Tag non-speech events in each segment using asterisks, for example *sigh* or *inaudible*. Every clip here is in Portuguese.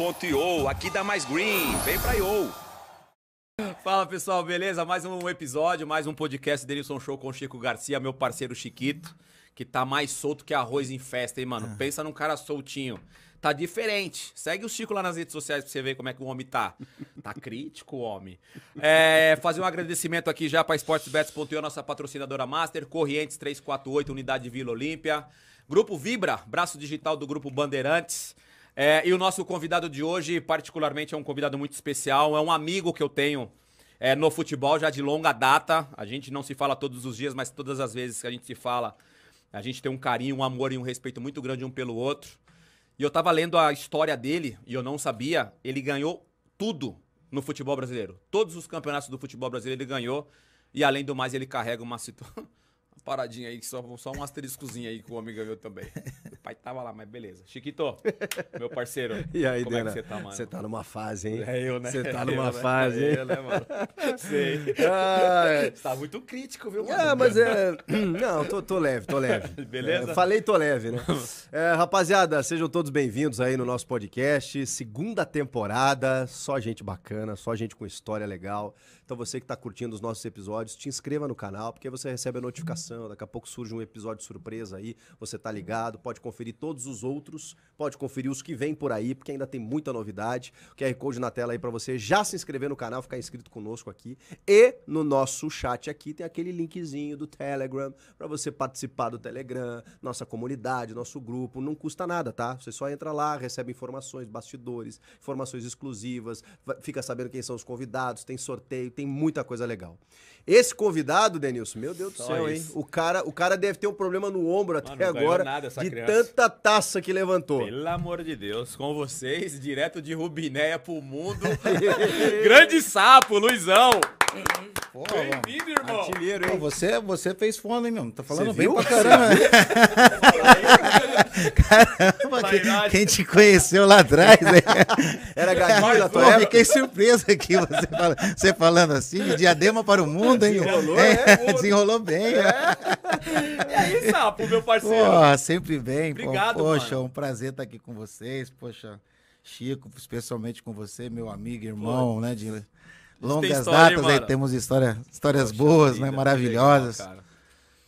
Sportsbet.io, aqui dá mais green, vem pra IO. Fala pessoal, beleza? Mais um episódio, mais um podcast Denilson Show com o Chico Garcia, meu parceiro Chiquito, que tá mais solto que arroz em festa, hein, mano? Pensa num cara soltinho. Tá diferente. Segue o Chico lá nas redes sociais pra você ver como é que o homem tá. Tá crítico, o homem. É, fazer um agradecimento aqui já pra Sportsbets.io, nossa patrocinadora master, Corrientes 348, Unidade Vila Olímpia, Grupo Vibra, braço digital do Grupo Bandeirantes. É, e o nosso convidado de hoje, particularmente, é um convidado muito especial, é um amigo que eu tenho é, no futebol já de longa data. A gente não se fala todos os dias, mas todas as vezes que a gente se fala, a gente tem um carinho, um amor e um respeito muito grande um pelo outro. E eu tava lendo a história dele e eu não sabia, ele ganhou tudo no futebol brasileiro. Todos os campeonatos do futebol brasileiro ele ganhou. E além do mais, ele carrega uma situação. *laughs* Paradinha aí, só, só um asteriscozinho aí que o homem ganhou também. *laughs* O pai tava lá, mas beleza. Chiquito, meu parceiro. *laughs* E aí, como é Dena? que você tá, mano? Você tá numa fase, hein? É eu, né? Você tá É numa eu, né? fase, É hein? eu, né, mano? *laughs* Sei. Ah, Você tá muito crítico, viu, mano? Ah, mas é. *clears throat* Não, tô, tô leve, tô leve. Beleza? É, falei, tô leve, né? É, rapaziada, sejam todos bem-vindos aí no nosso podcast. Segunda temporada, só gente bacana, só gente com história legal. Então você que tá curtindo os nossos episódios, te inscreva no canal, porque você recebe a notificação. Daqui a pouco surge um episódio surpresa aí, você tá ligado, pode conferir todos os outros, pode conferir os que vêm por aí, porque ainda tem muita novidade. O QR Code na tela aí pra você já se inscrever no canal, ficar inscrito conosco aqui. E no nosso chat aqui tem aquele linkzinho do Telegram pra você participar do Telegram, nossa comunidade, nosso grupo. Não custa nada, tá? Você só entra lá, recebe informações, bastidores, informações exclusivas, va- fica sabendo quem são os convidados, tem sorteio, tem muita coisa legal. Esse convidado, Denilson, meu Deus do Só céu, hein? isso. O cara, o cara deve ter um problema no ombro até não ganhou agora nada essa de criança. tanta taça que levantou. Pelo amor de Deus, com vocês, direto de Rubinéia pro mundo. *laughs* Grande sapo, Luizão. Pô, Bem-vindo, irmão. Artilheiro, Pô, hein? você, você fez fome, hein, meu? Tá falando Você bem viu? pra caramba. *laughs* caramba, quem, quem te conheceu lá atrás, né? Era galinho da tua Pô, época. fiquei surpreso aqui, você, fala- você falando assim, de diadema para o mundo, hein? Desenrolou, É, é, desenrolou bem. né? E aí, sapo, meu parceiro? Pô, sempre bem. pô. Obrigado, Poxa, mano. um prazer estar aqui com vocês. Poxa, Chico, especialmente com você, meu amigo, irmão, né? De longas história, datas aí, mano? temos história, histórias Poxa boas, vida, né? Maravilhosas. legal, cara.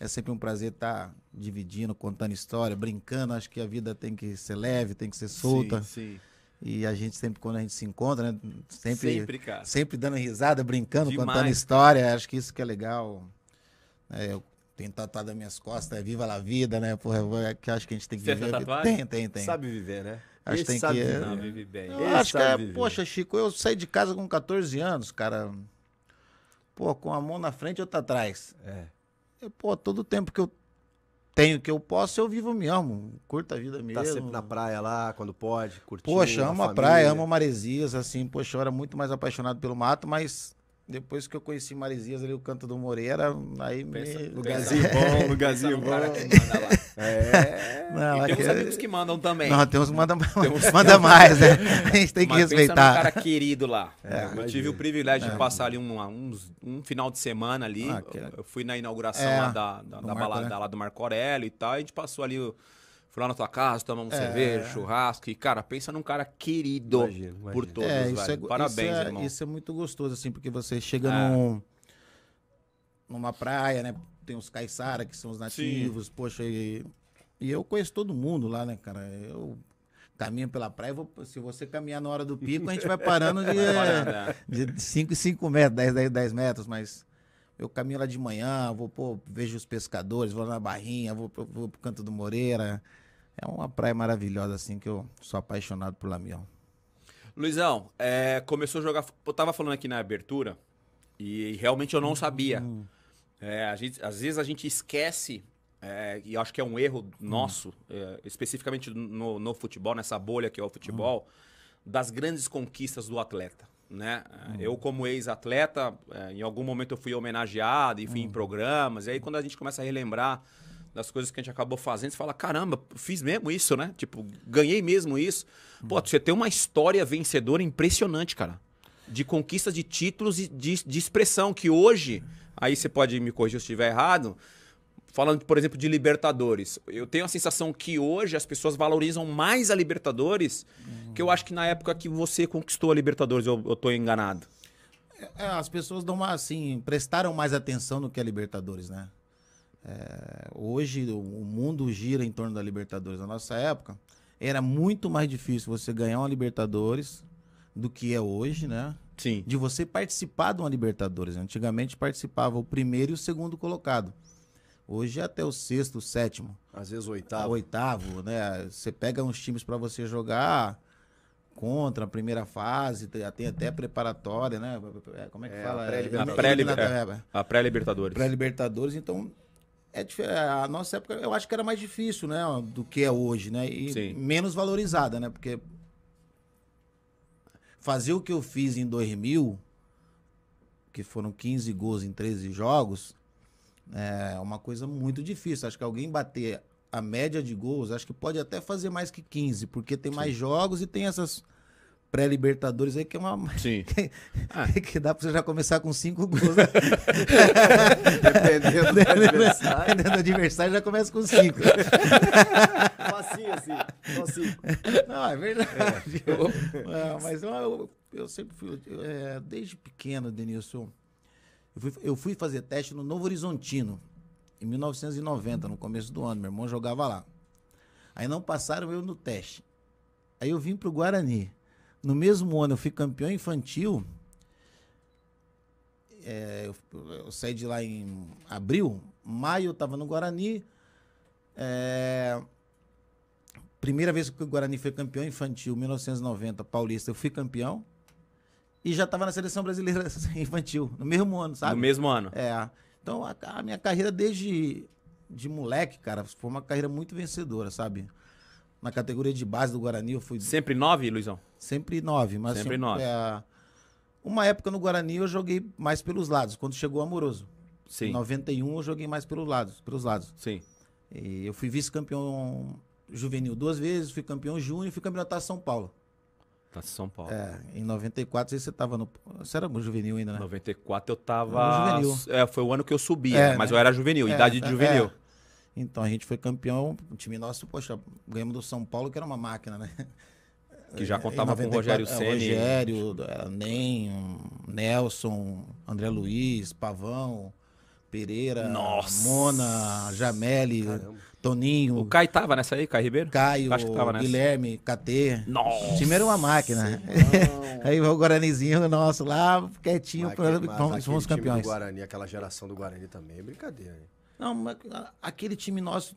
É sempre um prazer estar dividindo, contando história, brincando. Acho que a vida tem que ser leve, tem que ser solta. Sim, sim. E a gente sempre, quando a gente se encontra, né? Sempre, Sempre, cara. sempre dando risada, brincando, Demais. contando história. Acho que isso que é legal. É, eu tenho tatuado nas minhas costas, é Viva la Vida, né? Porra, eu- é que acho que a gente tem que Você viver. tem a vida. tatuagem? Tem, tem, tem. Sabe viver, né? Acho que Esse tem sabe que- viver. Não, vive bem. Eu Ele acho que é, viver. poxa, Chico, eu saí de casa com 14 anos, cara. Pô, com a mão na frente e outra atrás. É. Pô, todo o tempo que eu tenho, que eu posso, eu vivo mesmo. Curto a vida mesmo. Tá sempre na praia lá, quando pode, curtindo. Poxa, amo a família. praia, amo Maresias, assim, poxa, eu era muito mais apaixonado pelo mato, mas depois que eu conheci Maresias ali, o canto do Moreira, aí Pensa- me... Lugarzinho bom, lugarzinho *laughs* Pensa bom. que manda lá. É. *laughs* Não, tem uns amigos que mandam também. Não, tem uns que *laughs* manda, manda mais, né? A gente tem que Mas pensa respeitar. cara querido lá. É, eu tive o privilégio de passar ali um, uns- um final de semana ali. Ah, que- Eu fui na inauguração É, lá da, da, do da Marco balada Aurélio. lá do Marco Aurélio e tal. E a gente passou ali, o- fui lá na tua casa, tomamos É. cerveja, churrasco. E, cara, pensa num cara querido Imagino, imagino. por todos, É, isso velho. é, Parabéns, isso é, irmão. Isso é muito gostoso, assim, porque você chega É. num, numa praia, né? Tem os caiçara, que são os nativos, poxa, e, e eu conheço todo mundo lá, né, cara? Eu caminho pela praia, vou, se você caminhar na hora do pico, a gente vai parando de, *laughs* Parando, é. de 5 em 5 metros, 10, 10, 10 metros, mas eu caminho lá de manhã, vou, pô, vejo os pescadores, vou lá na Barrinha, vou, vou pro Canto do Moreira. É uma praia maravilhosa, assim, que eu sou apaixonado por Lamião. Luizão, é, começou a jogar. Eu tava falando aqui na abertura e realmente eu não sabia. É, a gente- às vezes a gente esquece, é, e acho que é um erro nosso, é, especificamente no, no futebol, nessa bolha que é o futebol, das grandes conquistas do atleta. Né? Eu, como ex-atleta, é, em algum momento eu fui homenageado, enfim, em programas, e aí quando a gente começa a relembrar das coisas que a gente acabou fazendo, você fala, caramba, fiz mesmo isso, né? Tipo, ganhei mesmo isso. Pô, você tem uma história vencedora impressionante, cara. De conquistas de títulos e de, de expressão, que hoje, aí você pode me corrigir se estiver errado, falando, por exemplo, de Libertadores. Eu tenho a sensação que hoje as pessoas valorizam mais a Libertadores que eu acho que na época que você conquistou a Libertadores, eu, eu tô enganado. É, as pessoas dão uma, assim, prestaram mais atenção no que é Libertadores, né? É, hoje o o mundo gira em torno da Libertadores. Na nossa época, era muito mais difícil você ganhar uma Libertadores do que é hoje, né? Sim. De você participar de uma Libertadores. Antigamente participava o primeiro e o segundo colocado. Hoje é até o sexto, o sétimo. Às vezes o oitavo. Oitavo, né? Você pega uns times pra você jogar contra a primeira fase, tem até preparatória, né? É, Como é que É, fala? a pré-libertadores. A pré-liber- eliminatória, é, A pré-Libertadores. pré-libertadores, então é dif- a nossa época eu acho que era mais difícil, né, do que é hoje, né? E Sim. menos valorizada, né? Porque fazer o que eu fiz em 2000, que foram 15 gols em 13 jogos, é uma coisa muito difícil. Acho que alguém bater a média de gols, acho que pode até fazer mais que 15, porque tem mais jogos e tem essas pré-libertadores aí que é uma *laughs* Sim. que dá pra você já começar com cinco gols. né? Dependendo do adversário. Dependendo do adversário, já começa com cinco. Facinho assim. Só assim. Não, é verdade. É, mas eu, eu, eu sempre fui, eu, é, desde pequeno, Denilson, eu fui, eu fui fazer teste no Novo Horizontino, em 1990, no começo do ano. Meu irmão jogava lá. Aí não passaram eu no teste. Aí eu vim pro Guarani. No mesmo ano eu fui campeão infantil. É, eu, eu saí de lá em abril. Maio eu tava no Guarani. É, Primeira vez que o Guarani foi campeão infantil, 1990, paulista, eu fui campeão. E já estava na seleção brasileira *laughs* infantil, no mesmo ano, sabe? No mesmo ano. É. Então a, a minha carreira desde de moleque, cara, foi uma carreira muito vencedora, sabe? Na categoria de base do Guarani eu fui Sempre nove, Luizão? Sempre nove, mas Sempre assim, nove. é, uma época no Guarani eu joguei mais pelos lados, quando chegou o Amoroso. Em Sim. 91 eu joguei mais pelos lados, pelos lados. Sim. E eu fui vice-campeão juvenil duas vezes, fui campeão júnior e fui campeão da Taça São Paulo. Tá São Paulo. É, em 94, não sei se você tava no. Você era juvenil ainda, né? 94 eu Eu tava. era juvenil. É, foi o ano que eu subi, É, né? mas né? eu era juvenil, É, idade de é, juvenil. é. Então a gente foi campeão, o time nosso, poxa, ganhamos do São Paulo, que era uma máquina, né? Que já Em contava com o 94, Rogério é, Ceni. Rogério, é, Nem, Nelson, André Luiz, Pavão, Pereira, Nossa! Mona, Jameli, Toninho, O Caio tava nessa aí, Caio Ribeiro? Caio, Acho que tava nessa. Guilherme, KT. Nossa! O time era uma máquina. *laughs* Aí o Guaranizinho nosso lá, quietinho, Mas pra- mas fomos, aquele fomos campeões. Do Guarani, aquela geração do Guarani também é brincadeira. hein? Não, mas aquele time nosso,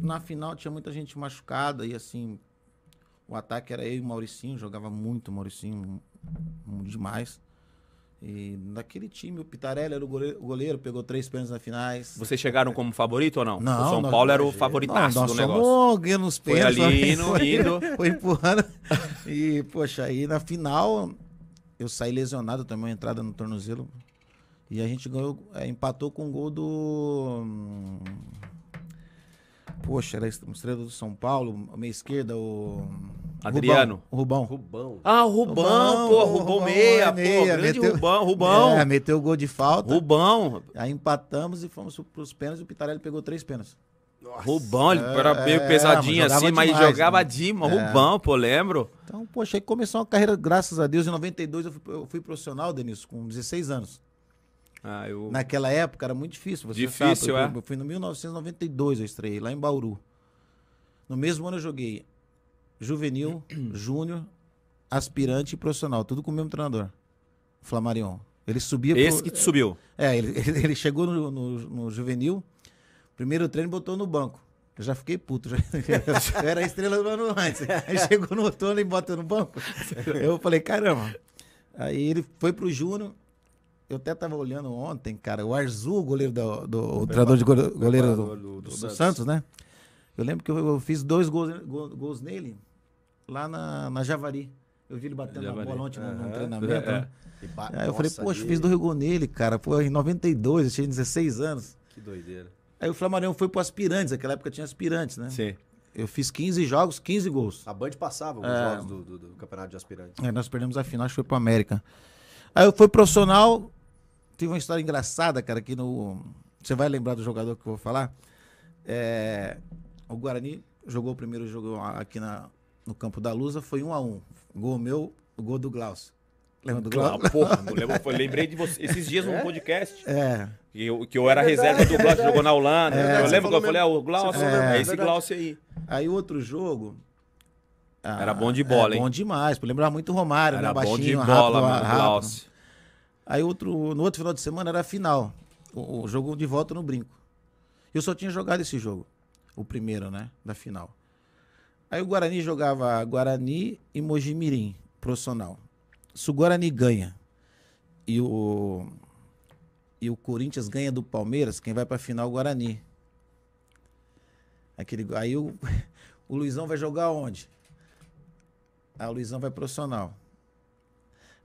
na final tinha muita gente machucada e assim, o ataque era eu e o Mauricinho, jogava muito o Mauricinho, um- demais. E naquele time, o Pitarelli era o goleiro, o goleiro, pegou três pênaltis na finais. Vocês chegaram como favorito ou não? Não, o São Paulo era o favoritaço do negócio. ganhando os Foi pênaltis. ali, né? indo, foi, indo. *laughs* foi empurrando. E, poxa, aí na final eu saí lesionado também, uma entrada no tornozelo. E a gente ganhou, é, empatou com o gol do. Poxa, era a estrela do São Paulo, a meia esquerda, o. Adriano. Rubão. Rubão. Ah, o Rubão, Rubão, pô, o Rubão Rubão meia, é pô, meia, grande meteu- Rubão, Rubão, É, meteu o gol de falta. Rubão, Aí empatamos e fomos pros pênaltis. O Pitarelli pegou três pênaltis. Rubão, ele É, era meio é, pesadinho mas assim, mas demais, jogava né? Dima, É. Rubão, pô, lembro. Então, poxa, aí começou uma carreira, graças a Deus, em 92 eu fui, eu fui profissional, Denilson, com 16 anos. Ah, eu... Naquela época era muito difícil, você Difícil, sabe. Eu, é. eu fui no 1992, eu estreiei, lá em Bauru. No mesmo ano eu joguei juvenil, *clears throat* júnior, aspirante e profissional, tudo com o mesmo treinador, Flamarion. Ele subia pro- Esse que te subiu. É, ele, *laughs* ele- chegou no, no- no juvenil, primeiro treino botou no banco. Eu já fiquei puto. Já. *laughs* Eu era a estrela do ano antes. Aí chegou no outono e botou no banco. *laughs* Eu falei, caramba. Aí ele foi pro Júnior. Eu até tava olhando ontem, cara, o Arzu, o goleiro do, do o treinador de gole- goleiro do, do- do Santos. Santos. né? Eu lembro que eu, eu fiz dois gols, gol- gols nele lá na, na Javari. Eu vi ele batendo Javari. na bola ontem Aham. treinamento. É, né? *laughs* Ba- Aí eu falei, poxa, fiz dois gols nele, cara. Pô, em 92, eu tinha 16 anos. Que doideira. Aí o Flamarion foi pro aspirantes, naquela época tinha aspirantes, né? Sim. Eu fiz 15 jogos, 15 gols. A Band passava alguns É. jogos do, do- do campeonato de aspirantes. Aí nós perdemos a final, acho que foi pro América. Aí eu fui profissional, tive uma história engraçada, cara, que no. você vai lembrar do jogador que eu vou falar. É, o Guarani jogou o primeiro jogo aqui na, no campo da Lusa, foi um a um. Gol meu, o gol do Glaucio. Lembra do Glaucio? porra, não lembro, foi- lembrei de você esses dias num podcast. É. Que eu, que eu era É verdade, reserva do é Glaucio, jogou na Holanda. É, eu lembro que eu falei, ah, o Glaucio, é, esse verdade. Glaucio aí. Aí o outro jogo. ah, Era bom de bola, é hein? Bom demais. pô, Lembrava muito o Romário, Era né? bom Baixinho, de rápido, bola, mano, rápido. Aí outro, no outro final de semana era a final. O, o jogo de volta no brinco. Eu só tinha jogado esse jogo. O primeiro, né? Da final. Aí o Guarani jogava Guarani e Mojimirim, profissional. Se o Guarani ganha e o, e o Corinthians ganha do Palmeiras, quem vai pra final é o Guarani. Aquele, aí o, *laughs* o Luizão vai jogar onde? Aí o Luizão vai profissional.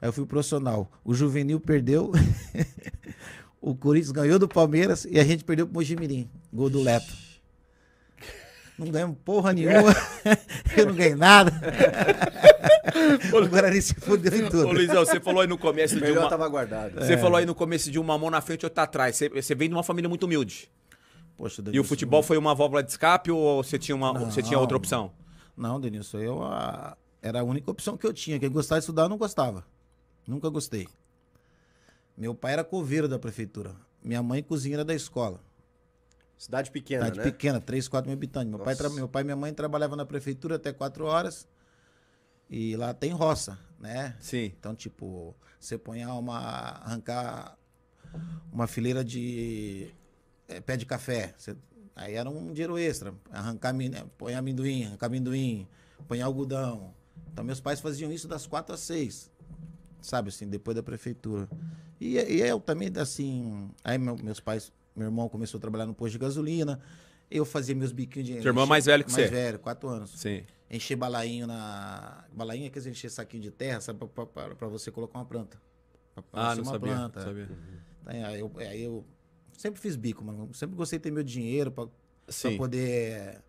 Aí eu fui profissional. O Juvenil perdeu. *laughs* o Corinthians ganhou do Palmeiras e a gente perdeu pro Mojimirim. Gol do Leto. Não ganhamos porra nenhuma. *laughs* eu não ganhei nada. o Guarani se fudeu em tudo. Ô, Luizão, você falou aí no começo de uma... tava guardado. Você falou aí no começo de uma mão na frente e outra atrás. Você, você vem de uma família muito humilde. Poxa, E o Denilson, futebol foi uma válvula de escape ou você tinha, uma, você tinha Não. outra opção? Não, Denilson, eu a- era a única opção que eu tinha. Quem gostava de estudar, eu não gostava. Nunca gostei. Meu pai era coveiro da prefeitura. Minha mãe cozinheira da escola. Cidade pequena, Cidade né? pequena, 3, 4 mil habitantes. Meu pai, meu pai e minha mãe trabalhavam na prefeitura até 4 horas. E lá tem roça, né? Sim. Então, tipo, você põe uma. arrancar uma fileira de eh, pé de café. Você- aí era um dinheiro extra. Arrancar, põe amendoim, arrancar amendoim, põe algodão. Então, meus pais faziam isso das quatro às seis. Sabe, assim, depois da prefeitura. E, e eu também, assim. Aí meu- meus pais, meu irmão começou a trabalhar no posto de gasolina. Eu fazia meus biquinhos de. Seu irmão é mais velho que mais você? velho, quatro anos Sim. encher balainho na. Balainho é que encher saquinho de terra, sabe? Pra, pra- pra- pra você colocar uma planta. Pra- pra Ah, não uma sabia. planta. não sabia. Aí eu, aí eu sempre fiz bico, mano. Sempre gostei de ter meu dinheiro pra, pra Sim. poder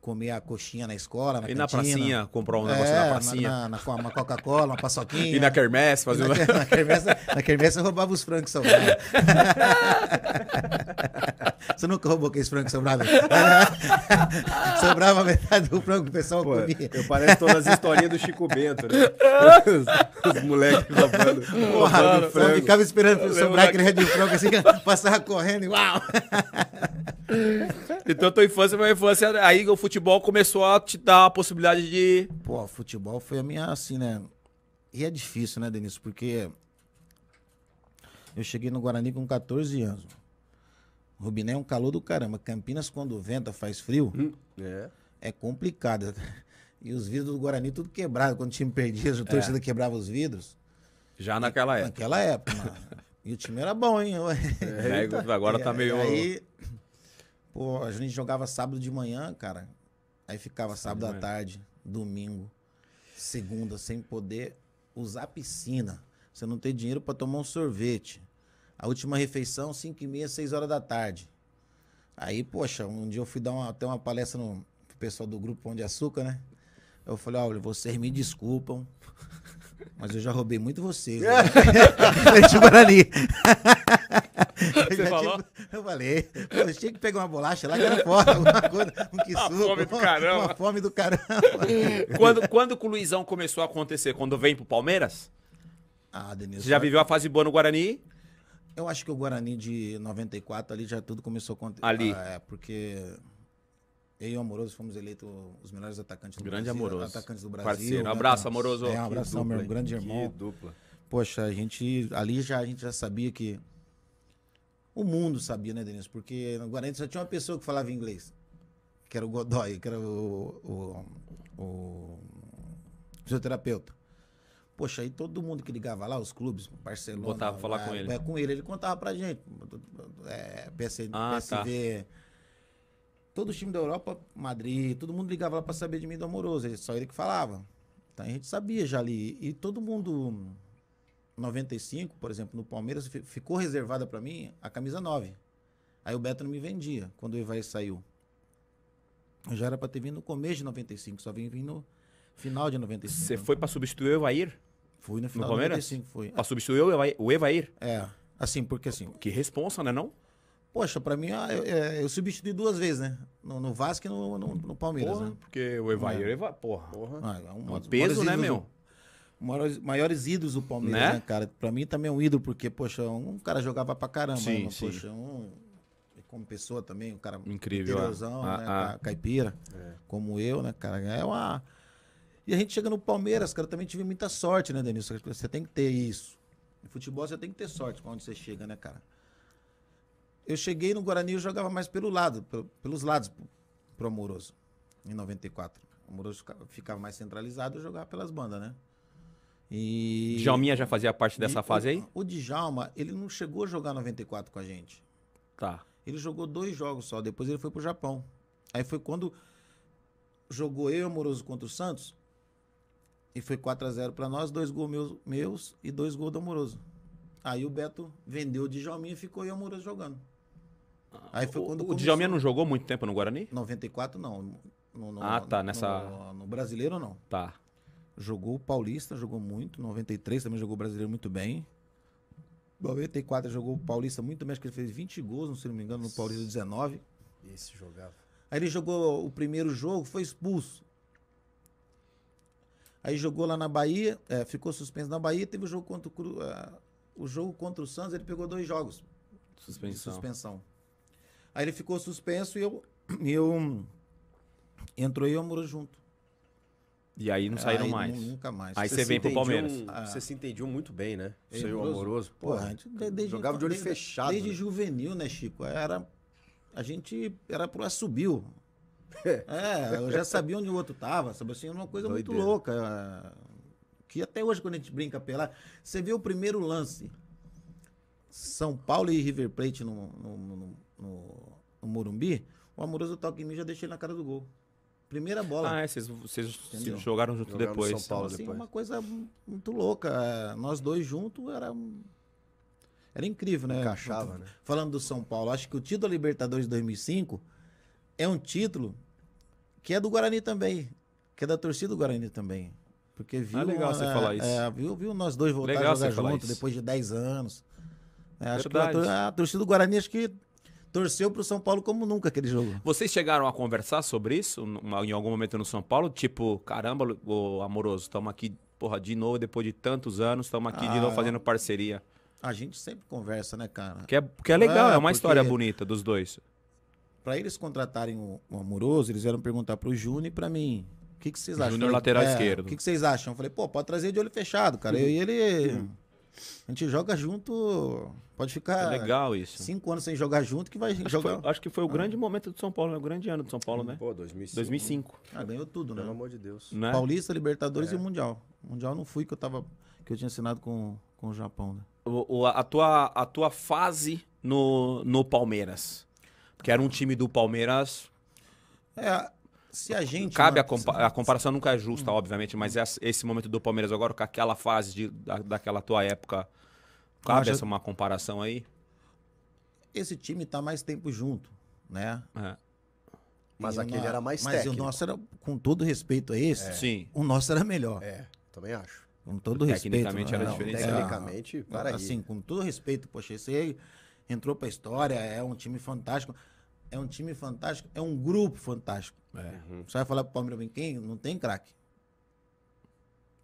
comer a coxinha na escola, na E na cantina. pracinha, comprar um negócio É, na pracinha. Na, na- na- uma Coca-Cola, uma paçoquinha. E na quermesse, fazer na, uma... na quermesse, na quermesse eu roubava os frangos sobrados. *laughs* Você nunca roubou aqueles frangos sobrados? *laughs* Sobrava metade do frango que o pessoal Pô, comia. eu pareço todas as historinhas do Chico Bento, né? *laughs* Os, os moleques roubando, Porra, roubando eu frango. ficava esperando lembro sobrar aquele de frango assim, passava correndo e uau! Então tua infância foi uma infância... Aí o futebol começou a te dar a possibilidade de... Pô, futebol foi a minha, assim, né? E é difícil, né, Denise? Porque eu cheguei no Guarani com 14 anos. Rubiné é um calor do caramba. Campinas, quando venta, faz frio, É. é complicado. *laughs* E os vidros do Guarani tudo quebrado. Quando o time perdia, a torcida quebrava os vidros. Já naquela época. Naquela época, mano. *laughs* E o time era bom, hein? Né? *laughs* Agora tá E meio... Aí, pô, a gente jogava sábado de manhã, cara. Aí ficava sábado à tarde, domingo, segunda, sem poder usar a piscina. Você não tem dinheiro pra tomar um sorvete. A última refeição, 5 e meia, 6 horas da tarde. Aí, poxa, um dia eu fui dar uma, até uma palestra no pro pessoal do grupo Pão de Açúcar, né? Eu falei, olha, vocês me desculpam, mas eu já roubei muito vocês. né? *laughs* *laughs* Guarani. Eu já falou? tive- eu falei, pô, eu tinha que pegar uma bolacha lá que era fora, alguma coisa, um que Uma fome do caramba. Uma fome do caramba. Quando, quando que o Luizão começou a acontecer? Quando vem pro Palmeiras? Ah, Denilson. Você já viveu a fase boa no Guarani? Eu acho que o Guarani de 94 ali já tudo começou a acontecer. Ali. é, porque eu e o Amoroso fomos eleitos os melhores atacantes do Grande Brasil. Amoroso. Atacantes do Brasil. Parceiro. né, Abraço? Amoroso. É, um Que dupla, meu grande Que irmão. dupla. Poxa, a gente. Ali já a gente já sabia que. O mundo sabia, né, Denise? Porque no Guarani só tinha uma pessoa que falava inglês. Que era o Godoy, que era o. o, o fisioterapeuta. Poxa, aí todo mundo que ligava lá, os clubes, Barcelona. Botava falar com ele. É, com ele, ele contava pra gente. É, PS, Ah, PSV. Todo o time da Europa, Madrid, todo mundo ligava lá pra saber de mim do Amoroso. Só ele que falava. Então a gente sabia já ali. E todo mundo. 95, por exemplo, no Palmeiras, fi- ficou reservada pra mim a camisa 9. Aí o Beto não me vendia quando o Evair saiu. Eu já era pra ter vindo no começo de 95, só vim vir no final de 95. Você foi pra substituir o Evair? Fui no final No de Palmeiras? 95, fui. Pra substituir o Evair? O Evair? É, assim, porque assim, Que responsa, né não? Poxa, pra mim, ah, eu, é, eu substituí duas vezes, né? No, no Vasco e no, no, no Palmeiras, Porra, né? porque o Evair, É. Eva, porra. Ah, é um Um dos peso, né, meu? Maiores, maiores ídolos do Palmeiras, Né? né? cara? Pra mim também é um ídolo, porque, poxa, um cara jogava pra caramba, Sim, né? sim. Poxa, um. Como pessoa também, um cara Incrível, interiorzão, ah. né? Ah, ah. ca- Caipira, como eu, né, cara? É uma. E a gente chega no Palmeiras, cara, também tive muita sorte, né, Denilson? Você tem que ter isso. No futebol você tem que ter sorte onde você chega, né, cara? Eu cheguei no Guarani, eu jogava mais pelo lado, pelo- pelos lados pro, Amoroso, em 94. O Amoroso fica- ficava mais centralizado, eu jogava pelas bandas, né? E... Djalminha já fazia parte dessa fase aí? O Djalma, ele não chegou a jogar 94 com a gente. Tá. Ele jogou dois jogos só, depois ele foi pro Japão. Aí foi quando jogou eu e o Amoroso contra o Santos. E foi 4x0 pra nós, dois gols meus, meus e dois gols do Amoroso. Aí o Beto vendeu o Djalminha e ficou eu e o Amoroso jogando. Aí foi quando o, o. Djalminha não jogou muito tempo no Guarani? 94 não. No, no- Ah, tá, nessa- No, no brasileiro não. Tá. Jogou o Paulista, jogou muito. 93 também jogou o brasileiro muito bem. 94 jogou o Paulista muito bem, acho que ele fez 20 gols, não se não me engano, no Paulista 19. Esse jogava. Aí ele jogou o primeiro jogo, foi expulso. Aí jogou lá na Bahia, é, ficou suspenso na Bahia, teve o jogo contra o Cru, ah, o jogo contra o Santos, ele pegou dois jogos de Suspensão. suspensão. Aí ele ficou suspenso e eu, *clears throat* e eu entrou eu e o Amoroso junto. E aí não saíram Aí mais. nu- Nunca mais. Aí você se vem pro Palmeiras. Ah. Vocês se entendiam muito bem, né? Você e o amoroso? Pô, a gente de- desde, jogava de olho desde- fechado, Desde né? juvenil, né, Chico? Era. A gente era pro subiu. *laughs* É, eu já sabia onde o outro tava, sabe assim, era uma coisa muito Doideira. louca. é, Que até hoje, quando a gente brinca pela. Você vê o primeiro lance. São Paulo e River Plate no, no, no, no- no Morumbi, o amoroso toque em mim já deixei na cara do gol. Primeira bola. Ah, é, vocês, vocês Entendeu? jogaram junto Jogaram depois. São Paulo. Então, assim, depois. uma coisa muito louca. É, Nós dois juntos era era incrível, né? Encaixava, né? Falando do São Paulo, acho que o título da Libertadores 2005 é um título que é do Guarani também, que é da torcida do Guarani também. Porque viu, Ah, legal você é, falar isso. é, viu, viu nós dois voltar Legal a jogar junto depois de 10 anos. É, acho que a, a torcida do Guarani acho que torceu pro São Paulo como nunca aquele jogo. Vocês chegaram a conversar sobre isso em algum momento no São Paulo? Tipo, caramba, o amoroso, estamos aqui, porra, de novo, depois de tantos anos, estamos aqui de Ah. novo fazendo parceria. A gente sempre conversa, né, cara? Que é, que é legal, É, é, uma história bonita dos dois. Pra eles contratarem o, o Amoroso, eles vieram perguntar pro Júnior e pra mim. O que, que vocês acham? Júnior lateral é, esquerdo. O que, que vocês acham? Eu falei, pô, pode trazer de olho fechado, cara. Eu e ele. A gente joga junto. Pode É ficar legal isso. cinco anos sem jogar junto que vai Acho, que jogar. foi, acho que foi o grande momento do São Paulo, né? o grande ano do São Paulo, né? Pô, 2005. 2005, Ah, ganhou tudo, né? Pelo amor de Deus. né? Paulista, Libertadores É. e Mundial. Mundial não fui, que eu tava. Que eu tinha assinado com, com o Japão, né? O- o- a, tua, a tua fase no, no Palmeiras. Porque era um time do Palmeiras. É, se a gente. Cabe a, compa- a comparação nunca é justa, obviamente, mas essa- esse momento do Palmeiras agora com aquela fase de, da, daquela tua época. Cabe Acho- essa uma comparação aí? Esse time tá mais tempo junto, né? É. Mas E aquele era mais mas técnico. o nosso era, com todo respeito a esse, Sim. o nosso era melhor. É, também acho. Com todo respeito. Tecnicamente era não, diferenciado. Tecnicamente, para aí. Assim, com todo respeito, poxa, esse aí entrou pra história, é um time fantástico. É um time fantástico, é um grupo fantástico. É. Você vai falar pro Palmeiras, quem? Não tem craque.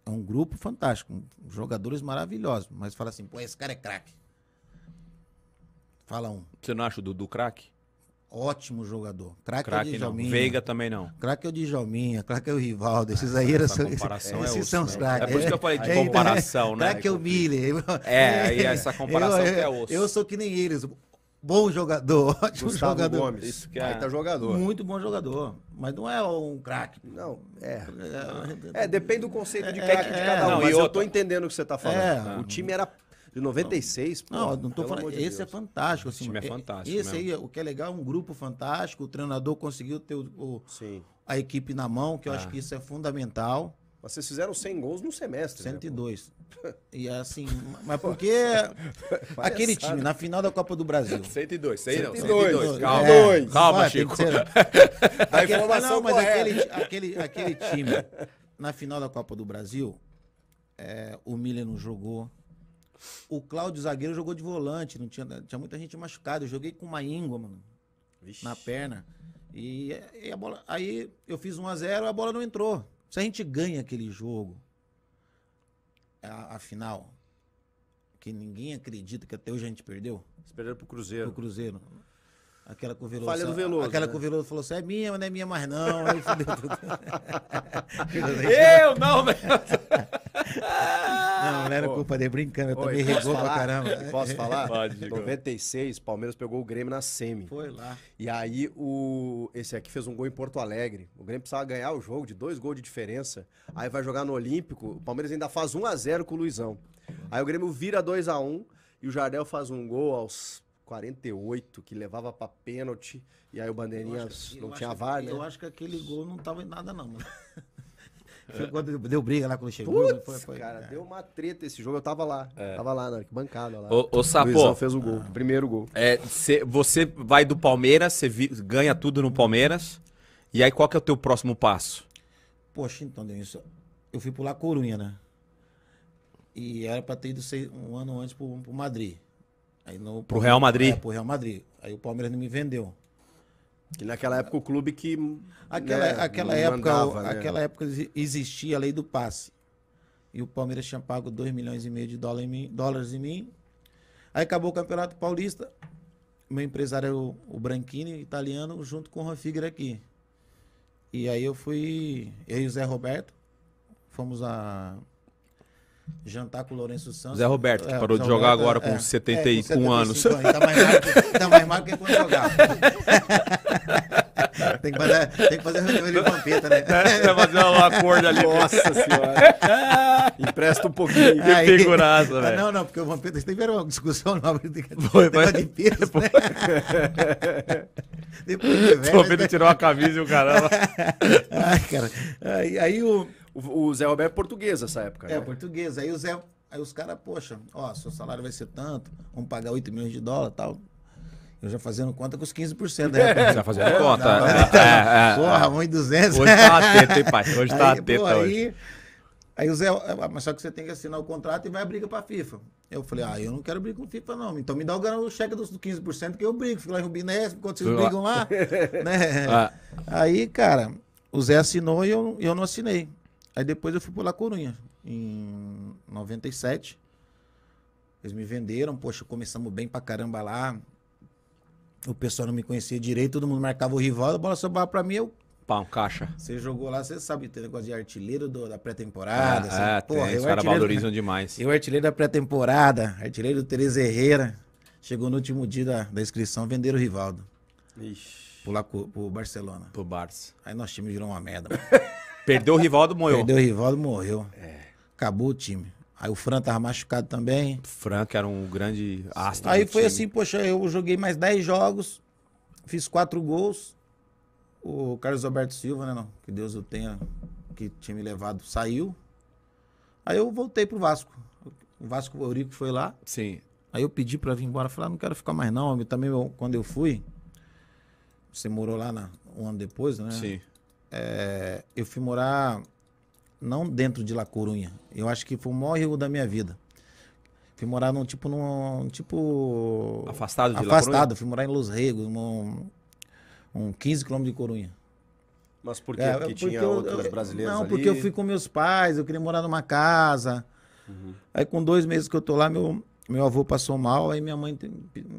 É um grupo fantástico, jogadores maravilhosos. Mas fala assim, pô, esse cara é craque. Fala um, Você não acha o Dudu craque? ótimo jogador. Craque é o Craque não. Djalminha. Veiga também não. Craque é o Djalminha, craque é o Rivaldo. Esses aí eram Essa comparação é esses são né? os craques. É por isso que eu falei de então, comparação, né? Craque é o Miller. É, e essa comparação eu, que é osso. Eu sou que nem eles. Bom jogador, *laughs* ótimo Gustavo jogador. Gomes. Isso que é- Baita jogador. Muito bom jogador. Mas não é um craque. Não, é. É, É, depende do conceito de É, craque de é, cada um. não, e mas eu tô entendendo o que você tá falando. É. O time era de 96, pô. Não, eu não tô falando. de esse é Deus. fantástico. Assim, time é fantástico Esse aí, o que é legal, é um grupo fantástico. O treinador conseguiu ter o- o- Sim. a equipe na mão, que eu Ah. acho que isso é fundamental. Mas vocês fizeram 100 gols num semestre. né, pô? 102. E assim, *laughs* mas porque aquele time, na final da Copa do Brasil. 102, sei não. 102, 102. Calma, É, calma tem Chico. ser- *laughs* A Aquele- informação não, mas aquele, aquele, aquele time, na final da Copa do Brasil, é, o Miller não jogou, O Cláudio Zagueiro jogou de volante, não tinha, tinha muita gente machucada. Eu joguei com uma íngua, mano, Vixe. na perna. E, e a bola, aí eu fiz 1 a 0 a bola não entrou. Se a gente ganha aquele jogo, a, a final, que ninguém acredita que até hoje a gente perdeu, perderam pro pro Cruzeiro. Cruzeiro. Aquela que o Veloso. Falha do Veloso, Aquela né? que o Veloso falou assim: é minha, mas não é minha mais não. Aí fudeu tudo. *laughs* *laughs* Eu não, velho. Não, não era Ô. culpa dele, brincando. Eu Oi, também posso regou pra falar? caramba. Posso falar? *laughs* Pode, Diego. 96, Palmeiras pegou o Grêmio na semi. Foi lá. E aí o esse aqui fez um gol em Porto Alegre. O Grêmio precisava ganhar o jogo de dois gols de diferença. Aí vai jogar no Olímpico. O Palmeiras ainda faz 1 a 0 com o Luizão. Aí o Grêmio vira 2 a 1 e o Jardel faz um gol aos 48 que levava pra pênalti. E aí o Bandeirinha que- não tinha que- VAR, né? Eu acho que aquele gol não tava em nada, não, mano. *laughs* Deu briga lá quando chegou. Putz, foi, foi, cara, é. deu uma treta esse jogo. Eu tava lá. Tava lá na arquibancada lá. Ô, ô Sapô. Luizão fez o gol. Primeiro gol. É, cê- você vai do Palmeiras, você ganha tudo no Palmeiras. E aí, qual que é o teu próximo passo? Poxa, então, Denilson, eu fui pro La Corunha, né? E era pra ter ido seis- um ano antes pro, pro Madrid. Aí no, Pro Real Madrid? É, pro Real Madrid. Aí o Palmeiras não me vendeu. Que naquela época o clube que. Aquela, né, aquela época, mandava, né? aquela época exi- existia a lei do passe. E o Palmeiras tinha pago 2 milhões e meio de dólar em mim- dólares em mim. Aí acabou o Campeonato Paulista. Meu empresário era o, o Branchini, italiano, junto com o Juan Figueira aqui. E aí eu fui, eu e o Zé Roberto, fomos a jantar com o Lourenço Santos. Zé Roberto, que É, parou de jogar Roberto, agora é, com é, 71 com anos. 75 *laughs* Tá mais magro que, tá mais magro que quando jogava. tem, que fazer, tem que fazer reunião de vampeta, né? Vai fazer um acordo ali. Nossa senhora. Empresta um pouquinho. Que figuraça, Ah, velho. Não, não, porque o Vampeta teve uma discussão nobre de, Foi, foi. de peso, né? *laughs* Depois de O velho, Palmeiras né? tirou a camisa e o caramba. *laughs* Ai, cara. Aí, aí o. O, o Zé Roberto é português nessa época, É, né? português. Aí o Zé. Aí os caras, poxa, ó, seu salário vai ser tanto, vamos pagar 8 milhões de dólares e tal. Eu já fazendo conta com os 15%, né? *laughs* Já fazendo conta. Não, É, é, é. Porra, 1,200. Hoje tá atento, hein, pai? *laughs* Hoje tá aí, atento pô, hoje. aí, aí o Zé, ah, mas só que você tem que assinar o contrato e vai a briga pra FIFA. Eu falei, ah, eu não quero briga com FIFA, não. Então me dá o, o cheque dos 15% que eu brigo. Fico lá em Rubinés, enquanto vocês brigam lá. *laughs* né? Ah. Aí, cara, o Zé assinou e eu, eu não assinei. Aí depois eu fui pro La Corunha, em 97. Eles me venderam, poxa, começamos bem pra caramba lá. O pessoal não me conhecia direito, todo mundo marcava o rival, a bola sobrava pra mim, eu um caixa. você jogou lá, você sabe, tem negócio de artilheiro do- da pré-temporada. É, assim. é, Porra, tem, eu os caras artilheiro- valorizam demais. Eu, artilheiro da pré-temporada, artilheiro do Tereza Herrera. Chegou no último dia da, da inscrição, venderam o Rivaldo Ixi. pro, pro Barcelona. Pro Barça. Aí nosso time virou uma merda. *laughs* Perdeu o Rivaldo, moeu. Perdeu o Rivaldo, morreu. É. Acabou o time. Aí o Fran tava machucado também. Frank era um grande astro. Aí foi time. assim, poxa, eu joguei mais 10 jogos, fiz quatro gols. O Carlos Alberto Silva, né, não, que Deus o tenha, que tinha me levado, saiu. Aí eu voltei pro Vasco. O Vasco, o Eurico foi lá. Sim. Aí eu pedi pra vir embora. Falei, ah, não quero ficar mais não. Eu, também, eu- quando eu fui, você morou lá na- um ano depois, né? Sim. É, eu fui morar não dentro de La Corunha. Eu acho que foi o maior erro da minha vida. Fui morar num tipo num tipo Afastado de La afastado. Fui morar em Los Regos, um, um 15 quilômetros de Corunha. Mas por quê? É, porque, tinha eu- outros brasileiros Não, ali? porque eu fui com meus pais, eu queria morar numa casa. Uhum. Aí com dois meses que eu tô lá, meu, meu avô passou mal, aí minha mãe te-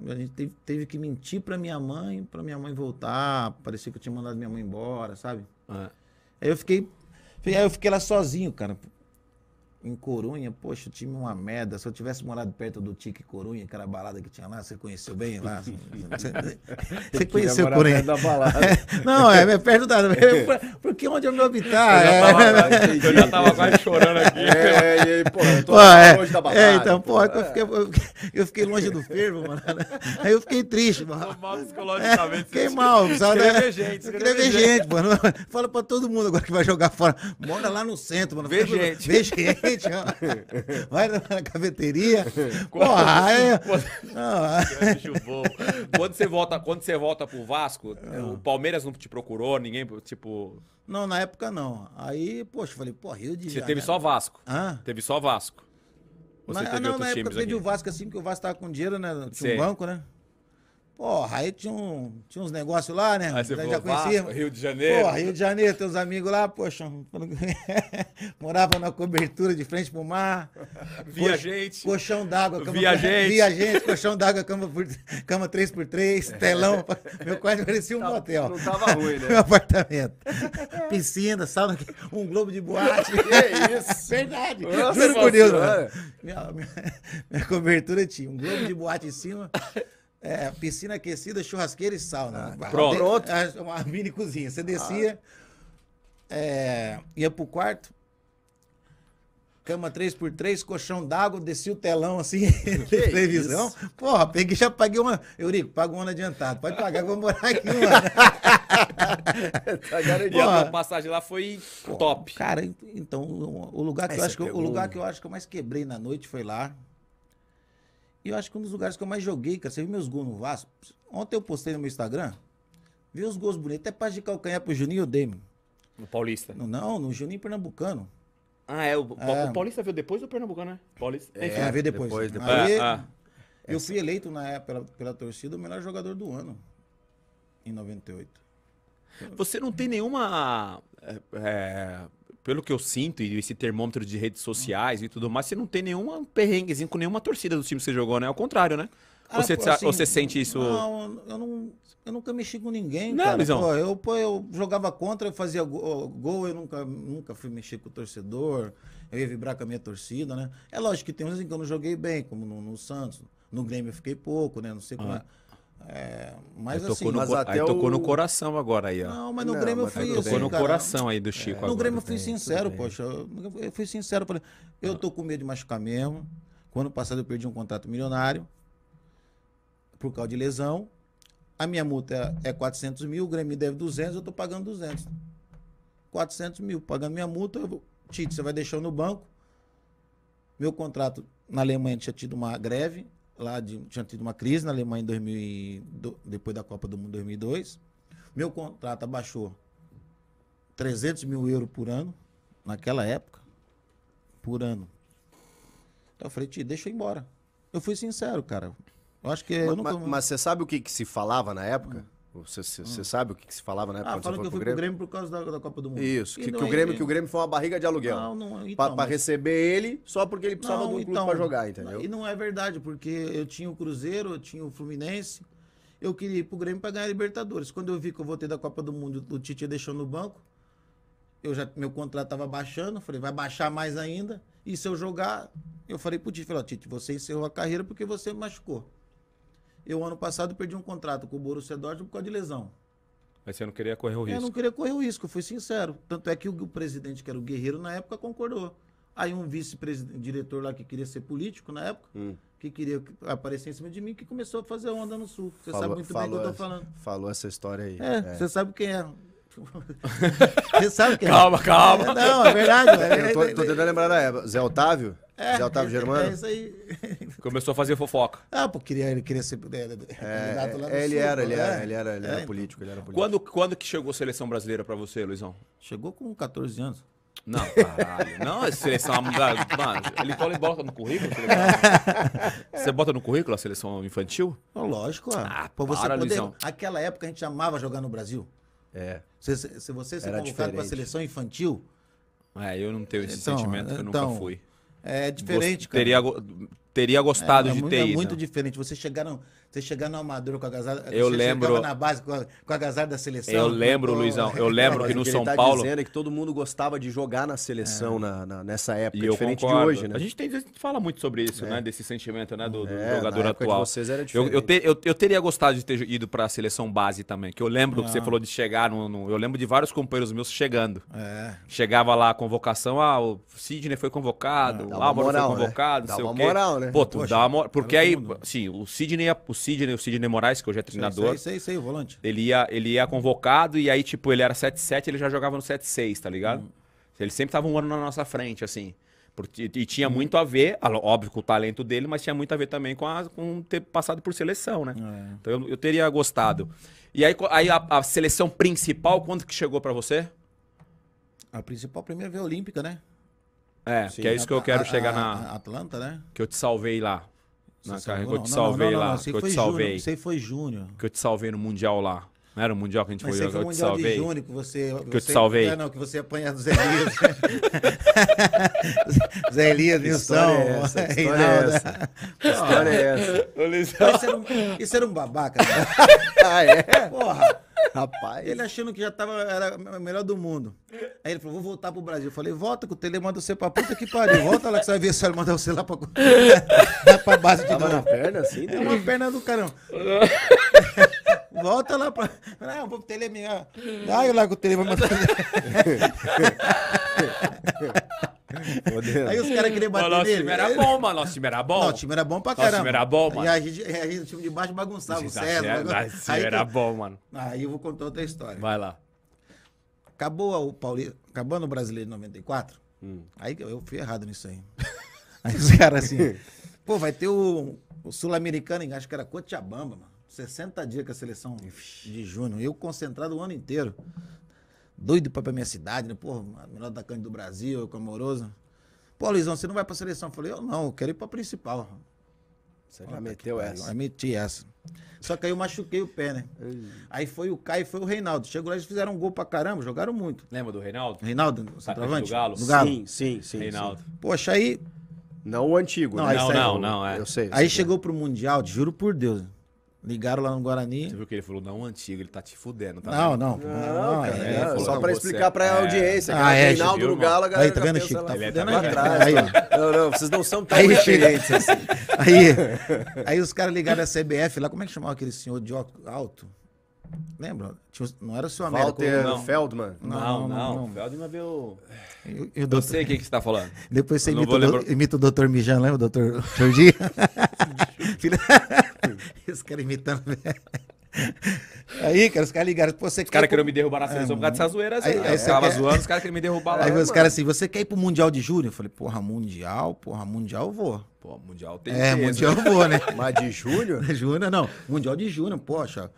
a gente teve, teve que mentir pra minha mãe, pra minha mãe voltar. Parecia que eu tinha mandado minha mãe embora, sabe? É. Aí eu fiquei. Aí eu fiquei lá sozinho, cara. Em Corunha, poxa, o time é uma merda. Se eu tivesse morado perto do Tique Corunha, que era a balada que tinha lá, você conheceu bem lá? *laughs* Você, você conheceu Corunha? da balada. *laughs* Não, é, é perto da. *laughs* Porque onde é o meu habitat? Eu já é- tava, eu já tava quase chorando aqui. É, e aí, pô, eu tô Pô, é, longe da balada. é, então, pô, eu fiquei, eu fiquei- eu fiquei longe do fervo, mano. Aí eu fiquei triste, mano. Mal É, psicologicamente. fiquei mal, precisava Escrever né? gente, Eu queria ver gente, mano. Fala pra todo mundo agora que vai jogar fora. Mora lá no centro, mano. Vê gente. Vê gente, ó. *laughs* Vai na cafeteria. Porra, *laughs* é. Não. Quando você volta, quando você volta pro Vasco, o Palmeiras não te procurou, ninguém, tipo, não, na época não. Aí, poxa, falei, porra, Rio de você teve só Vasco. Hã? Teve só Vasco. Você Mas, teve não, na época teve o Vasco assim, porque o Vasco tava com dinheiro, né? Tinha Sei. um banco, né? Porra, aí tinha, um, tinha uns negócios lá, né? Aí você Já- falou, conhecia. Vasco, Rio de Janeiro. Porra, Rio de Janeiro, teus amigos lá, poxa, *laughs* morava na cobertura de frente pro mar. *laughs* Via Cox- gente. Colchão d'água, cama Via *laughs* gente. Via gente, colchão d'água, cama, por, cama 3x3, telão. Meu quarto parecia um motel. Não tava ruim, né? Meu apartamento. Piscina, sauna, um globo de boate. Que isso? Verdade. Nossa, Juro por Deus, mano. Minha, minha- minha cobertura tinha um globo de boate em cima. É, piscina aquecida, churrasqueira e sauna. Ah, pronto. Pronto. É, Uma mini cozinha. Você descia, é, ia pro quarto, cama 3x3, colchão d'água, descia o telão assim, *laughs* televisão. Porra, peguei, já paguei uma. Eurico, paga um ano adiantado. Pode pagar, vou morar aqui um ano. *laughs* Tá garantido. a Porra. passagem lá foi top. Cara, ent- então, o lugar que Aí eu acho que pegou o lugar que eu acho que eu mais quebrei na noite foi lá. E eu acho que um dos lugares que eu mais joguei, cara, você viu meus gols no Vasco? Ontem eu postei no meu Instagram, vi os gols bonitos, até parte de calcanhar pro Juninho eu dei, mano. No Paulista. Não, não, no Juninho Pernambucano. Ah, é. O, É. o Paulista veio depois do Pernambucano, né? Paulista. É, Enfim. Ah, veio depois. depois, depois. Aí, Ah, ah. eu fui eleito na época pela, pela torcida o melhor jogador do ano, em 98. Você não tem nenhuma. é, é, pelo que eu sinto, e esse termômetro de redes sociais e tudo mais, você não tem nenhuma perrenguezinho com nenhuma torcida do time que você jogou, né? Ao contrário, né? Ah, Você, pô, assim, você sente isso. Não, eu não. Eu nunca mexi com ninguém, Não, cara. Pô, eu, pô, eu jogava contra, eu fazia go- gol, eu nunca, nunca fui mexer com o torcedor, eu ia vibrar com a minha torcida, né? É lógico que tem uns em que eu não joguei bem, como no, no Santos. No Grêmio eu fiquei pouco, né? Não sei como é. É, mas Aí assim. tocou, no, mas até aí tocou o- no coração agora aí, ó. Não, mas no Não, Grêmio eu mas tá fui tudo assim, tocou no cara, coração aí do Chico No agora. Grêmio eu fui bem, sincero, bem. poxa. Eu, eu fui sincero. Falei, eu tô com medo de machucar mesmo. Quando ano passado eu perdi um contrato milionário por causa de lesão. A minha multa é, é 400 mil, o Grêmio deve 200, eu tô pagando 200. 400 mil, pagando minha multa. Eu vou, Tite, você vai deixar eu no banco. Meu contrato na Alemanha tinha tido uma greve, lá de- tinha tido uma crise na Alemanha em 2000, e do- depois da Copa do Mundo 2002. Meu contrato abaixou 300 mil euros por ano, naquela época, por ano. Então eu falei, Tite, deixa eu ir embora. Eu fui sincero, cara. Eu acho que eu Ma- nunca... ma- Mas você sabe o que, que se falava na época? Você, você- você sabe o que, que se falava na época ah, falam que eu fui pro pro Grêmio? Grêmio por causa da, da Copa do Mundo. Isso, que, que o Grêmio, que o Grêmio foi uma barriga de aluguel. Não, não, pra, então, pra mas- receber ele só porque ele precisava Não, de um clube então, pra jogar, entendeu? E não é verdade, porque eu tinha o Cruzeiro, eu tinha o Fluminense. Eu queria ir pro Grêmio pra ganhar a Libertadores. Quando eu vi que eu voltei da Copa do Mundo, o Tite deixou no banco. Eu já, meu contrato tava baixando, falei, vai baixar mais ainda. E se eu jogar, eu falei pro Tite, falei, ó, Tite, você encerrou a carreira porque você machucou. Eu, ano passado, perdi um contrato com o Borussia Dortmund por causa de lesão. Mas você não queria correr o Eu risco. não queria correr o risco, eu fui sincero. Tanto é que o, presidente, que era o Guerreiro na época, concordou. Aí um vice-diretor lá que queria ser político na época, Hum. que queria aparecer em cima de mim, que começou a fazer onda no sul. Você Falou- sabe muito bem o que eu tô falando. Falou essa história aí. É, você sabe quem é. *laughs* Você sabe quem é. Calma, calma. É, não, é verdade. É, Eu tô, tô tentando lembrar da época. Zé Otávio? É, Zé Otávio é, Germano? É isso aí. *laughs* Começou a fazer fofoca. Ah, pô, queria, ele queria ser é, É, candidato lá no é, ele sul, era, pô, ele é. era, ele era, ele É, era então. político, ele era político. Quando, quando que chegou a seleção brasileira pra você, Luizão? Chegou com 14 anos. Não, caralho. *laughs* Não, a seleção. Mano, ele cola e bota no currículo? *laughs* Você bota no currículo a seleção infantil? Ó, Lógico, ah, Ah, pra você para, poder. Luizão. Aquela época a gente amava jogar no Brasil. É. Se, se se você ser Era convocado para a seleção infantil, É, eu não tenho esse Então, sentimento, eu então, nunca fui. É diferente, Gost- cara. Teria, teria gostado é, de muito, ter é ido. muito diferente. Você chegar no, você chegar no Amador com a agasalho. Eu você lembro- na base com a, com a agasalho da seleção. Eu lembro, Pô, Luizão, eu *laughs* lembro que no ele São tá Paulo. dizendo é que todo mundo gostava de jogar na seleção na, na- nessa época, E eu diferente concordo. de hoje, né? A gente, tem, a gente fala muito sobre isso, né? Desse sentimento, né? Do, do É, jogador na atual. vocês era eu, diferente. eu, te- eu- eu teria gostado de ter ido pra seleção base também. Que eu lembro que você Ah. falou de chegar no, no- Eu lembro de vários companheiros meus chegando. É. Chegava lá a convocação, ah, o Sidney foi convocado, Dá o uma Álvaro moral, foi né? convocado, Dá não sei uma o quê. moral, né? Pô, tu dá uma moral. Porque aí, sim, o Sidney, o Sidney, o Sidney Moraes, que hoje é treinador, Isso aí, isso aí, o volante. ele ia, ele ia convocado e aí, tipo, ele era 7-7, ele já jogava no 7-6, tá ligado? Hum. Ele sempre tava um ano na nossa frente, assim. Porque, e tinha muito a ver, óbvio, com o talento dele, mas tinha muito a ver também com, a- com ter passado por seleção, né? É. Então eu, eu teria gostado. E aí, aí a, a seleção principal, quando que chegou pra você? A principal primeira veio a Olímpica, né? É, Sim. que é isso que eu quero A- chegar a- na. Atlanta, né? Que eu te salvei lá. Na Você carreira que eu te salvei lá. Que eu te salvei. Aí foi Júnior. Que eu te salvei no Mundial lá. Não era o Mundial que a gente Mas foi jogar, eu te Mundial de salvei. Júnior, que você... Que eu te você- salvei. É, não, que você apanha do Zé Elias. *laughs* Zé Elias, Nilson, é essa? Que história é essa? Que história é essa? Isso era, um, isso era um babaca. né? *laughs* Ah, é? Porra. Rapaz. Ele achando que já tava, era o melhor do mundo. Aí ele falou, vou voltar pro Brasil. Eu falei, volta que o Tele manda você pra puta que pariu. Volta lá que você vai ver se ele mandar você lá pra, *laughs* pra base de Tava na novo. perna assim? É uma perna do caramba. *laughs* Volta lá pra... Não, vou pro Tele minha. Vai lá que o Tele vai mandar... *laughs* Aí os caras queriam Mas bater nosso nele. time era bom, mano. Nosso time era bom. Não, o time era bom pra Nosso caramba. time era bom, mano. E a gente, a gente, o time de baixo bagunçava, o Nosso César. time era- bagulho. nosso time Aí, era bom, mano. aí eu vou contar outra história. Vai lá. Acabou o Paulista, acabando o Brasileiro de 94, Hum. aí eu fui errado nisso aí. *laughs* Aí os caras assim, pô, vai ter o, o Sul-Americano, acho que era Cochabamba, mano. 60 dias com a seleção de junho. Eu concentrado o ano inteiro. Doido pra ir pra minha cidade, né? Pô, a melhor atacante do Brasil, eu com amoroso. Pô, Luizão, você não vai pra seleção? Eu falei, eu não, eu quero ir pra principal. Você já meteu essa. meti essa. Só que aí eu machuquei o pé, né? Aí foi o Caio e foi o Reinaldo. Chegou lá, eles fizeram um gol pra caramba, jogaram muito. Lembra do Reinaldo? Reinaldo, o Atacante centroavante? do Galo? Do Galo. Sim, sim, sim. Reinaldo. sim. Poxa, aí, Não o antigo, Não, né? Não, não, não, é. Eu sei. eu aí sei. chegou pro Mundial, juro por Deus. Ligaram lá no Guarani. Você viu que ele falou, não, antigo, ele tá te fudendo, tá Não, não. Não, cara, é, falou, só não, pra explicar pra é. audiência. Ah, é, Reinaldo viu, no Galo, a Aí, galera tá já vendo, Chico? Tá fudendo pra a gente. trás, Aí, ó. Não, não, vocês não são tão Aí, diferentes assim. *laughs* Aí, aí os caras ligaram a CBF lá, como é que chamava aquele senhor de óculos alto? Lembra? Não era o seu América. Walter não. Feldman. Não, Não, não. não, O Feldman veio... E, e o Eu doutor- sei o que, que você tá falando. *laughs* Depois você Eu não imita, do- imita o doutor Mijan, lembra o doutor Jordi? Os caras imitando. Aí, cara, os caras ligaram. Pô, você Os caras quer queriam ir me derrubar na seleção por causa dessas zoeiras aí. Aí- aí Eu você tava quer- zoando, os caras queriam me derrubar pro... lá. Aí os caras assim, você quer ir pro Mundial de Júnior? Eu falei, porra, Mundial, porra, Mundial eu vou. Pô, Mundial tem É, peso, Mundial eu vou, né? *laughs* Mas de Júnior? *laughs* Júnior, não. Mundial de Júnior, poxa.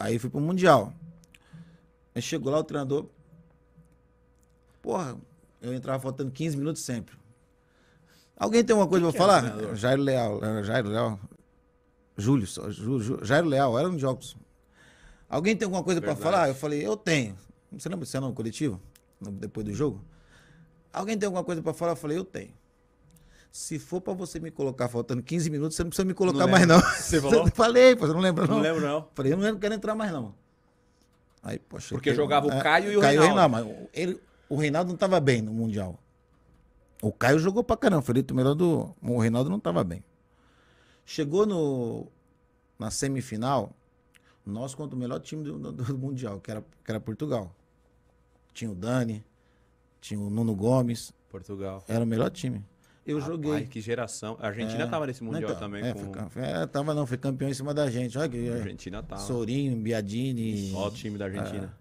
Aí fui pro Mundial. Aí chegou lá o treinador. Porra, eu entrava faltando 15 minutos sempre. Alguém tem alguma coisa pra é o falar? treinador? Jairo Leal. era Jairo Leal. Júlio, Ju- Jairo Leal, era um jogos. Alguém tem alguma coisa pra Verdade. falar? Eu falei, eu tenho. Você lembra você não coletivo? No- Depois do jogo? Alguém tem alguma coisa pra falar? Eu falei, eu tenho. Se for pra você me colocar faltando 15 minutos, você não precisa me colocar Não mais, não. Você falou? *laughs* Falei, pô, você não lembra, não? Não lembro, não. Falei, eu não quero entrar mais, não. Aí, poxa. Porque eu- jogava o é, Caio e o Caio Reinaldo. mas ele, o Reinaldo não tava bem no Mundial. O Caio jogou pra caramba, eleito o melhor do. O Reinaldo não tava bem. Chegou no, na semifinal, nós contra o melhor time do, do- do Mundial, que era, que era Portugal. Tinha o Dani, tinha o Nuno Gomes, Portugal. era o melhor time. Eu Rapaz, joguei. que geração. A Argentina É. tava nesse Mundial Então, também. É, com... foi, é, tava não, foi campeão em cima da gente. Olha que, A é, Argentina tava. Sorinho, Biadini. Ó o time da Argentina.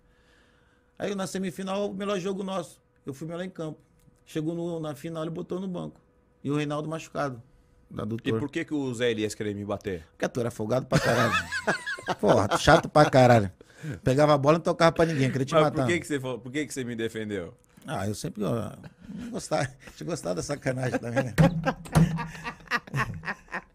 Aí na semifinal, o melhor jogo nosso. Eu fui melhor em campo. Chegou no- na final, ele botou no banco. E o Reinaldo machucado. Da E por que, que o Zé Elias queria me bater? Porque tu era folgado pra caralho. *laughs* Porra, chato pra caralho. Pegava a bola e não tocava pra ninguém, queria te Mas matar. por que, que, você, por que, que você me defendeu? Ah, eu sempre ó, gostava, *laughs* tinha gostado da sacanagem também, né?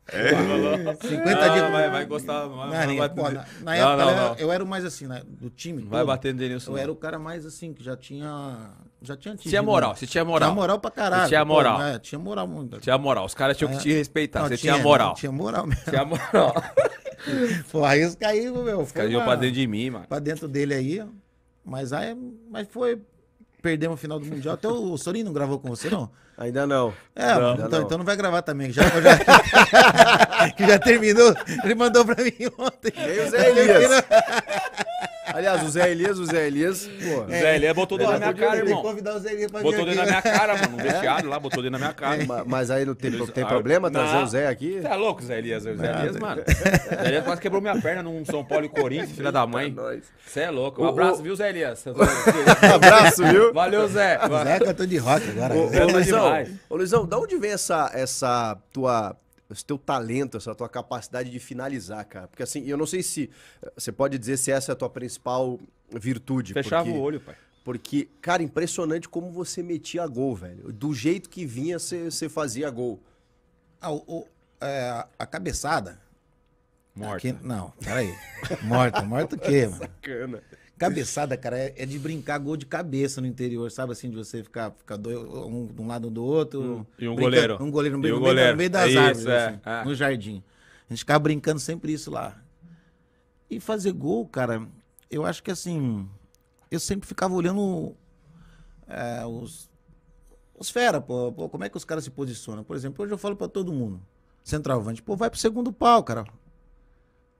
É, falou. *laughs* 50 dias. Ah, vai, vai gostar. Vai, Na, vai, pô, na, na Não, época não, eu, não. era- eu era o mais assim, né, do time. Vai todo. bater no Denilson. Eu era o cara mais assim, que já tinha. Já tinha Tinha moral, você tinha moral. Tinha moral pra caralho. Tinha pô, moral. né, tinha moral muito. Tinha moral. Os caras tinham que te respeitar. Não, você tinha, moral. Tinha moral mesmo. Tinha moral. *laughs* Pô, aí os caíram, meu. Os caras iam pra dentro de mim, mano. pra dentro dele aí. ó. Mas aí, mas foi. Perdemos o final do Mundial. Até o Sorinho não gravou com você, não? Ainda não. É, Não, então, não. então não vai gravar também. que Já, já, *laughs* que já terminou. Ele mandou pra mim ontem. Nem o Zé Elias. Aliás, o Zé Elias, o Zé Elias, pô. Zé Elias botou dentro da minha cara, irmão. convidar o Zé Elias pra Botou aqui. dentro da minha cara, mano. No vestiário lá, botou dentro da minha cara. Ma- Mas aí não tem, Eles- tem problema não. trazer o Zé aqui? Você é louco, Zé Elias? O Zé Elias, mano. Zé Elias quase quebrou minha perna num São Paulo e Corinthians, filha da mãe. Você é louco. Um O- abraço, o- viu, Zé Elias? *laughs* Um abraço, viu? Valeu, Zé. O Zé cantou de rock agora. Ô, tá Luizão, ô, Luizão, da onde vem essa, essa tua, esse teu talento, essa tua capacidade de finalizar, cara? Porque assim, eu não sei se você pode dizer se essa é a tua principal virtude. Fechava porque, o olho, pai. Porque, cara, impressionante como você metia gol, velho. Do jeito que vinha, você fazia gol. Ah, o- o- é, a cabeçada. Morta. Aqui- não, peraí. Morta, morta o quê, mano? Bacana. Cabeçada, cara, é, é de brincar gol de cabeça no interior, sabe assim, de você ficar, ficar dois, um de um lado do outro. E um brinca- goleiro. Um goleiro no meio, um no meio goleiro. no meio das É isso, árvores, é, assim, é. no jardim. A gente ficava brincando sempre isso lá. E fazer gol, cara, eu acho que assim, eu sempre ficava olhando é, os, os fera, pô, pô, como é que os caras se posicionam. Por exemplo, hoje eu falo pra todo mundo, centroavante, pô, vai pro segundo pau, cara.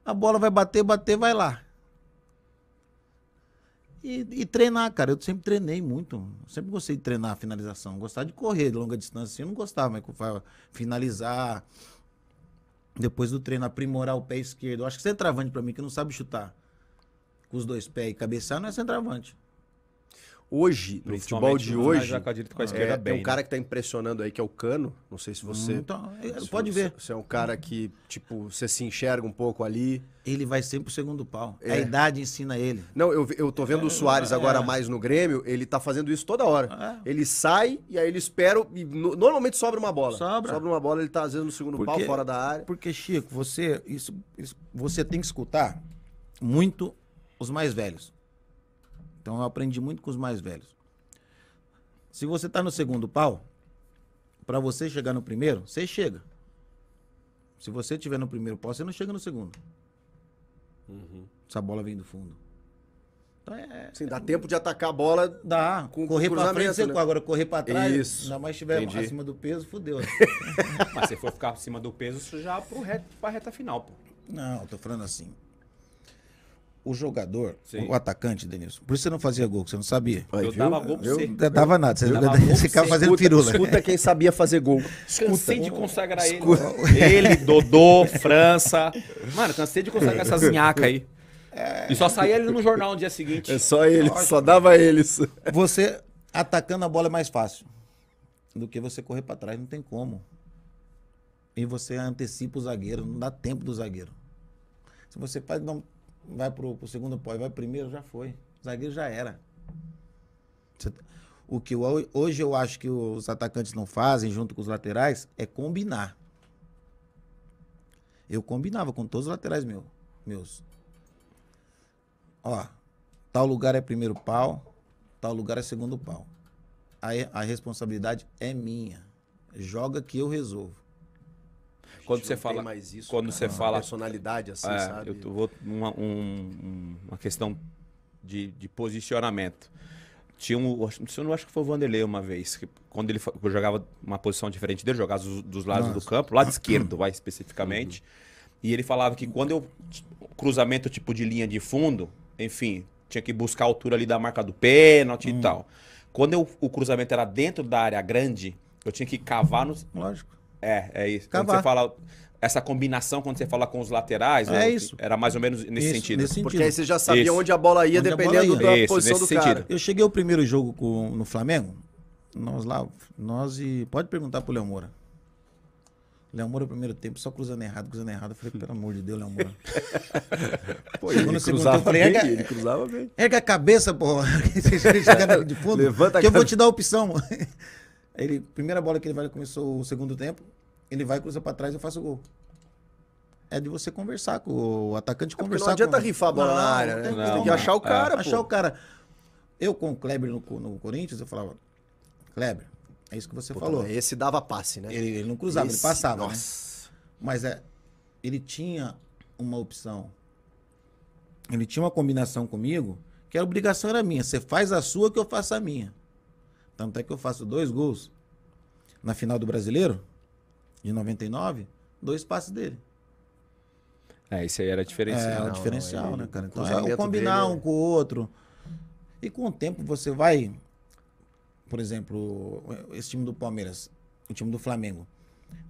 A bola vai bater, bater, vai lá. E, e treinar, cara. Eu sempre treinei muito. Sempre gostei de treinar a finalização. Gostava de correr de longa distância. Eu não gostava, mas finalizar. Depois do treino, aprimorar o pé esquerdo. Eu acho que centroavante pra mim, que não sabe chutar com os dois pés e cabecear, não é centroavante. Hoje, no futebol de hoje, Já com a direita com a é, esquerda tem bem. um cara né? que tá impressionando aí, que é o Cano. Não sei se você... Então, é, se pode você- ver. Você é um cara que, tipo, você se enxerga um pouco ali. Ele vai sempre pro segundo pau. É. A idade ensina ele. Não, eu, eu tô vendo o Soares agora mais no Grêmio, ele tá fazendo isso toda hora. Ele sai e aí ele espera. E no- normalmente sobra uma bola. Sobra. Sobra uma bola, ele tá às vezes no segundo Porque- pau, fora da área. Porque, Chico, você, isso, isso- você tem que escutar muito os mais velhos. Então eu aprendi muito com os mais velhos. Se você tá no segundo pau, para você chegar no primeiro, você chega. Se você estiver no primeiro pau, você não chega no segundo. Essa bola vem do fundo. Então é. Assim, dá tempo de atacar a bola. Dá. Com- correr com pra frente, né? agora correr pra trás. Isso. Ainda mais estiver Entendi. acima do peso, fudeu. *laughs* Mas se for ficar acima do peso, isso já pro reto, pra reta final, pô. Não, eu tô falando assim. O jogador, Sim. o atacante, Denilson. Por isso você não fazia gol, você não sabia. Eu viu? dava gol pra você. Não dava nada, você, Dava ficava fazendo Escuta, firula. escuta quem sabia fazer gol. Cansei de consagrar ele. Ele, Dodô, França. Mano, cansei de consagrar essas nhaca aí. E só saía ele no jornal no dia seguinte. É só ele, só dava eles. Você atacando a bola é mais fácil do que você correr pra trás, não tem como. E você antecipa o zagueiro, não dá tempo do zagueiro. Se você faz, não, vai pro, pro segundo e vai primeiro, já foi. Zagueiro já era. Você- o que eu- hoje eu acho que os atacantes não fazem, junto com os laterais, é combinar. Eu combinava com todos os laterais meu, meus. Ó, tal lugar é primeiro pau, tal lugar é segundo pau. Aí a responsabilidade é minha. Joga que eu resolvo. Quando Não você tem fala. mais isso, quando cara, você uma fala. personalidade assim, É, sabe? eu vou uma, um- um- uma questão de, de posicionamento. Tinha um, eu não acho que foi o Vanderlei uma vez, que quando ele eu jogava uma posição diferente dele, jogava dos, dos lados do campo, lado esquerdo, vai especificamente. E ele falava que quando eu cruzamento tipo de linha de fundo, enfim, tinha que buscar a altura ali da marca do pênalti e tal. Quando eu- o cruzamento era dentro da área grande, eu tinha que cavar no, Lógico. É, é isso. Quando Cavar. você fala. Essa combinação, quando você fala com os laterais, É isso. era mais ou menos nesse Isso, sentido. nesse Porque sentido. aí você já sabia Isso. onde a bola ia, Onde a bola dependendo ia. da Isso, posição nesse do cara. sentido. Eu cheguei o primeiro jogo com, no Flamengo, nós lá, nós e. Pode perguntar pro Léo Moura. Léo Moura, primeiro tempo, só cruzando errado, cruzando errado. Eu falei, pelo amor de Deus, Léo Moura. *laughs* Pô, ele no segundo cruzava tempo, eu falei, bem, "Erga- ele cruzava bem. Erga a cabeça, *laughs* chega de fundo. Levanta a que eu vou te dar a opção. Ele, primeira bola que ele vai, começou o segundo tempo, ele vai, cruza pra trás e eu faço o gol. É de você conversar com o atacante, É conversar não adianta com... rifar a bola Não, na área, não né? tem Você tem que achar o cara, Achar pô. o cara. Eu com o Kleber no, no Corinthians, eu falava, Kleber, é isso que você Puta, falou. Esse dava passe, né? Ele, ele não cruzava, Esse- ele passava, né? Nossa. Mas é, ele tinha uma opção. Ele tinha uma combinação comigo que a obrigação era minha. Você faz a sua que eu faço a minha. Tanto é que eu faço dois gols na final do Brasileiro, de 99, dois passes dele. É, isso aí era a diferença. É, não, o diferencial, ele- né, cara? Então é combinar dele é- um com o outro. E com o tempo você vai, por exemplo, esse time do Palmeiras, o time do Flamengo.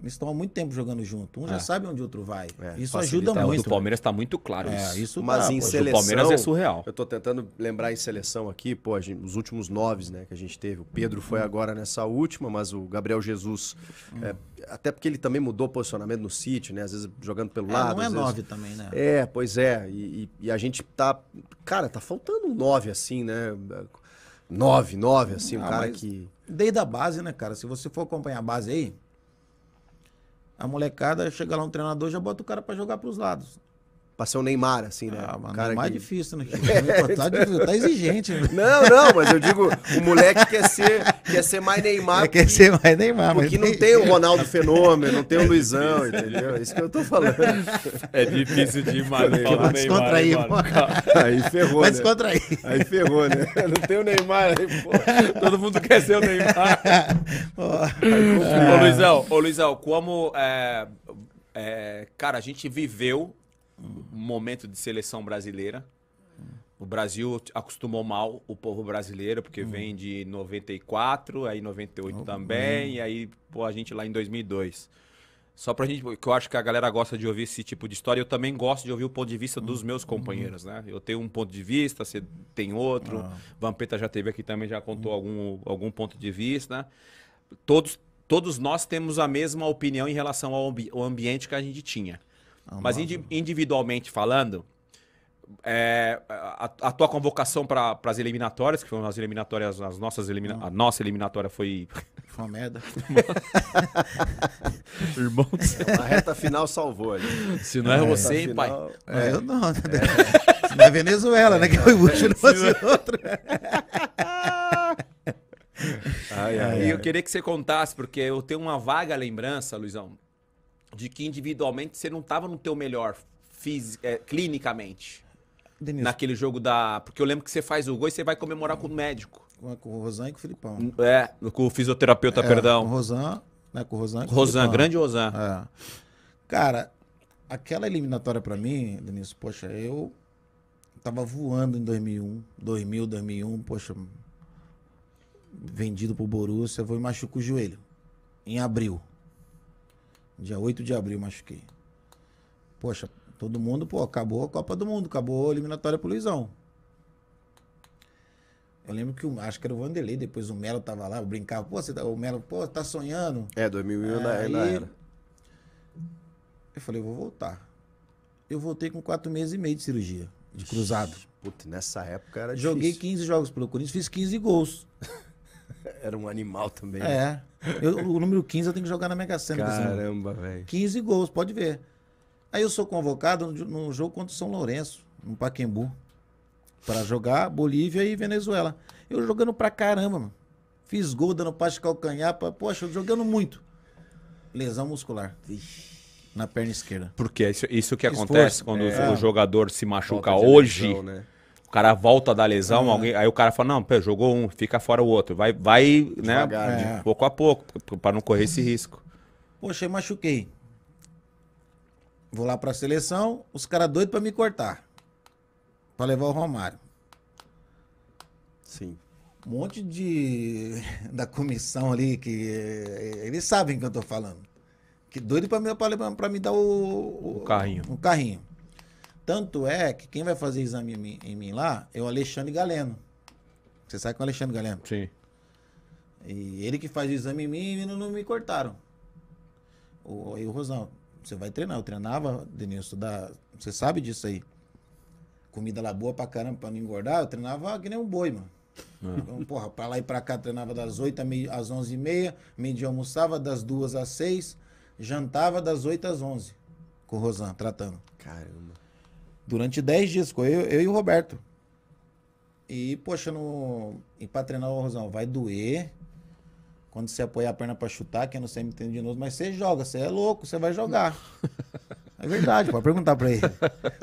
Eles estão há muito tempo jogando junto. Um já É. sabe onde o outro vai. É, isso facilita. ajuda o muito. do Palmeiras tá muito claro É, isso. isso Mas dá, em pô. seleção. do Palmeiras é surreal. Eu tô tentando lembrar em seleção aqui, pô, gente- os últimos nove, né, que a gente teve. O Pedro foi agora nessa última, mas o Gabriel Jesus. é, até porque ele também mudou posicionamento no City, né? Às vezes jogando pelo É, lado. não é às vezes- nove também, né? É, pois é. E, e- e a gente tá. Cara, tá faltando um 9 assim, né? 9, 9, assim, um Ah, cara mas- que. Desde a base, né, cara? Se você for acompanhar a base aí, a molecada chega lá um treinador já bota o cara pra jogar pros lados. Pra ser o Neymar, assim, né? Ah, O mano, cara é mais que- difícil, né? *laughs* tá, difícil, tá *laughs* exigente. Né? Não, não, mas eu digo, o moleque quer ser, quer ser mais Neymar. É, quer ser mais Neymar, mas Porque não tem o *laughs* Ronaldo Fenômeno, não tem o Luizão, entendeu? É isso que eu tô falando. É difícil demais Vai falar Neymar, descontrair, mano. Aí ferrou, Vai né? descontrair. Aí ferrou, né? Não tem o Neymar aí, pô. Todo mundo quer ser o Neymar. Ô, Luizão, ô, Luizão, como. é, é, cara, a gente viveu momento de seleção brasileira. O Brasil acostumou mal o povo brasileiro, porque vem de 94, aí 98 também, e aí, pô, a gente lá em 2002. Só pra gente, que eu acho que a galera gosta de ouvir esse tipo de história, eu também gosto de ouvir o ponto de vista dos meus companheiros, né? Eu tenho um ponto de vista, você tem outro, Vampeta já teve aqui também, já contou algum, algum ponto de vista. Todos, todos nós temos a mesma opinião em relação ao, ambi- ao ambiente que a gente tinha. Mas indi- individualmente falando, é, a, a tua convocação para as eliminatórias, que foram as eliminatórias, as nossas elimina a nossa eliminatória foi. *laughs* Foi uma merda. *laughs* Irmãos, A reta final salvou ali. se não é, você, hein, pai? Final- É, eu não. né? Na Venezuela, né? Que foi o último, não fosse *laughs* outro. Ai, ai, E eu queria que você contasse, porque eu tenho uma vaga lembrança, Luizão, de que individualmente você não estava no teu melhor é, clinicamente. Denilson, Naquele jogo da. Porque eu lembro que você faz o gol e você vai comemorar com o médico. com, com o Rosan e com o Filipão. É, com o fisioterapeuta, É, Com o perdão. Rosan, né? Com o Rosan. e com o Rosan, Filipão. grande Rosan. É. Cara, aquela eliminatória pra mim, Denilson, poxa, eu tava voando em 2001, 2000, 2001, poxa, vendido pro Borussia, vou e machuco o joelho. Em abril. Dia 8 de abril machuquei. Poxa, todo mundo, pô, acabou a Copa do Mundo, acabou a eliminatória pro Luizão. Eu lembro que o, acho que era o Vanderlei, depois o Melo tava lá, eu brincava, pô, você tá, o Melo, pô, tá sonhando? É, 2001 ainda, Aí- ainda era. Eu falei, eu vou voltar. Eu voltei com quatro meses e meio de cirurgia, de cruzado. Putz, nessa época era Joguei difícil. 15 jogos pelo Corinthians, fiz 15 gols. *laughs* Era um animal também. É. Eu- o número 15 eu tenho que jogar na Mega Sena. Caramba, velho. 15 gols, pode ver. Aí eu sou convocado no, jogo contra o São Lourenço, no Paquembu, para jogar Bolívia e Venezuela. Eu jogando pra caramba, mano. Fiz gol dando passe de calcanhar, pra, poxa, jogando muito. Lesão muscular. Na perna esquerda. Porque isso, isso que Esforço. acontece quando É. o jogador se machuca hoje. lesão, né? O cara volta da lesão, alguém, aí o cara fala, não, pô, jogou um, fica fora o outro. Vai, vai né, de né? pouco a pouco, p- pra não correr esse risco. Poxa, eu machuquei. Vou lá pra seleção, os caras doidos pra me cortar. Pra levar o Romário. Sim. Um monte de. *laughs* da comissão ali, que. eh, Eles sabem que eu tô falando. Que doido pra me, pra me dar o. O carrinho. O carrinho. Tanto é que quem vai fazer exame em mim, em mim lá é o Alexandre Galeno. Você sabe que é o Alexandre Galeno? Sim. E ele que faz o exame em mim e não, não me cortaram. O, aí o Rosão, você vai treinar. Eu treinava, Denilson, da, você sabe disso aí. Comida lá boa pra caramba, pra não engordar, eu treinava que nem um boi, mano. Então, porra, pra lá e pra cá, treinava das 8 às meio- às 11 e meia, meio dia almoçava das 2 às 6, jantava das 8 às 11, com o Rosan, tratando. Caramba. Durante 10 dias, eu, eu e o Roberto. E, poxa, no, e pra treinar o Rosão, vai doer. Quando você apoiar a perna pra chutar, que eu não sei me entender de novo, mas você joga, você é louco, você vai jogar. *laughs* É verdade, pode perguntar pra ele.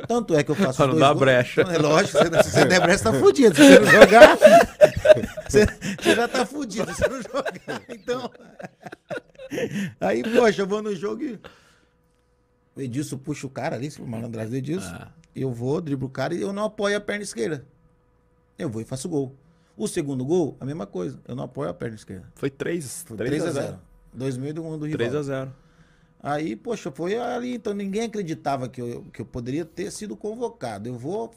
Tanto é que eu faço Pra não dois dar gols- brecha. É lógico, se, se você der brecha, tá fudido. Se você não *laughs* jogar, você, você já tá fudido se não jogar. Então. Aí, poxa, eu vou no jogo e. O Edilson puxa o cara ali, o malandragem do Edilson. Ah. Eu vou, driblo o cara e eu não apoio a perna esquerda. Eu vou e faço gol. O segundo gol, a mesma coisa. Eu não apoio a perna esquerda. Foi 3, Foi 3 3 a a 0. 0 2 mil do mundo rival. 3 a 0. Aí, poxa, foi ali. Então ninguém acreditava que eu, que eu poderia ter sido convocado. Eu vou.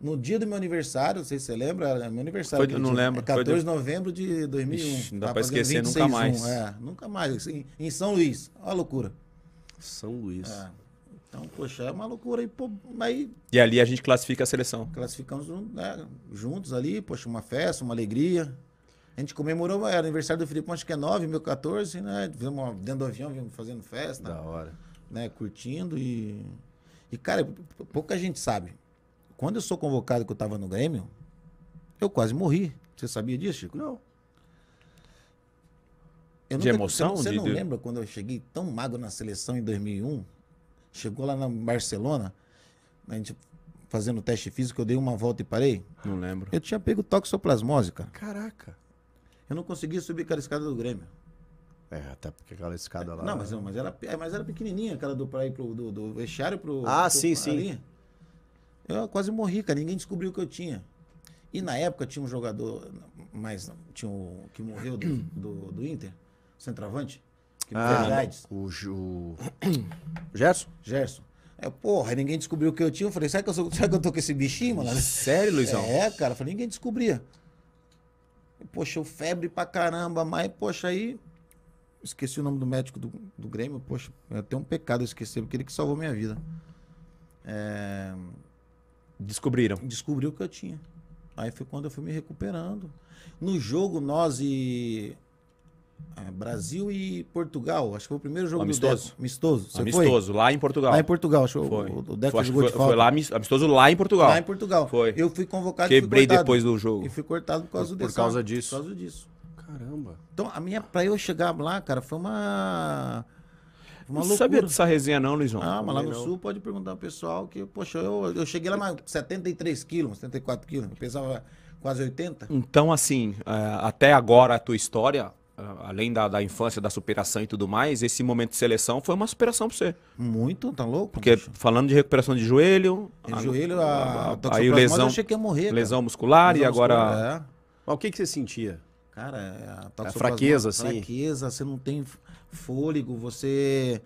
No dia do meu aniversário, não sei se você lembra, era meu aniversário. Foi- não dia, lembro, É foi 14 de- novembro de 2001. Ixi, não dá pra esquecer nunca 26 mais. É, nunca mais. Em, em São Luís. Olha a loucura. São Luís. É. Então, poxa, é uma loucura. E, pô, aí E ali a gente classifica a seleção. classificamos né, juntos ali, poxa, uma festa, uma alegria. A gente comemorou, era aniversário do Felipe, acho que é 9, 2014, né? Vimos dentro do avião, vimos fazendo festa, Da hora. né? Curtindo e. E, cara, pouca gente sabe. Quando eu sou convocado que eu tava no Grêmio, eu quase morri. Você sabia disso, Chico? Não. Eu De emoção? Você, você De- não de- lembra quando eu cheguei tão magro na seleção em 2001? Chegou lá na Barcelona, a gente fazendo teste físico, eu dei uma volta e parei. Não lembro. Eu tinha pego toxoplasmose, cara. Caraca. Eu não conseguia subir aquela escada do Grêmio. É, até porque aquela escada lá. Não, mas, mas, era, é, mas era pequenininha, aquela do, pra ir pro, do, do vestiário pro... Ah, pro- sim, sim. Eu quase morri, cara. Ninguém descobriu o que eu tinha. E na época tinha um jogador, mas tinha um que morreu do, do, do Inter, centroavante, não Ah, o, o *coughs* Gerson? Gerson. É, porra, ninguém descobriu o que eu tinha. Eu falei, será que eu, sou, *laughs* será que eu tô com esse bichinho, mano? Sério, Luizão? É, cara, eu falei, ninguém descobria. Poxa, eu febre pra caramba, mas, poxa, aí. Esqueci o nome do médico do, do Grêmio, poxa, é até um pecado esquecer, porque ele que salvou minha vida. É, Descobriram. descobriu o que eu tinha. Aí foi quando eu fui me recuperando. No jogo, nós e. é, Brasil e Portugal, acho que foi o primeiro jogo Amistoso. do. Amistoso. Você Amistoso, lá em Portugal. Foi? Lá em Portugal, acho que Foi. o, o Deco Foi, jogou foi, de falta. foi lá, amis- amistoso lá em Portugal. Lá em Portugal. Foi. Eu fui convocado e fui Quebrei cortado. depois do jogo. E fui cortado por causa Por- por causa disso. Por causa disso. Caramba. Então, a minha, pra eu chegar lá, cara, foi uma. Uma não loucura. sabia dessa resenha não, Luizão. Ah, mas lá no não. sul pode perguntar ao pessoal que, poxa, eu, eu cheguei lá mais 73 quilos, 74 quilos. Eu pesava quase 80. Então, assim, é, até agora a tua história, além da, da infância, da superação e tudo mais, esse momento de seleção foi uma superação pra você. Muito, tá louco? Porque bicho? falando de recuperação de joelho, E a- joelho, a, a, aí toxoplasmose, lesão, eu achei que ia morrer. cara. lesão muscular e Lesão agora muscular, é. Mas o que, que você sentia? Cara, é a toxoplasmose- fraqueza, assim? Fraqueza, você não tem fôlego, você.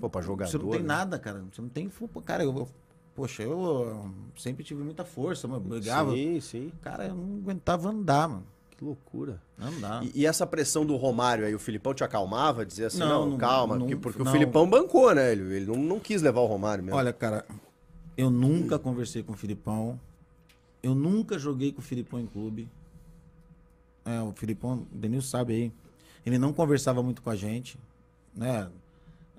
Pô, pra jogador. Você não tem né? nada, cara. Você não tem. Cara, eu. eu- Poxa, eu sempre tive muita força, mano. Brigava. Sim, sim. Cara, eu não aguentava andar, mano. Que loucura. Andar. E, e essa pressão do Romário aí, o Filipão te acalmava? Dizia assim, não, Não, não- calma. não- porque porque não. o Filipão bancou, né? Ele, ele não, não quis levar o Romário mesmo. Olha, cara, eu nunca conversei com o Filipão. Eu nunca joguei com o Filipão em clube. É, o Filipão, o Denilson sabe aí. Ele não conversava muito com a gente, né?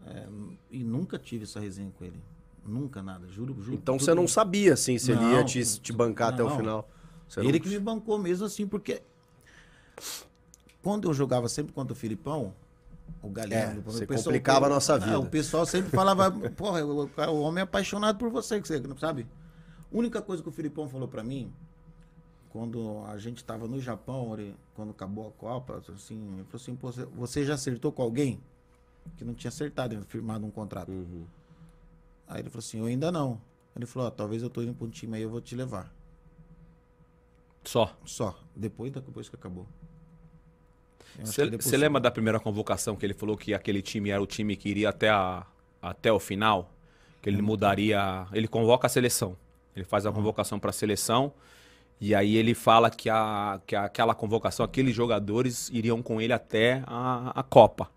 É, e nunca tive essa resenha com ele. Nunca nada, juro, juro. então tudo- você não sabia, assim, se ele ia Não, te, te bancar até o não. final. Você Ele não- que me bancou mesmo assim, porque quando eu jogava sempre contra o Filipão, o Galeano, É, você pessoal- complicava a nossa vida. o pessoal sempre falava, *laughs* porra, o, homem é apaixonado por você, que você não sabe? A única coisa que o Filipão falou pra mim, quando a gente tava no Japão, quando acabou a Copa, assim, ele falou assim, "Pô, você, já acertou com alguém? Que não tinha acertado, firmado um contrato. Uhum. Aí ele falou assim, eu ainda não. Ele falou, talvez eu tô indo pra um time aí, eu vou te levar. só. Só. Depois, depois que acabou. Eu acho que depois- Você lembra da primeira convocação que ele falou que aquele time era o time que iria até, a, até o final? Que ele mudaria. Ele convoca a seleção. Ele faz a convocação para a seleção. E aí ele fala que, a, que aquela convocação, aqueles jogadores iriam com ele até a, a Copa.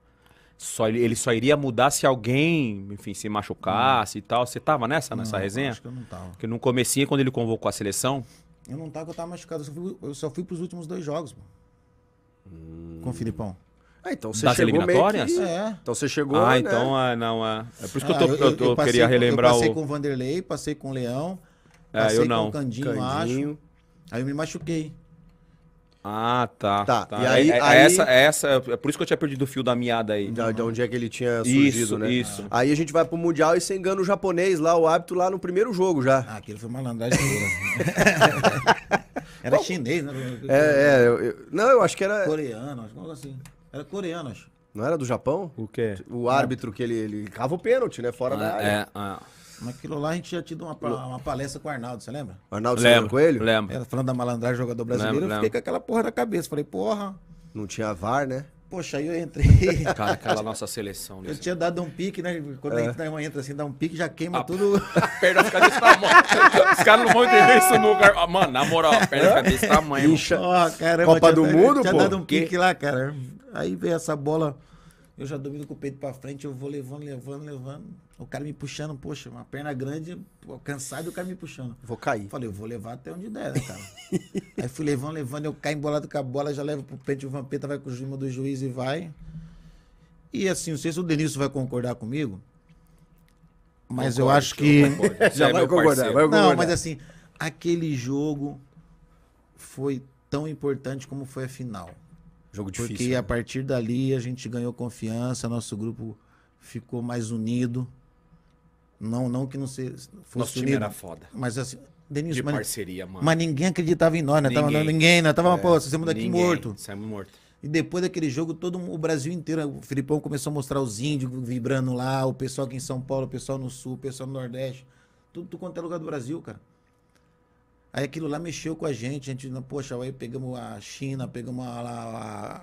Só, ele, só iria mudar se alguém, enfim, se machucasse e tal. Você tava nessa, nessa Não, resenha? Acho que eu não tava. Porque no comecinho, quando ele convocou a seleção, Eu não tava, eu tava machucado. Eu só fui, eu só fui pros últimos dois jogos, pô. Com o Filipão. Ah, então você Das chegou meio eliminatórias? que... É. Então você chegou, ah, né? então, ah, não, é. É por isso que eu, Ah, tô, eu, tô- passei queria com- relembrar Eu passei o. com o Vanderlei, passei com o Leão. É, Passei eu com não. o Candinho, acho. Candinho. Aí eu me machuquei. Ah, tá. Tá, e É- aí- é, é aí- essa, é essa, é por isso que eu tinha perdido o fio da meada aí. De, de onde é que ele tinha Isso, surgido, né? isso. Aí a gente vai pro Mundial e você engana o japonês lá, o hábito lá no primeiro jogo já. Ah, aquele foi malandragem pura. *laughs* Era chinês, né? É, é. eu- eu- não, eu acho que era. Coreano, acho que algo assim. Era coreano, acho. Não era do Japão? O quê? O árbitro que ele, ele cava o pênalti, né? Fora da área. É, ah, Mas aquilo lá a gente tinha tido uma, uma palestra com o Arnaldo, você lembra? Arnaldo lembro, Coelho? lembro. Era falando da malandragem jogador brasileiro, Lembro, eu fiquei lembro. com aquela porra na cabeça. Falei, porra, Não tinha VAR, né? Poxa, aí eu entrei. *laughs* Cara, aquela nossa seleção. Eu Desse... tinha dado um pique, né? Quando É. a gente entra assim, dá um pique, já queima Ah, tudo. *laughs* A perna fica desse tamanho. Os caras não vão entender isso nunca. Ah, Mano, na moral, a perna fica desse tamanho. Incha. Ó, caramba, Copa tinha- do eu Mundo, tinha pô? dado um Que? pique lá, cara. Aí veio essa bola, eu já domino com o peito pra frente, eu vou levando, levando, levando. O cara me puxando, poxa, uma perna grande, cansado e o cara me puxando. Vou cair. Eu falei, eu vou levar até onde der, né, cara? *laughs* Aí fui levando, levando, eu caio embolado com a bola, já levo pro pente, o Vampeta vai com o cima do juiz e vai. E assim, não sei se o Denilson vai concordar comigo, mas eu Concordo, acho que... *laughs* Já é vai concordar, vai concordar. Não, mas assim, aquele jogo foi tão importante como foi a final. Jogo difícil. Porque né? a partir dali a gente ganhou confiança, nosso grupo ficou mais unido. Não, não que não se, fosse Nosso time unido. era foda. Mas assim, Denilson, De mas, parceria, mano. mas ninguém acreditava em nós, né? Tava, Ninguém. ninguém, nós tava, pô, saímos daqui Ninguém. morto. Saímos morto. E depois daquele jogo, todo o Brasil inteiro, o Filipão começou a mostrar os índios vibrando lá, o pessoal aqui em São Paulo, o pessoal no Sul, o pessoal no Nordeste, tudo, tudo quanto é lugar do Brasil, cara. Aí aquilo lá mexeu com a gente, a gente, poxa, aí pegamos a China, pegamos a, a-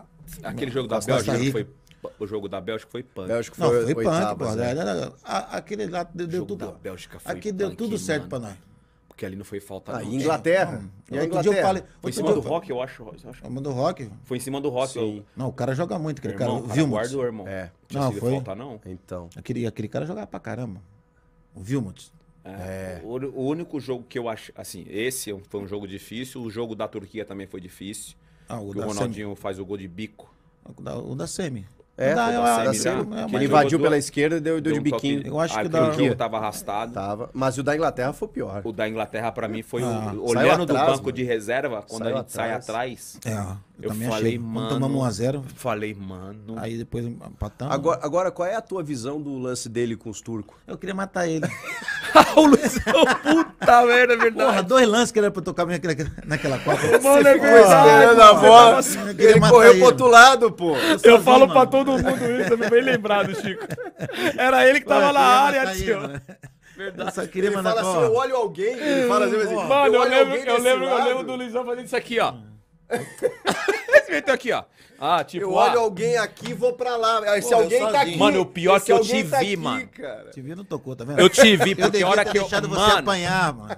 a- Aquele jogo da Bélgica foi. O jogo da Bélgica foi punk. Bélgica Não, foi, foi punk, oitavas, pô. né? A- Aquele lá deu, O deu jogo tudo. da Bélgica foi Aqui deu tudo certo pra nós. Porque ali não foi falta. Ah, não. e Inglaterra. E a eu Inglaterra? falei. Foi em cima do rock, eu acho. eu acho. Mano do rock? Foi em cima do rock. Eu- Não, o cara joga muito, aquele Irmão, cara. o Vilmot. guardou, irmão. É. Não, sido foi. falta, não? Então. Aquele, aquele cara jogava pra caramba. O Vilmot. É. O, o único jogo que eu acho, assim, esse foi um jogo difícil. O jogo da Turquia também foi difícil. Ah, o o Ronaldinho faz o gol de bico. Semi. O da, o da Semi. É, da, da eu- Semi, eu- né? Mas ele invadiu pela esquerda e deu, deu de um biquinho. Eu acho que ah, da- o jogo tava arrastado. Tava. Mas o da Inglaterra foi pior. O da Inglaterra, pra mim, foi Ah. olhando do banco mano. de reserva, quando Saiu a gente sai atrás. atrás. É, eu, Eu também falei, achei. Quando mano. tomamos 1x0, Falei, mano. aí depois empatamos. Agora, agora, qual é a tua visão do lance dele com os turcos? Eu queria matar ele. *laughs* o Luizão, puta merda, é verdade. Porra, dois lances que era pra eu tocar naquela, naquela Copa. Mano, é verdade. a bola. Eu queria Ele correu ele. pro outro lado, pô. Eu sozinho, falo pra mano. todo mundo isso, é bem *laughs* lembrado, Chico. Era ele que tava Eu na área, ele, tio. Eu só queria Ele mandar fala assim, eu olho alguém, ele fala assim, assim Mano, eu olho lembro, eu lembro, eu lembro do Luizão fazendo isso aqui, ó. *laughs* Esse aqui, ó. Ah, tipo, Eu ah, olho alguém aqui e vou pra lá. Esse Pô, alguém tá aqui. Mano, o pior Esse que eu te tá vi, aqui, mano. cara. Te vi, não tocou, tá vendo? eu te vi, *laughs* porque a hora que eu. deixado você Mano, apanhar, mano.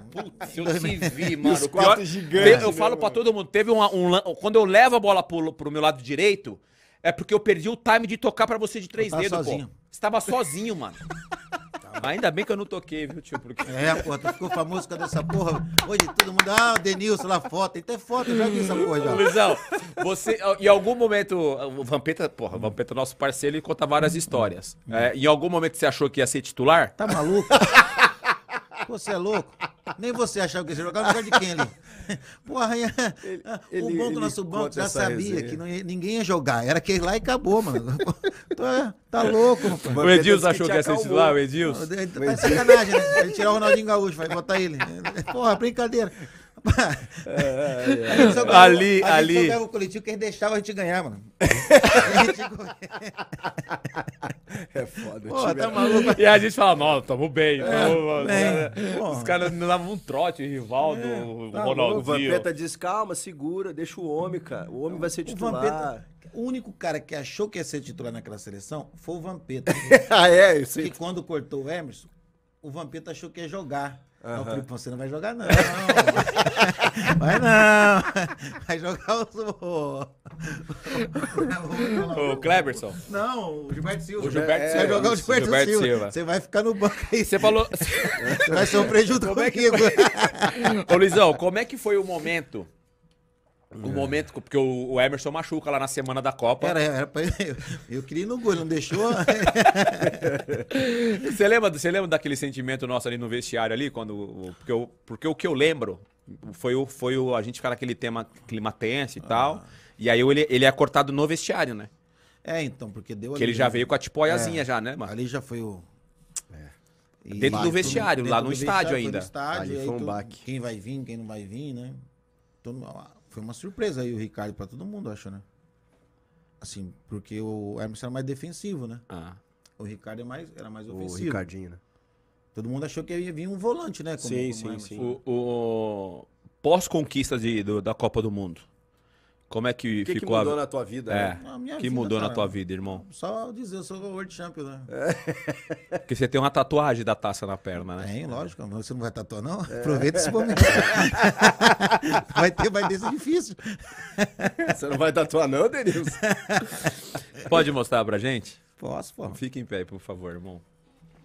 se eu te vi, mano. os pior- gigantes, eu né, falo pra todo mundo, teve uma- um, Quando eu levo a bola pro, pro meu lado direito, é porque eu perdi o time de tocar pra você de três dedos, sozinho. pô. Você tava sozinho, mano. *laughs* Ainda bem que eu não toquei, viu, tio? Porque. É, porra, tu ficou famoso cadê essa porra? Hoje todo mundo, ah, o Denilson lá, foto. Tem até foto, eu já vi essa porra já. Luizão, você, em algum momento, o Vampeta, porra, o Vampeta é nosso parceiro, ele conta várias histórias. É, em algum momento você achou que ia ser titular? Tá maluco? Você é louco? Nem você achava que ia jogar no lugar de quem ali? *laughs* Porra, é- ele- o bom do nosso banco já sabia resenha. que não ia- ninguém ia jogar. Era aquele lá e acabou, mano. *laughs* Tá, tá louco, rapaz. O Edilson achou que ia ser acalmou. titular, o Edilson? Tá sacanagem, né? Ele tirar o Ronaldinho Gaúcho, vai botar ele. *laughs* Porra, brincadeira. A gente só ganhava- Ali, a gente ali. só ganhava o coletivo que eles deixavam a gente ganhar, mano. *laughs* É foda. o time tá era- maluco. E a gente fala, nossa, tamo bem. tamo- mano. bem. Os caras não davam um trote, o Rivaldo, o O Ronaldinho. Vampeta diz, calma, segura, deixa o homem, cara. O homem vai ser O titular. Vampeta, o único cara que achou que ia ser titular naquela seleção foi o Vampeta. *laughs* ah, é? Isso que aí. quando cortou o Emerson, o Vampeta achou que ia jogar. Eu falei, "Pô, você não vai jogar, não. *laughs* vai não. *laughs* Vai jogar o. *laughs* O Cleberson. Não, o Gilberto Silva. O Gilberto Vai Silva, jogar o Gilberto, Gilberto Silva. Silva. Você vai ficar no banco aí. Você falou. Você vai sofrer junto Como é que- comigo. Ô, Luizão, como é que foi o momento? O momento, porque o Emerson machuca lá na semana da Copa. Era, era pra... eu, eu queria ir no gol, não deixou. *laughs* Você lembra, você lembra daquele sentimento nosso ali no vestiário ali? Quando, porque, eu, porque o que eu lembro foi, o, foi o, a gente ficar naquele tema clima tenso e tal. E aí ele, ele é cortado no vestiário, né? É, então, porque deu Que ele já veio com a tipoiazinha já, né, mano? Ali já foi o. E- Dentro do Tudo- vestiário, lá dentro no do estádio ainda. No estádio, Ali foi um baque. Quem vai vir, quem não vai vir, né? Todo- foi uma surpresa aí o Ricardo pra todo mundo, acho, né? Assim, porque o Emerson era mais defensivo, né? Ah. O Ricardo é mais, era mais O ofensivo. Ricardinho, né? Todo mundo achou que ia vir um volante, né? Como- Sim, como sim, Emerson. sim. O, o pós-conquista da Copa do Mundo. Como é que, O que, que ficou mudou a... na tua vida? É, né? Na minha que vida, mudou na cara. tua vida, irmão? Só dizer, eu sou o World Champion, né? *laughs* Porque você tem uma tatuagem da taça na perna, né? Tem, lógico. mas Você não vai tatuar, não? Aproveita esse momento. *laughs* vai ter, vai ter, ser difícil. Você não vai tatuar não, Denilson? *laughs* Pode mostrar pra gente? Posso, pô. Fique em pé, por favor, irmão.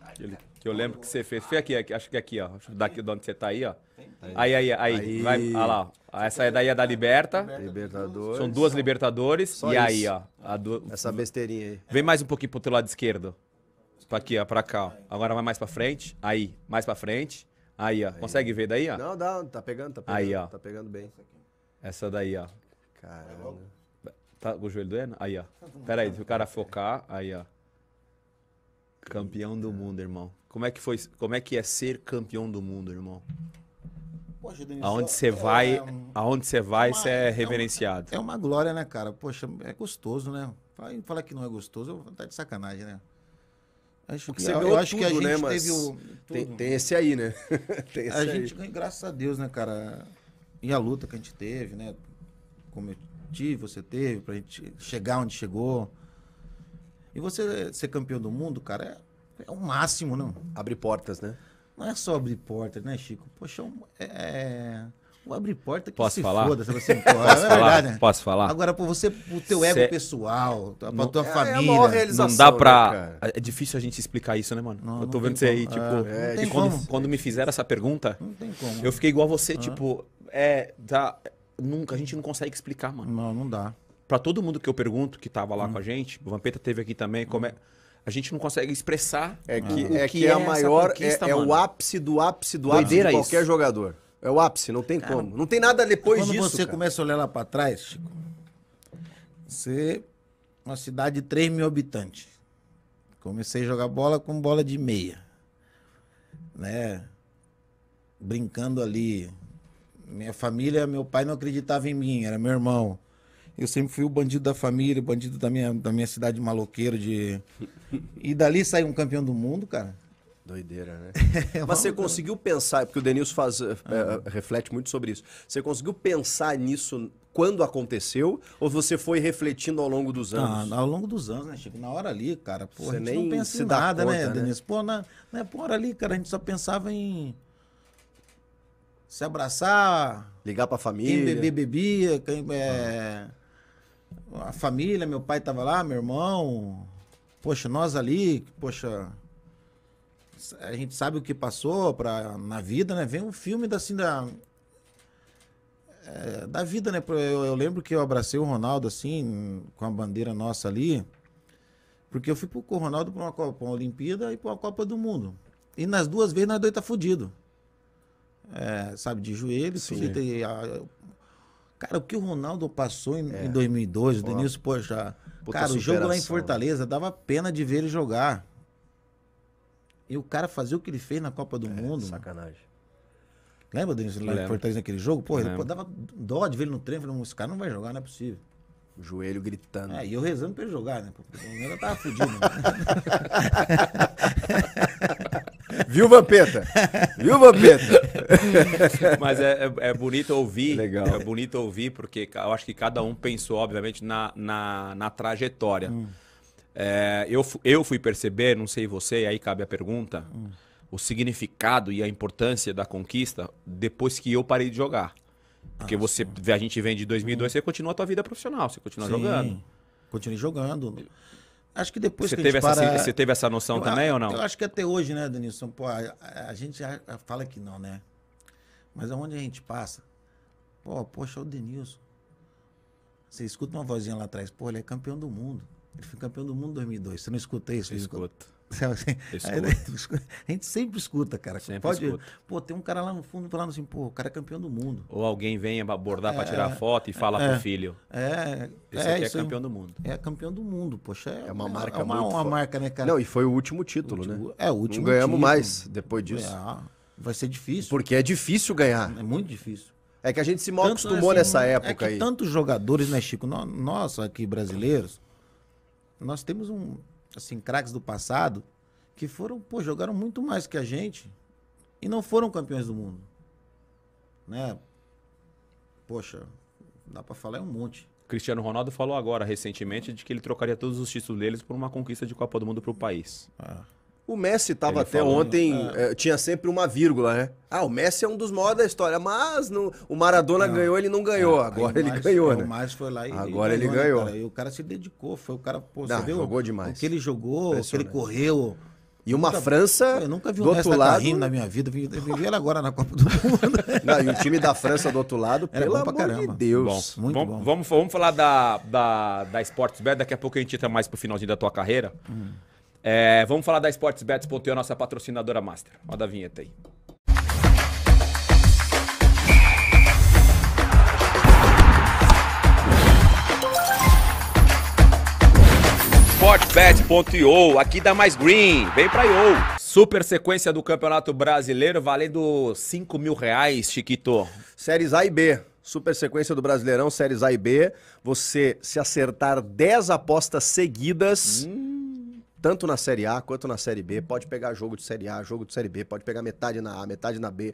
Aquele que eu lembro que você fez. Foi aqui, aqui, acho que aqui, ó. Daqui de onde você tá aí, ó. Aí, aí, aí. Aí. Vai, olha lá. ó. Essa aí daí é da Liberta. Libertadores. São duas Libertadores. Só e aí, isso. ó. a du- Essa besteirinha aí. Vem mais um pouquinho pro teu lado esquerdo. Pra aqui, ó, pra cá, ó. Agora vai mais pra frente. Aí, mais pra frente. Aí, ó. Consegue ver daí, ó? Não, dá, tá pegando, tá pegando. Aí, ó. Tá pegando bem. Essa daí, ó. Caramba. Tá com o joelho doendo? Aí, ó. Pera aí, se o cara focar, aí, ó. Campeão do mundo, irmão. Como é que foi, como é que é ser campeão do mundo, irmão? Poxa, Denis, Aonde é- você vai, é um- aonde você vai, uma- você é é uma- reverenciado. É uma glória, né, cara? Poxa, é gostoso, né? Fala- Falar que não é gostoso, tá de sacanagem, né? Acho Porque que, você eu, eu acho que a tudo, gente né, mas teve o. Tem, tudo. tem esse aí, né? *laughs* tem esse A aí. gente, ganha, graças a Deus, né, cara? E a luta que a gente teve, né? Como eu tive, você teve, pra gente chegar onde chegou. E você ser campeão do mundo, cara, é, é o máximo, não? Abre portas, né? Não é só abrir porta, né, Chico? Poxa, é um- é. é... O abrir porta que Posso se falar? foda, se você *laughs* Posso é falar? verdade, né? Posso falar? Agora, por você, o teu ego Cê- pessoal, pra Não- tua É família. realização, Não dá né, pra. cara? É difícil a gente explicar isso, né, mano? Não, eu não tô vendo você aí, como. tipo. É, não e tem quando, quando me fizeram essa pergunta, Não tem como. eu fiquei igual a você, tipo, é. Dá, nunca, a gente não consegue explicar, mano. Não, não dá. Pra todo mundo que eu pergunto, que tava lá Hum. com a gente, o Vampeta teve aqui também, como é. A gente não consegue expressar. É que, o é, que é a essa maior. conquista, é, é o ápice do ápice do ápice Doideira de qualquer isso. jogador. É o ápice, não tem como. Não tem nada depois Quando disso. você cara. começa a olhar lá pra trás, Chico, você. Uma cidade de 3 mil habitantes. Comecei a jogar bola com bola de meia. Né? Brincando ali. Minha família, meu pai não acreditava em mim, era meu irmão. Eu sempre fui o bandido da família, o bandido da minha, da minha cidade maloqueiro de. E dali saiu um campeão do mundo, cara. Doideira, né? *laughs* É Mas você conseguiu pensar, porque o Denilson faz, eh, eh, reflete muito sobre isso. Você conseguiu pensar nisso quando aconteceu ou você foi refletindo ao longo dos anos? Ah, ao longo dos anos, né, Chico? Na hora ali, cara, pô, Você a gente nem não pensa em nada, né, conta, né? Denise? Pô, na, na hora ali, cara, a gente só pensava em se abraçar, Ligar pra quem família? beber, bebia, quem, é, a família, meu pai tava lá, meu irmão, poxa, nós ali, poxa, a gente sabe o que passou pra, na vida, né? Vem um filme da, assim, da, é, da vida, né? Eu, eu lembro que eu abracei o Ronaldo assim, com a bandeira nossa ali, porque eu fui pro, com o Ronaldo pra uma, Copa, pra uma Olimpíada e pra uma Copa do Mundo. E nas duas vezes nós dois tá fudido. É, sabe, de joelho, Sim. Cara, o que o Ronaldo passou em, em 2002, o Denilson, poxa. puta Cara, o jogo lá em superação. Fortaleza dava pena de ver ele jogar. E o cara fazer o que ele fez na Copa do Mundo. Sacanagem. Lembra, Denilson, lá em. Fortaleza naquele jogo? Pô, ele, pô, dava dó de ver ele no treino. Falei, esse cara não vai jogar, não é possível. O joelho gritando. É, e eu rezando pra ele jogar, né? Porque o negócio tava fudido. né? *laughs* Viu, Vampeta? Viu, Vampeta? *laughs* Mas é, é, é bonito ouvir. Legal. É bonito ouvir, porque eu acho que cada um pensou, obviamente, na, na, na trajetória. É, eu, eu fui perceber, não sei você, aí cabe a pergunta, o significado e a importância da conquista depois que eu parei de jogar. Porque você, a gente vem de 2002, você continua a tua vida profissional, você continua jogando. Continuei jogando. Acho que depois Você que a teve, essa, para... você teve essa noção Eu também a- ou não? Eu acho que até hoje, né, Denilson? Pô, a, a- gente já fala que não, né? Mas aonde a gente passa? Pô, poxa, o Denilson. Você escuta uma vozinha lá atrás. Pô, ele é campeão do mundo. Ele foi campeão do mundo em 2002. Você não escuta isso? Eu assim? *laughs* A gente sempre escuta, cara. Sempre Pode, escuto. Pô, tem um cara lá no fundo falando assim, pô, o cara é campeão do mundo. Ou alguém vem abordar pra tirar É, foto e fala é. pro filho. É, Esse é aqui é campeão do mundo. É campeão do mundo, poxa. É, É uma marca é uma, muito uma marca, né, cara? Não, e foi o último título, Último- né? É, o último Não ganhamos título. mais depois disso. É, vai ser difícil. Porque é difícil ganhar. É muito difícil. É que a gente se mal Tanto, acostumou assim, nessa é época que aí. tantos jogadores, né, Chico? Nó- Nós aqui brasileiros, nós temos um, assim, craques do passado que foram, pô, jogaram muito mais que a gente e não foram campeões do mundo. Né? Poxa, dá pra falar é um monte. Cristiano Ronaldo falou agora, recentemente, de que ele trocaria todos os títulos deles por uma conquista de Copa do Mundo pro país. Ah, O Messi tava Ele até falou, ontem, eh, tinha sempre uma vírgula, né? Ah, o Messi é um dos maiores da história, mas não- o Maradona ganhou, ele não ganhou. Agora ele Márcio- ganhou, aí né? O Márcio foi lá e Agora ele né, ganhou. cara? E o cara se dedicou, foi o cara, pô, Não, você viu? jogou demais. O que ele jogou, o que ele correu. E uma Nunca- França Eu nunca vi do um outro Nesta lado. Na minha vida. Eu vi, ela agora na Copa do Mundo. *laughs* Não, e o time da França do outro lado, Era pelo bom pra amor de caramba. Deus. Muito vamos, bom. Vamos, vamos falar da, da, da Sportsbet, daqui a pouco a gente entra mais pro finalzinho da tua carreira. Hum. É, vamos falar da Sportsbets.io, a nossa patrocinadora master. Roda a vinheta aí. Sportbet.io, aqui dá mais green, vem pra IO. Super sequência do Campeonato Brasileiro, valendo 5 mil reais, Chiquito. Séries A e B. Super sequência do Brasileirão, séries A e B. Você se acertar 10 apostas seguidas, tanto na Série A quanto na Série B, pode pegar jogo de Série A, jogo de Série B, pode pegar metade na A, metade na B,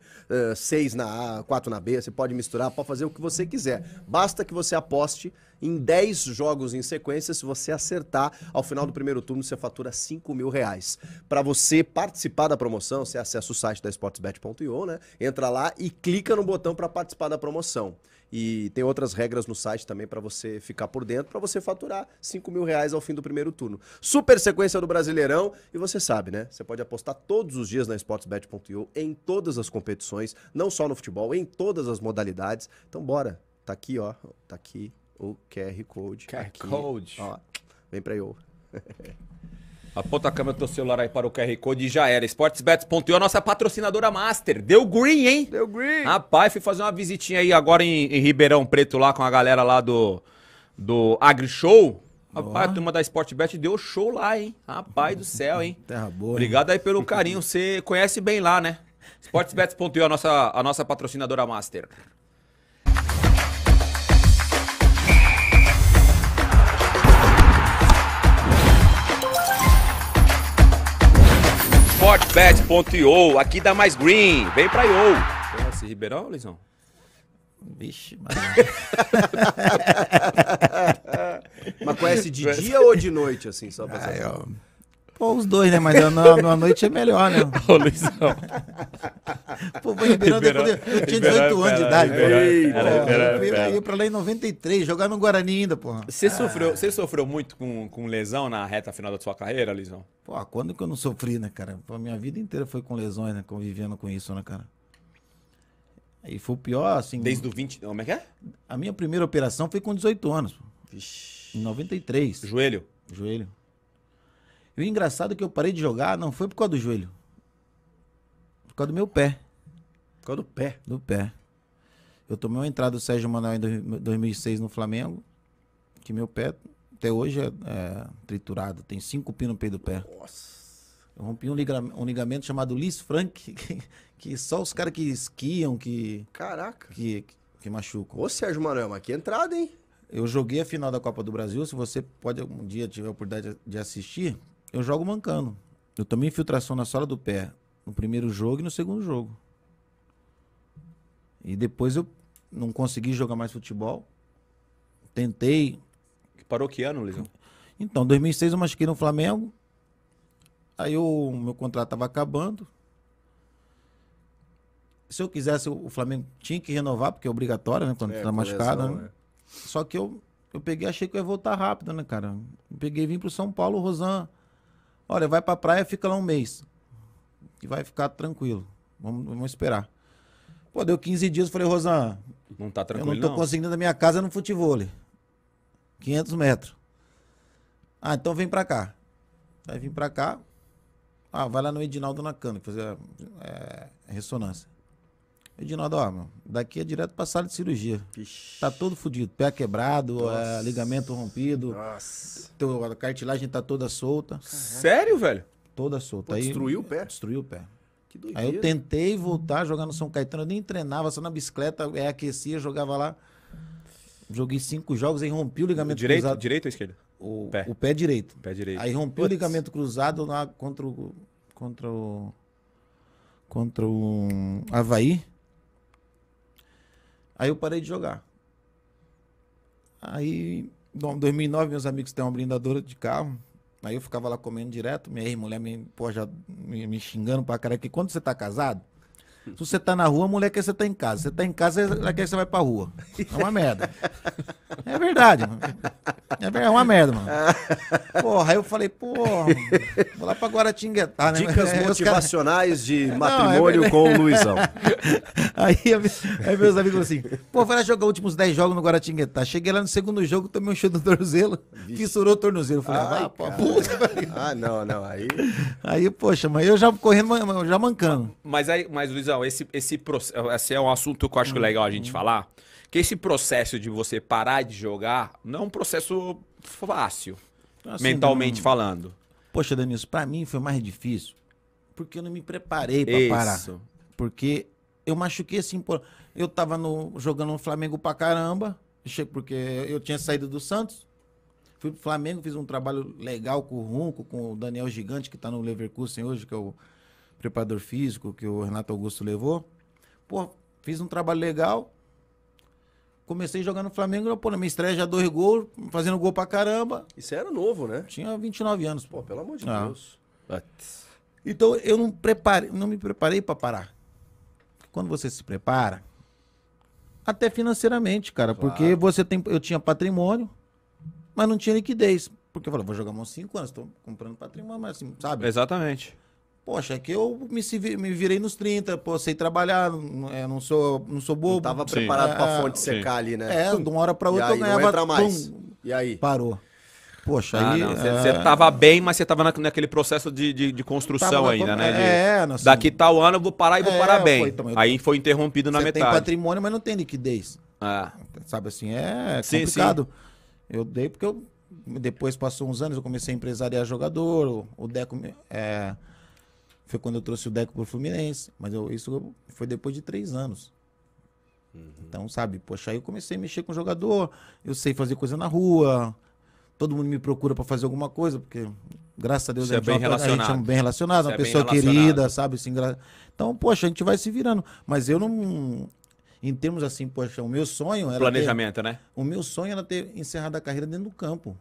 6 na A, 4 na B, você pode misturar, pode fazer o que você quiser. Basta que você aposte em 10 jogos em sequência, se você acertar, ao final do primeiro turno você fatura 5 mil reais. Para você participar da promoção, você acessa o site da sportsbet.io, né? Entra lá e clica no botão para participar da promoção. E tem outras regras no site também para você ficar por dentro, para você faturar 5 mil reais ao fim do primeiro turno. Super sequência do Brasileirão, e você sabe, né? Você pode apostar todos os dias na sportsbet.io, em todas as competições, não só no futebol, em todas as modalidades. Então bora, tá aqui, ó, tá aqui o QR Code. QR aqui, Code. Ó, vem pra eu. *laughs* Aponta a câmera do teu celular aí para o QR Code e já era. Sportsbets.io, a nossa patrocinadora master. Deu green, hein? Deu green! Rapaz, fui fazer uma visitinha aí agora em, em Ribeirão Preto lá com a galera lá do, do AgriShow. Rapaz, a turma da Sportbet deu show lá, hein? Rapaz do céu, hein? Terra boa. Obrigado aí pelo carinho. Você conhece bem lá, né? Sportsbets.io, a nossa, a nossa patrocinadora master. Sportbet.io, aqui dá mais green. Vem pra IO. Conhece Ribeirão, Lisão? Vixe, mas... *laughs* Mas conhece de dia ou de noite, assim, só pra Ai, saber? ó. Pô, os dois, né? Mas na, na noite é melhor, né? *laughs* Ô, Luizão. Pô, foi Ribeirão, Ribeirão- eu, eu tinha Ribeirão 18 anos de idade. pô. Ribeirão- Pô, era Ribeirão eu ia pra lá em 93, jogar no Guarani ainda, porra. Você sofreu, você sofreu muito com, com lesão na reta final da sua carreira, Lisão? Pô, quando que eu não sofri, né, cara? Pô, a minha vida inteira foi com lesões, né? Convivendo com isso, né, cara? Aí foi o pior, assim. Desde o 20. Como é que é? A minha primeira operação foi com 18 anos, pô, Vixe. em 93. Joelho. Joelho. E o engraçado é que eu parei de jogar não foi por causa do joelho. Por causa do meu pé. Por causa do pé. Do pé. Eu tomei uma entrada do Sérgio Manuel em dois- 2006 no Flamengo, que meu pé até hoje é, é triturado. Tem cinco pinos no peito do pé. Nossa. Eu rompi um, liga- um ligamento chamado Lis Frank, *laughs* que, que só os caras que esquiam que, Caraca. que, que machucam. Ô, Sérgio Manuel, mas que entrada, hein? Eu joguei a final da Copa do Brasil. Se você pode um dia tiver a oportunidade de assistir, eu jogo mancando. Eu tomei infiltração na sola do pé no primeiro jogo e no segundo jogo. E depois eu não consegui jogar mais futebol. Tentei. Parou que ano, Lisão? Então, em 2006 eu machuquei no Flamengo. Aí o meu contrato estava acabando. Se eu quisesse, o Flamengo tinha que renovar, porque é obrigatório, né? Quando É, tá machucado, né? né? Só que eu, eu peguei, achei que eu ia voltar rápido, né, cara? Eu peguei e vim pro São Paulo, Rosan. Olha, vai pra praia, fica lá um mês. E vai ficar tranquilo. Vamos, vamos esperar. Pô, deu 15 dias, eu falei, Rosan, Não tá eu tranquilo, não tô não? conseguindo da minha casa no futebol. 500 metros. Ah, então vem pra cá. Aí vim pra cá. Ah, vai lá no Edinaldo na cana, fazer é, ressonância. Edinaldo, ó, meu, daqui é direto pra sala de cirurgia. Vixe. Tá todo fudido. Pé quebrado, é, ligamento rompido. Nossa. Teu, a cartilagem tá toda solta. Sério, velho? Toda solta. Pô, Aí, destruiu o pé? Destruiu o pé. Que doideira. Aí eu tentei voltar jogar no São Caetano, eu nem treinava, só na bicicleta, é, aquecia, jogava lá. Joguei cinco jogos, aí rompi o ligamento Direito, cruzado. direito ou esquerda? O Pé. o pé direito. Pé direito. Aí rompi o ligamento cruzado lá contra o. Contra o. Contra o Havaí. Aí eu parei de jogar. Aí, em 2009, meus amigos têm uma blindadora de carro. Aí eu ficava lá comendo direto. Minha ex-mulher me, pô, já me, me xingando pra caralho. Porque quando você tá casado, Se você tá na rua, a mulher quer que você tá em casa. Você tá em casa, ela quer que você vai pra rua. É uma merda. É verdade, mano. É é uma merda, mano. Porra, aí eu falei, porra, vou lá pra Guaratinguetá, né? Dicas os caras- motivacionais de é matrimônio verdade. com o Luizão. Aí, aí meus amigos assim, pô, vai lá jogar últimos 10 jogos no Guaratinguetá. Cheguei lá no segundo jogo, tomei um chute no tornozelo, fissurou o tornozelo. Falei, Ai, ah, pô, cara. puta. Ah, não, não. Aí. Aí, poxa, mas eu já correndo, já mancando. Mas aí, mas Luizão, esse, esse, proce- esse é um assunto que eu acho legal a gente falar. Que esse processo de você parar de jogar não é um processo fácil, Assim, mentalmente não- falando. Poxa, Denilson, pra mim foi mais difícil, porque eu não me preparei pra Isso. parar. Porque eu machuquei assim, pô, eu tava no, jogando no Flamengo pra caramba, porque eu tinha saído do Santos, fui pro Flamengo, fiz um trabalho legal com o Runco, com o Daniel Gigante, que tá no Leverkusen hoje, que é o preparador físico que o Renato Augusto levou. Pô, fiz um trabalho legal, comecei jogando no Flamengo, pô, na minha estreia já dois gols, fazendo gol pra caramba, Isso era novo, né? tinha 29 anos, pô. Pelo amor de Ah. Deus. Então eu não preparei, não me preparei para parar. Quando você se prepara, até financeiramente, cara, porque você tem, eu tinha patrimônio, mas não tinha liquidez, porque eu falei, vou jogar uns 5 anos, tô comprando patrimônio, mas assim, sabe? Exatamente. Poxa, é que eu me, me virei nos 30, pô, sei trabalhar, não, é, não sou, não sou bobo. Não tava Sim. preparado É, fonte sim. secar ali, né? É, de uma hora para outra aí, eu não ganhava. entra mais. pum, E aí? parou. Poxa, Ah, aí. não, Você é, tava bem, mas você tava na- naquele processo de, de, de construção ainda, né? De- É, não, assim, Daqui tal ano eu vou parar e vou É, parar bem. foi, então, Aí foi interrompido na você tem metade. patrimônio, mas não tem liquidez. Ah, Sabe assim, é Sim, complicado. Eu dei porque eu. Depois passou uns anos, eu comecei a empresariar jogador. O, o Deco. é, foi quando eu trouxe o Deco pro Fluminense. Mas eu- isso foi depois de três anos. Então, sabe, poxa, aí eu comecei a mexer com jogador. Eu sei fazer coisa na rua. Todo mundo me procura pra fazer alguma coisa, porque, graças a Deus, Você é a gente, bem uma- a gente é bem relacionado, Você uma é pessoa querida, sabe? Assim, gra- Então, poxa, a gente vai se virando. Mas eu não. Em termos assim, poxa, o meu sonho era. ter- planejamento, né? o meu sonho era ter encerrado a carreira dentro do campo,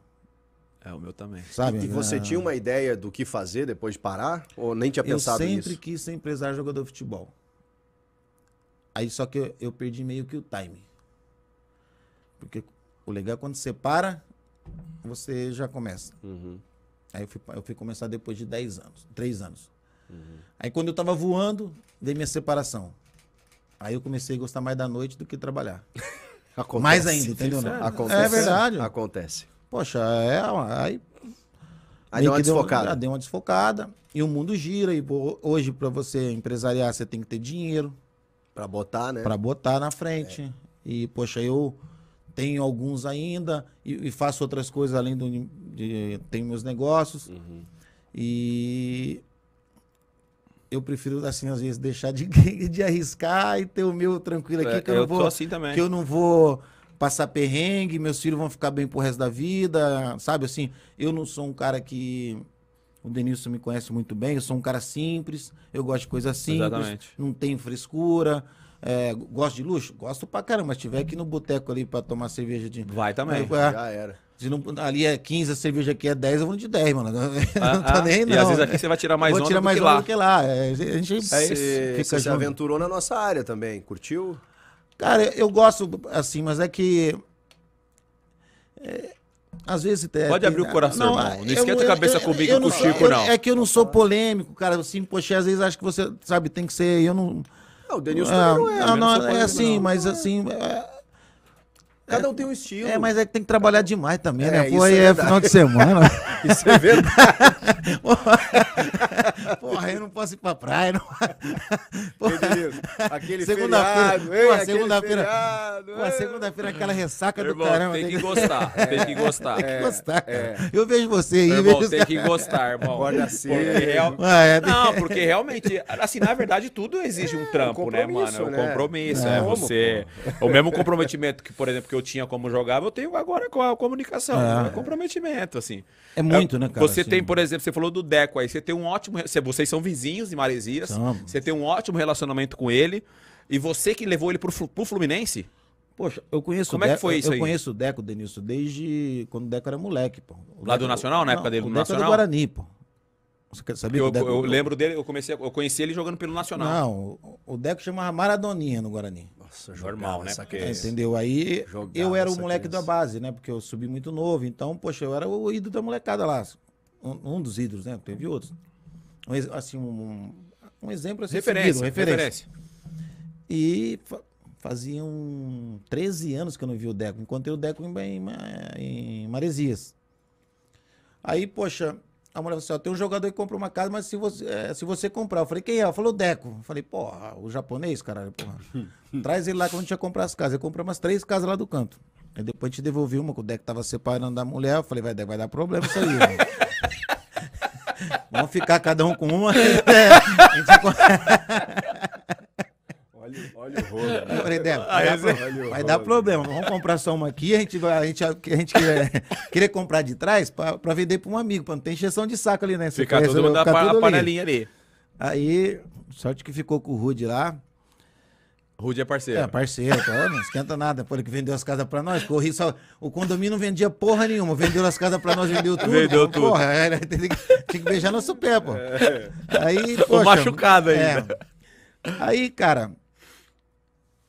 É o meu também. sabe? E você tinha uma ideia do que fazer depois de parar? Ou nem tinha Eu pensado sempre nisso? quis ser empresário jogador de futebol. Aí só que eu, eu perdi meio que o time. Porque o legal é quando você para, você já começa. Uhum. Aí eu fui, eu fui começar depois de 10 anos, 3 anos. Aí quando eu tava voando, veio minha separação. Aí eu comecei a gostar mais da noite do que trabalhar. *laughs* Acontece. Mais ainda, entendeu? Acontece. É verdade. Acontece. Poxa, é, aí Aí deu uma desfocada. já deu uma desfocada. E o mundo gira. E hoje, para você empresariar, você tem que ter dinheiro Pra botar, né? para botar na frente. É. E, poxa, eu tenho alguns ainda e, e faço outras coisas além do. De, tenho meus negócios. Uhum. E eu prefiro, assim, às vezes, deixar de, *laughs* de arriscar e ter o meu tranquilo aqui, É, que eu, eu não vou. assim também. Que eu não vou passar perrengue, meus filhos vão ficar bem pro resto da vida, sabe assim? Eu não sou um cara que. O Denilson me conhece muito bem, eu sou um cara simples, eu gosto de coisas simples, Exatamente. não tenho frescura. é, gosto de luxo? Gosto pra caramba, mas tiver aqui no boteco ali pra tomar cerveja de. Vai também. É, Já era. se não, ali é 15, a cerveja aqui é 10, eu vou de 10, mano. *laughs* Ah, não tô ah, nem, não. E às vezes aqui você vai tirar mais vou onda tirar do mais que onda lá. do que lá. É, a gente Você, fica você se aventurou na nossa área também. Curtiu? Cara, eu gosto assim, mas é que. é, às vezes. é, Pode abrir o coração, irmão. Não eu- esquenta a eu- cabeça eu- comigo eu e com o Chico, eu- não. É que eu não sou polêmico, cara. Assim, poxa, às vezes acho que você, sabe, tem que ser. Eu não. Ah, o Denilson Ah, também não é. não, também não, sou é assim, não. mas assim. É, Cada um tem um estilo. é, mas é que tem que trabalhar demais também, É, né? isso Pô, é aí é verdade. final de semana. *laughs* Isso é verdade. *laughs* Porra, eu não posso ir pra praia. Não... Aquele Segunda-feira. feriado, hein? Pô, Aquele segunda-feira. feriado, Pô, hein? segunda-feira é aquela ressaca do Irmão, caramba. tem que gostar. *laughs* Tem que gostar. Tem que É, gostar, cara. é. Eu vejo você aí, Irmão, vejo tem que gostar, irmão. Porque real- é, Não, porque realmente, assim, na verdade, tudo exige um trampo, né, mano? compromisso, É um né? compromisso, É. é você. O mesmo comprometimento que, por exemplo, que eu tinha como jogava, eu tenho agora com a comunicação. É. É, comprometimento, assim. É muito, É, né, cara? Você assim. tem, por exemplo, você falou do Deco aí, você tem um ótimo. você- Vocês são vizinhos de Maresias, Somos. você tem um ótimo relacionamento com ele. E você que levou ele pro, pro Fluminense? Poxa, eu conheço Como o é que Deco- foi isso eu aí? conheço o Deco, Denilson, desde quando o Deco era moleque, pô. O Lá do Deco- Nacional, na época dele o no Deco é Nacional? do Guarani, pô. Você quer saber? Eu, Deco- eu lembro dele, eu, comecei, eu conheci ele jogando pelo Nacional. Não, O Deco chamava Maradoninha no Guarani. Nossa, Normal, jogava né? Porque- entendeu? Aí Jogava eu era o moleque criança. da base, né? Porque eu subi muito novo. Então, poxa, eu era o ídolo da molecada lá. Um, um dos ídolos, né? Teve outros. Um, assim, um, um exemplo assim, Referência, seguido, referência. E fa faziam 13 anos que eu não vi o Deco. Encontrei o Deco em, em, em Maresias. Aí, poxa, a mulher falou assim: ó, tem um jogador que comprou uma casa, mas se você, eh, se você comprar. Eu falei: quem é? Ela falou: Deco. Eu falei: porra, o japonês, caralho, porra. *laughs* Traz ele lá que a gente ia comprar as casas. Eu comprei umas três casas lá do canto. Aí depois a gente devolveu uma, que o Deco tava separando da mulher. Eu falei: vai, vai dar problema isso aí. mano." *laughs* Vamos ficar cada um com uma. É, *laughs* a gente Olha, olha o rolo. Eu falei, Débora, Aí vai, dar, pro- vai dar problema. Vamos comprar só uma aqui, a gente vai, a gente, a gente queria, *laughs* queria comprar de trás pra, pra vender pra um amigo, pra não ter injeção de saco ali, né? Você Ficar todo mundo na ficar pa- tudo ali. panelinha ali. Aí, sorte que ficou com o Rude lá. Rude é parceiro. É, parceiro, tá? não esquenta nada. Depois que vendeu as casas pra nós, corri só. O condomínio não vendia porra nenhuma. Vendeu as casas pra nós, vendeu tudo. Vendeu tudo. Porra, é, tem, que, tem que beijar nosso pé, pô. Aí, O poxa, machucado é. ainda. Aí, cara,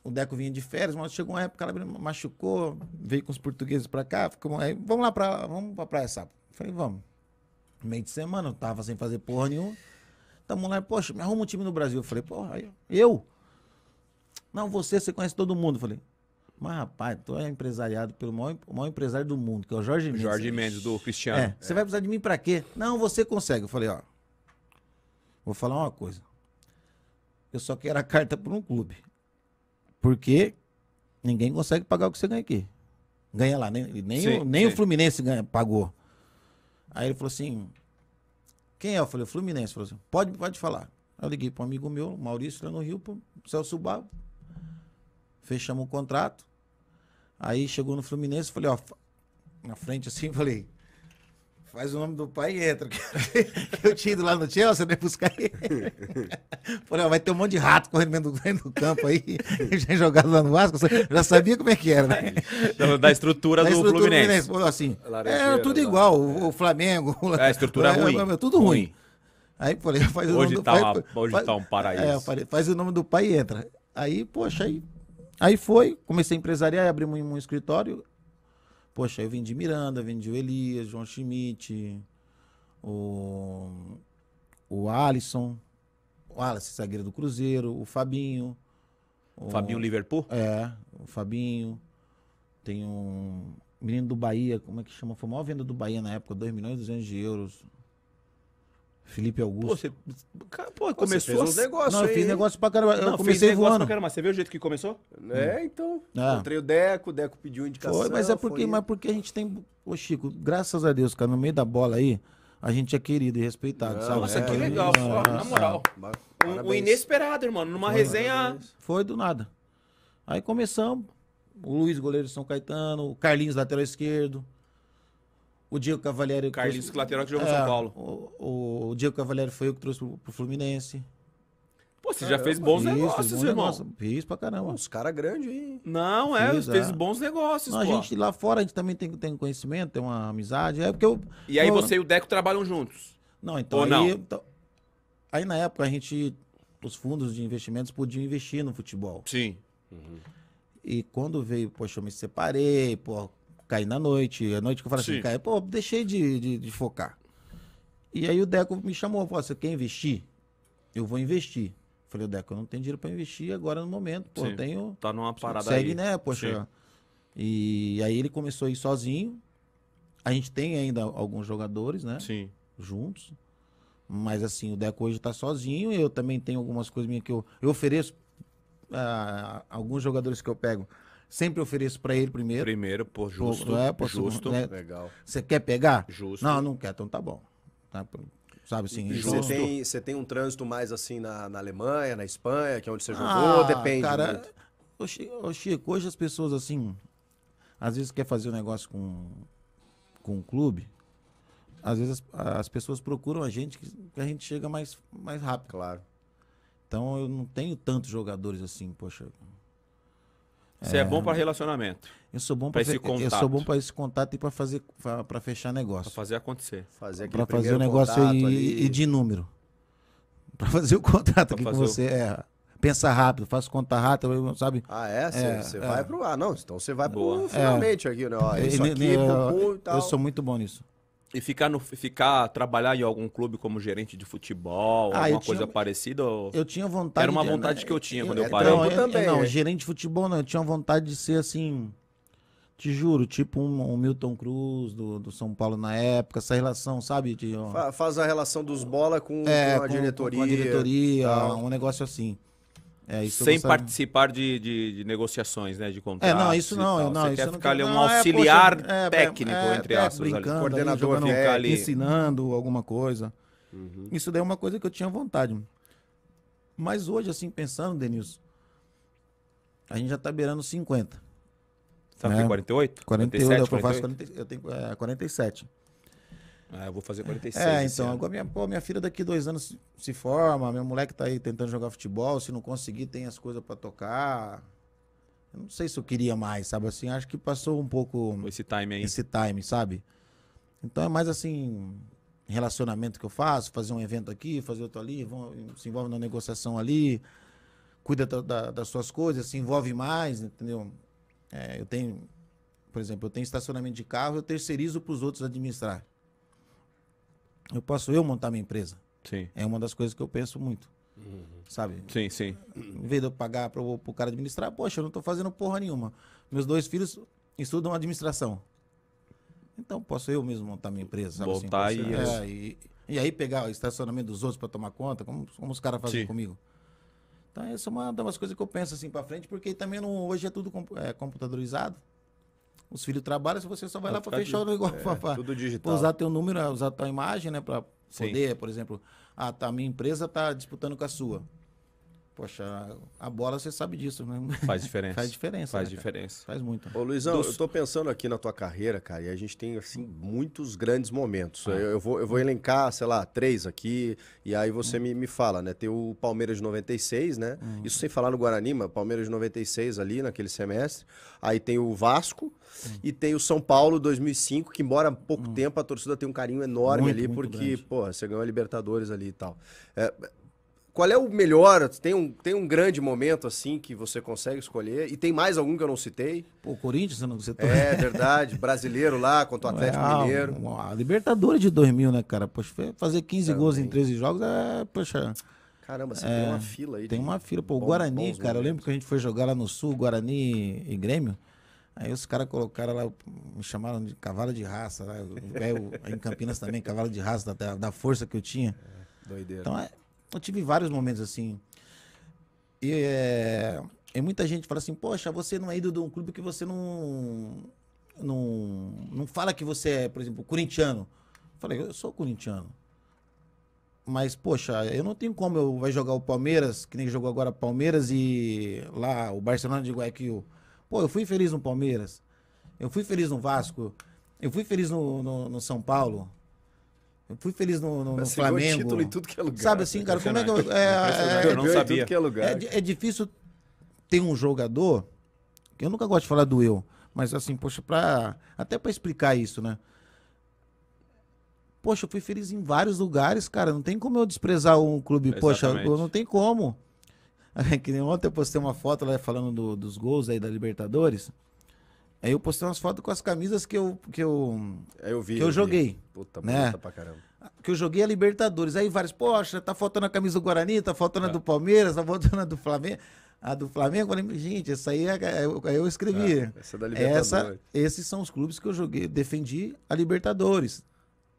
o Deco vinha de férias, mas chegou uma época, ela machucou, veio com os portugueses pra cá, ficou, aí, vamos lá pra, vamos pra Praia Sapo. Falei, vamos. Meio de semana, eu tava sem fazer porra nenhuma. Tamo lá, poxa, me arruma um time no Brasil. Eu falei, porra, eu? Não, você, você conhece todo mundo. Eu falei, mas rapaz, tu é empresariado pelo maior, maior empresário do mundo, que é o Jorge Mendes. Jorge Mendes, do Cristiano. É, você vai precisar de mim pra quê? Não, você consegue. Eu falei, ó, vou falar uma coisa. Eu só quero a carta por um clube. Porque ninguém consegue pagar o que você ganha aqui. Ganha lá, nem, nem, Sim, o, nem o. Fluminense ganha, pagou. Aí ele falou assim, quem é? Eu falei, o Fluminense. Ele falou assim, pode, pode falar. Eu liguei para um amigo meu, Maurício, lá no Rio, pro Celso Babo. Fechamos o contrato. Aí chegou no Fluminense, falei, ó, na frente assim, *laughs* falei, faz o nome do pai e entra. *laughs* Eu tinha ido lá no Chelsea, né, buscar ele. *laughs* Falei, ó, vai ter um monte de rato correndo dentro do, dentro do campo aí. *laughs* Já jogado lá no Vasco, eu já sabia como é que era, né? Da- Da estrutura Da do estrutura Fluminense. Falou assim, é tudo lá. igual, o, o Flamengo. o- É, a estrutura é, ruim. é, tudo ruim. Aí falei, faz o Hoje nome do tá pai. uma- hoje faz- tá um paraíso. É, falei, faz o nome do pai e entra. Aí, poxa, aí. Aí foi, comecei a empresariar, abrimos um, um escritório. Poxa, eu vendi Miranda, vendi o Elias, João Schmidt, o, o Alisson, o Alisson, zagueiro do Cruzeiro, o Fabinho. o- Fabinho Liverpool? é, o Fabinho. Tem um menino do Bahia, como é que chama? Foi a maior venda do Bahia na época, 2 milhões e 200 de euros. Felipe Pô, Augusto. você, cara, pô, Você começou fez uns assim. negócios não, eu fiz negócio pra caramba. Eu Não, comecei fez voando. pra caramba. Você viu o jeito que começou? É, então. Ah. Encontrei o Deco, o Deco pediu indicação. Foi, mas é porque, foi- mas porque a gente tem. Ô, Chico, graças a Deus, cara, no meio da bola aí, a gente é querido e respeitado, Não, sabe? Nossa, É, que é, legal, é, pô, é, na moral. Ba- Um, um parabéns. inesperado, irmão. Numa resenha. Foi do nada. Aí começamos. O Luiz, goleiro de São Caetano, o Carlinhos, lateral esquerdo. O Diego Cavalieri. Carlinhos, trouxe- lateral que jogou É, São Paulo. O, o- Diego Cavalieri foi eu que trouxe pro, pro Fluminense. Pô, você já fez bons Fiz, fiz negócios, bons irmão. negócios. Fiz pra caramba. Uns caras grandes aí. Não, é, Fiz, fez é. bons negócios, Não, a gente lá fora, a gente também tem, tem conhecimento, tem uma amizade. É porque eu. E aí eu- você e o Deco trabalham juntos. Não, então Ou aí. não? então- aí na época a gente. Os fundos de investimentos podiam investir no futebol. Sim. E quando veio, poxa, eu me separei, pô, caí na noite. À noite que eu falei Sim. assim, pô, deixei de, de, de focar. E aí o Deco me chamou, falou, você quer investir? Eu vou investir. Falei, o Deco, eu não tenho dinheiro pra investir agora no momento. Pô, Sim. eu tenho. Tá numa parada Segue, aí. né? Poxa. Sim. E aí ele começou a ir sozinho. A gente tem ainda alguns jogadores, né? Sim. Juntos. Mas assim, o Deco hoje tá sozinho. Eu também tenho algumas coisas minhas que eu, eu ofereço. ah, alguns jogadores que eu pego. Sempre ofereço pra ele primeiro. Primeiro, pô, justo. Pô, é, pô, justo. né? Legal. Você quer pegar? Justo. Não, não quer, então tá bom. Tá, sabe assim? E você tem, você tem um trânsito mais assim na, na Alemanha, na Espanha, que é onde você jogou, Ah, depende cara. Ô, Chi- ô, Chico, hoje as pessoas assim, às vezes quer fazer um negócio com, com um clube, às vezes as, as pessoas procuram a gente que, que a gente chega mais, mais rápido. Claro. Então eu não tenho tantos jogadores assim, poxa. Você é bom pra relacionamento. Eu sou bom Pra para esse eu contato. sou bom para esse contato e para fazer para fechar Pra negócio. fazer acontecer. Fazer Para fazer o negócio e, e de número. Para fazer o contrato Pra aqui com fazer o- você é pensa rápido, faço conta rápida, eu- sabe? Ah, é? Você É, você é. vai pro. Ah, não, então você vai Boa. pro finalmente aqui, né? Ó, isso aqui, pum, eu, pum, e eu sou muito bom nisso. E ficar, no, ficar, trabalhar em algum clube como gerente de futebol, Ah, alguma eu tinha- coisa parecida? ou- Eu tinha vontade. Era uma de- vontade que eu tinha quando eu parei. Não, eu- também, não, é. gerente de futebol não. Eu tinha vontade de ser assim. Te juro, tipo um, um Milton Cruz do, do São Paulo na época, essa relação, sabe? De, ó, Fa- Faz a relação dos bola com, é, com a diretoria. Com a diretoria, um negócio assim. É, Sem participar de, de- de negociações, né? De contratos. É, não, isso não, não. Você isso quer ficar ali um é, auxiliar poxa, é, técnico, é, entre é, aspas, ali. ali, Coordenador técnico. Ficar ali. ensinando alguma coisa. Uhum. Isso daí é uma coisa que eu tinha vontade. Mas hoje, assim, pensando, Denilson, a gente já tá beirando 50. Sabe É. o que? 48? 48, é o que eu faço 48? 40, eu tenho é, 47. Ah, eu vou fazer 46. É, então, agora minha, pô, minha filha daqui dois anos se- forma, minha moleque tá aí tentando jogar futebol, se não conseguir tem as coisas pra tocar. Eu não sei se eu queria mais, sabe assim, acho que passou um pouco Esse time aí. esse time, sabe? Então é mais assim, relacionamento que eu faço, fazer um evento aqui, fazer outro ali, vão- se envolve na negociação ali, cuida da- da- das suas coisas, se envolve mais, entendeu? É, eu tenho, por exemplo, eu tenho estacionamento de carro, eu terceirizo para os outros administrar. Eu posso eu montar minha empresa. Sim. É uma das coisas que eu penso muito, sabe? Sim, sim. Em vez de eu pagar para o cara administrar, poxa, eu não estou fazendo porra nenhuma. Meus dois filhos estudam administração. Então posso eu mesmo montar minha empresa, sabe? Voltar Posso- e- é, e, e aí pegar o estacionamento dos outros para tomar conta, como, como os caras fazem Sim. comigo. Então essa é uma das coisas que eu penso assim para frente, porque também não, hoje é tudo é, computadorizado. Os filhos trabalham, se você só vai Vai lá para fechar o negócio, pra- *laughs* pra- Tudo pra digital. usar teu número, usar tua imagem, né? Pra Sim. poder, por exemplo, ah, tá, minha empresa tá disputando com a sua. Poxa, a bola você sabe disso, né? Faz *laughs* diferença. Faz diferença. Faz né, diferença. Faz muito. Ô Luizão, Dos- eu tô pensando aqui na tua carreira, cara, e a gente tem, assim, muitos grandes Ah. momentos. Eu, eu vou, eu vou elencar, sei lá, três aqui, e aí você me, me fala, né? Tem o Palmeiras de 96, né? Hum. Isso sem falar no Guarani, mas Palmeiras de 96 ali, naquele semestre. Aí tem o Vasco Hum. e tem o São Paulo 2005, que embora há pouco tempo a torcida tem um carinho enorme Muito, ali, muito porque, grande. pô, você ganhou a Libertadores ali e tal. É, qual é o melhor? Tem um, tem um grande momento, assim, que você consegue escolher? E tem mais algum que eu não citei? Pô, o Corinthians, você não tá- É verdade, brasileiro lá contra o Atlético Ah, Mineiro. um- A Libertadores de 2000, né, cara? Poxa, fazer 15 gols em Também. 13 jogos é, poxa, Caramba, você tem uma fila aí. tem uma fila. Pô, o Guarani, cara, eu momentos. lembro que a gente foi jogar lá no Sul, Guarani e Grêmio. Aí os caras colocaram lá, me chamaram de cavalo de raça. Lá, eu- eu- em Campinas também, cavalo de raça, da, da força que eu tinha. Doideira. Então, é, eu tive vários momentos assim. E, é, e muita gente fala assim, poxa, você não é ídolo de um clube que você não, não, não fala que você é, por exemplo, corintiano. Eu falei, eu sou corintiano. Mas, poxa, eu não tenho como eu vai jogar o Palmeiras, que nem jogou agora Palmeiras e lá o Barcelona de Guayaquil. Pô, eu fui feliz no Palmeiras. Eu fui feliz no Vasco. Eu fui feliz no, no, no São Paulo. Fui feliz no, no, no Flamengo. título em tudo que é lugar. Sabe assim, cara, como é que eu. É, é, Eu não em sabia. que é lugar. é, é difícil ter um jogador. Que eu nunca gosto de falar do eu, mas assim, poxa, pra, até pra explicar isso, né? Poxa, eu fui feliz em vários lugares, cara. Não tem como eu desprezar um clube. Poxa, Exatamente. eu não tem como. *laughs* Que nem ontem eu postei uma foto lá falando do- dos gols aí da Libertadores. Aí eu postei umas fotos com as camisas que eu, que eu, eu vi. que eu vi. joguei. Puta, né? pra caramba. que eu joguei a Libertadores. Aí vários, poxa, tá faltando a camisa do Guarani, tá faltando a do Palmeiras, tá faltando a do Flamengo. A do Flamengo, eu falei, gente, essa aí é, é- eu, eu escrevi. É, essa é da Libertadores. Essa, esses são os clubes que eu joguei, defendi a Libertadores.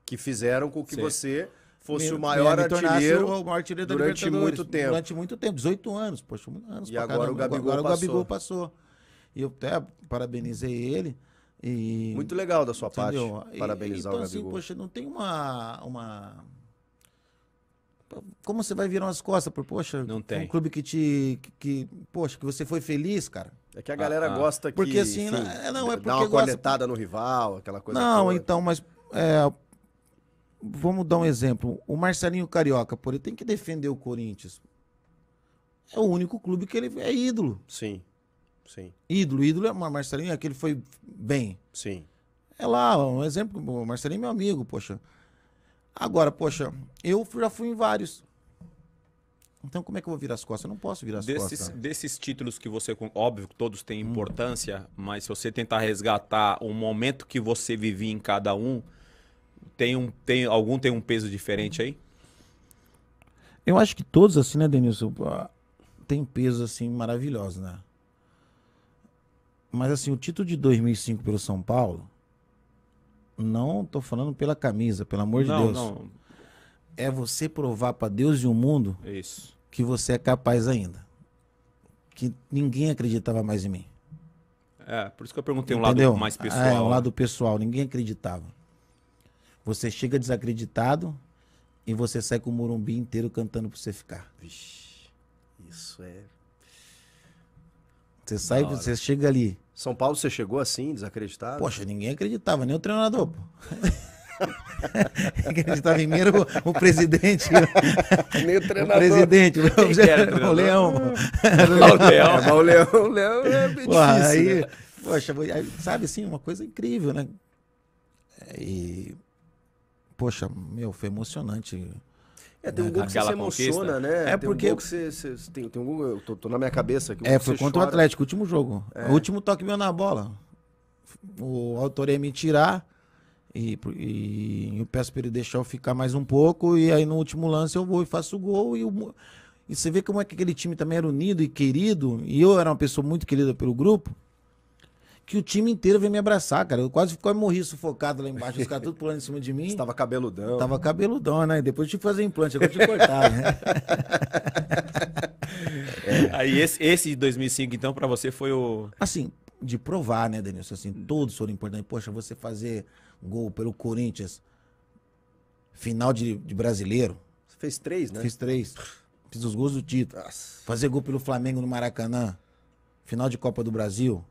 Que fizeram com que Sim. você fosse Me- o maior artilheiro. o maior artilheiro da durante Libertadores. muito tempo. Durante muito tempo, 18 anos, poxa, muitos anos E agora o agora o. Gabigol passou. E eu até parabenizei ele. E, Muito legal da sua Entendeu? parte. E- Parabenizar então, o assim, Gabigol. poxa, não tem uma, uma. Como você vai virar as costas por, poxa, Não um tem. clube que te. Que, que- poxa, que você foi feliz, cara? É que a galera Ah, ah. gosta que. Porque assim, enfim, é- não, é dá porque uma gosta- cornetada no rival, aquela coisa. não, toda. então, mas. é, vamos dar um exemplo. O Marcelinho Carioca, por ele tem que defender o Corinthians. É o único clube que ele é ídolo. Sim. Sim. Ídolo, ídolo é uma Marcelinho, é que ele foi bem. Sim. É lá, um exemplo, o Marcelinho é meu amigo, poxa. Agora, poxa, eu já fui em vários. Então como é que eu vou virar as costas? Eu não posso virar as Desses, costas. desses títulos que você. Óbvio que todos têm importância, mas se você tentar resgatar o momento que você vivia em cada um, tem um, tem, algum tem um peso diferente aí? Eu acho que todos, assim, né, Denilson? Tem pesos, assim, maravilhosos, né? Mas, assim, o título de 2005 pelo São Paulo, não tô falando pela camisa, pelo amor de não, Deus. não. É você provar pra Deus e o mundo é Isso. que você é capaz ainda. Que ninguém acreditava mais em mim. É, por isso que eu perguntei um Entendeu? lado mais pessoal. É, um lado pessoal. Ninguém acreditava. Você chega desacreditado e você sai com o Morumbi inteiro cantando pra você ficar. Vixe, isso é. Você sai, você chega ali. São Paulo, você chegou assim, desacreditado? Poxa, ninguém acreditava, nem o treinador, pô. *laughs* acreditava em mim era o, o presidente. nem o o treinador. presidente, o, era o treinador? o Leão. O Leão. É, mas o Leão, o Leão é bem Porra, difícil, aí, né? poxa, aí, sabe assim, uma coisa incrível, né? E, poxa, meu, foi emocionante. É, tem um gol que você se emociona, conquista. né? É tem porque- um gol que você, você- tem, tem um gol, eu tô, tô na minha cabeça aqui. um É, que foi você contra o chora. Atlético, o último jogo. O último toque meu na bola. O autor ia me tirar e, e eu peço pra ele deixar eu ficar mais um pouco. E aí no último lance eu vou e faço o gol. E, mo- e você vê como é que aquele time também era unido e querido. E eu era uma pessoa muito querida pelo grupo. Que o time inteiro veio me abraçar, cara. Eu quase, quase morri sufocado lá embaixo. Os caras tudo pulando em cima de mim. Você tava cabeludão. Tava cabeludão, né? Depois eu tive que fazer implante, agora eu tive que cortar, né? *laughs* Aí esse, esse de 2005, então, pra você foi o. assim, de provar, né, Denilson? Assim, todos foram importantes. Poxa, você fazer gol pelo Corinthians, final de, de brasileiro, Você fez três, né? fiz três. Fiz os gols do título. Nossa. Fazer gol pelo Flamengo no Maracanã, final de Copa do Brasil.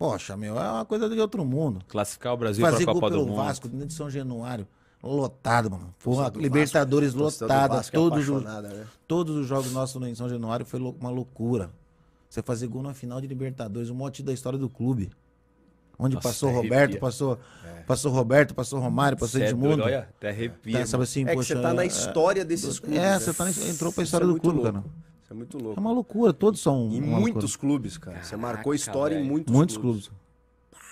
Poxa, meu, é uma coisa de outro mundo. Classificar o Brasil Fazer pra gol Copa do pelo Mundo. Vasco, dentro de São Januário. Lotado, mano. Do Libertadores Vasco, torcida do lotada. É Todos, os, apaixonada, né? todos os jogos nossos em São Januário foi uma loucura. Você fazer gol na final de Libertadores, o mote da história do clube. Onde Nossa, passou Roberto, passou, passou Roberto, passou Romário, passou é Edmundo. Olha, até arrepia. Tá, sabe assim, É que poxa, você tá na é- história desses clubes. É, né? você tá na- entrou pra história é do clube, louco. cara. Isso é muito É louco. uma loucura, todos são. Em muitos loucura. clubes, cara. Você marcou Caraca, história em velho. muitos, Muitos clubes. clubes.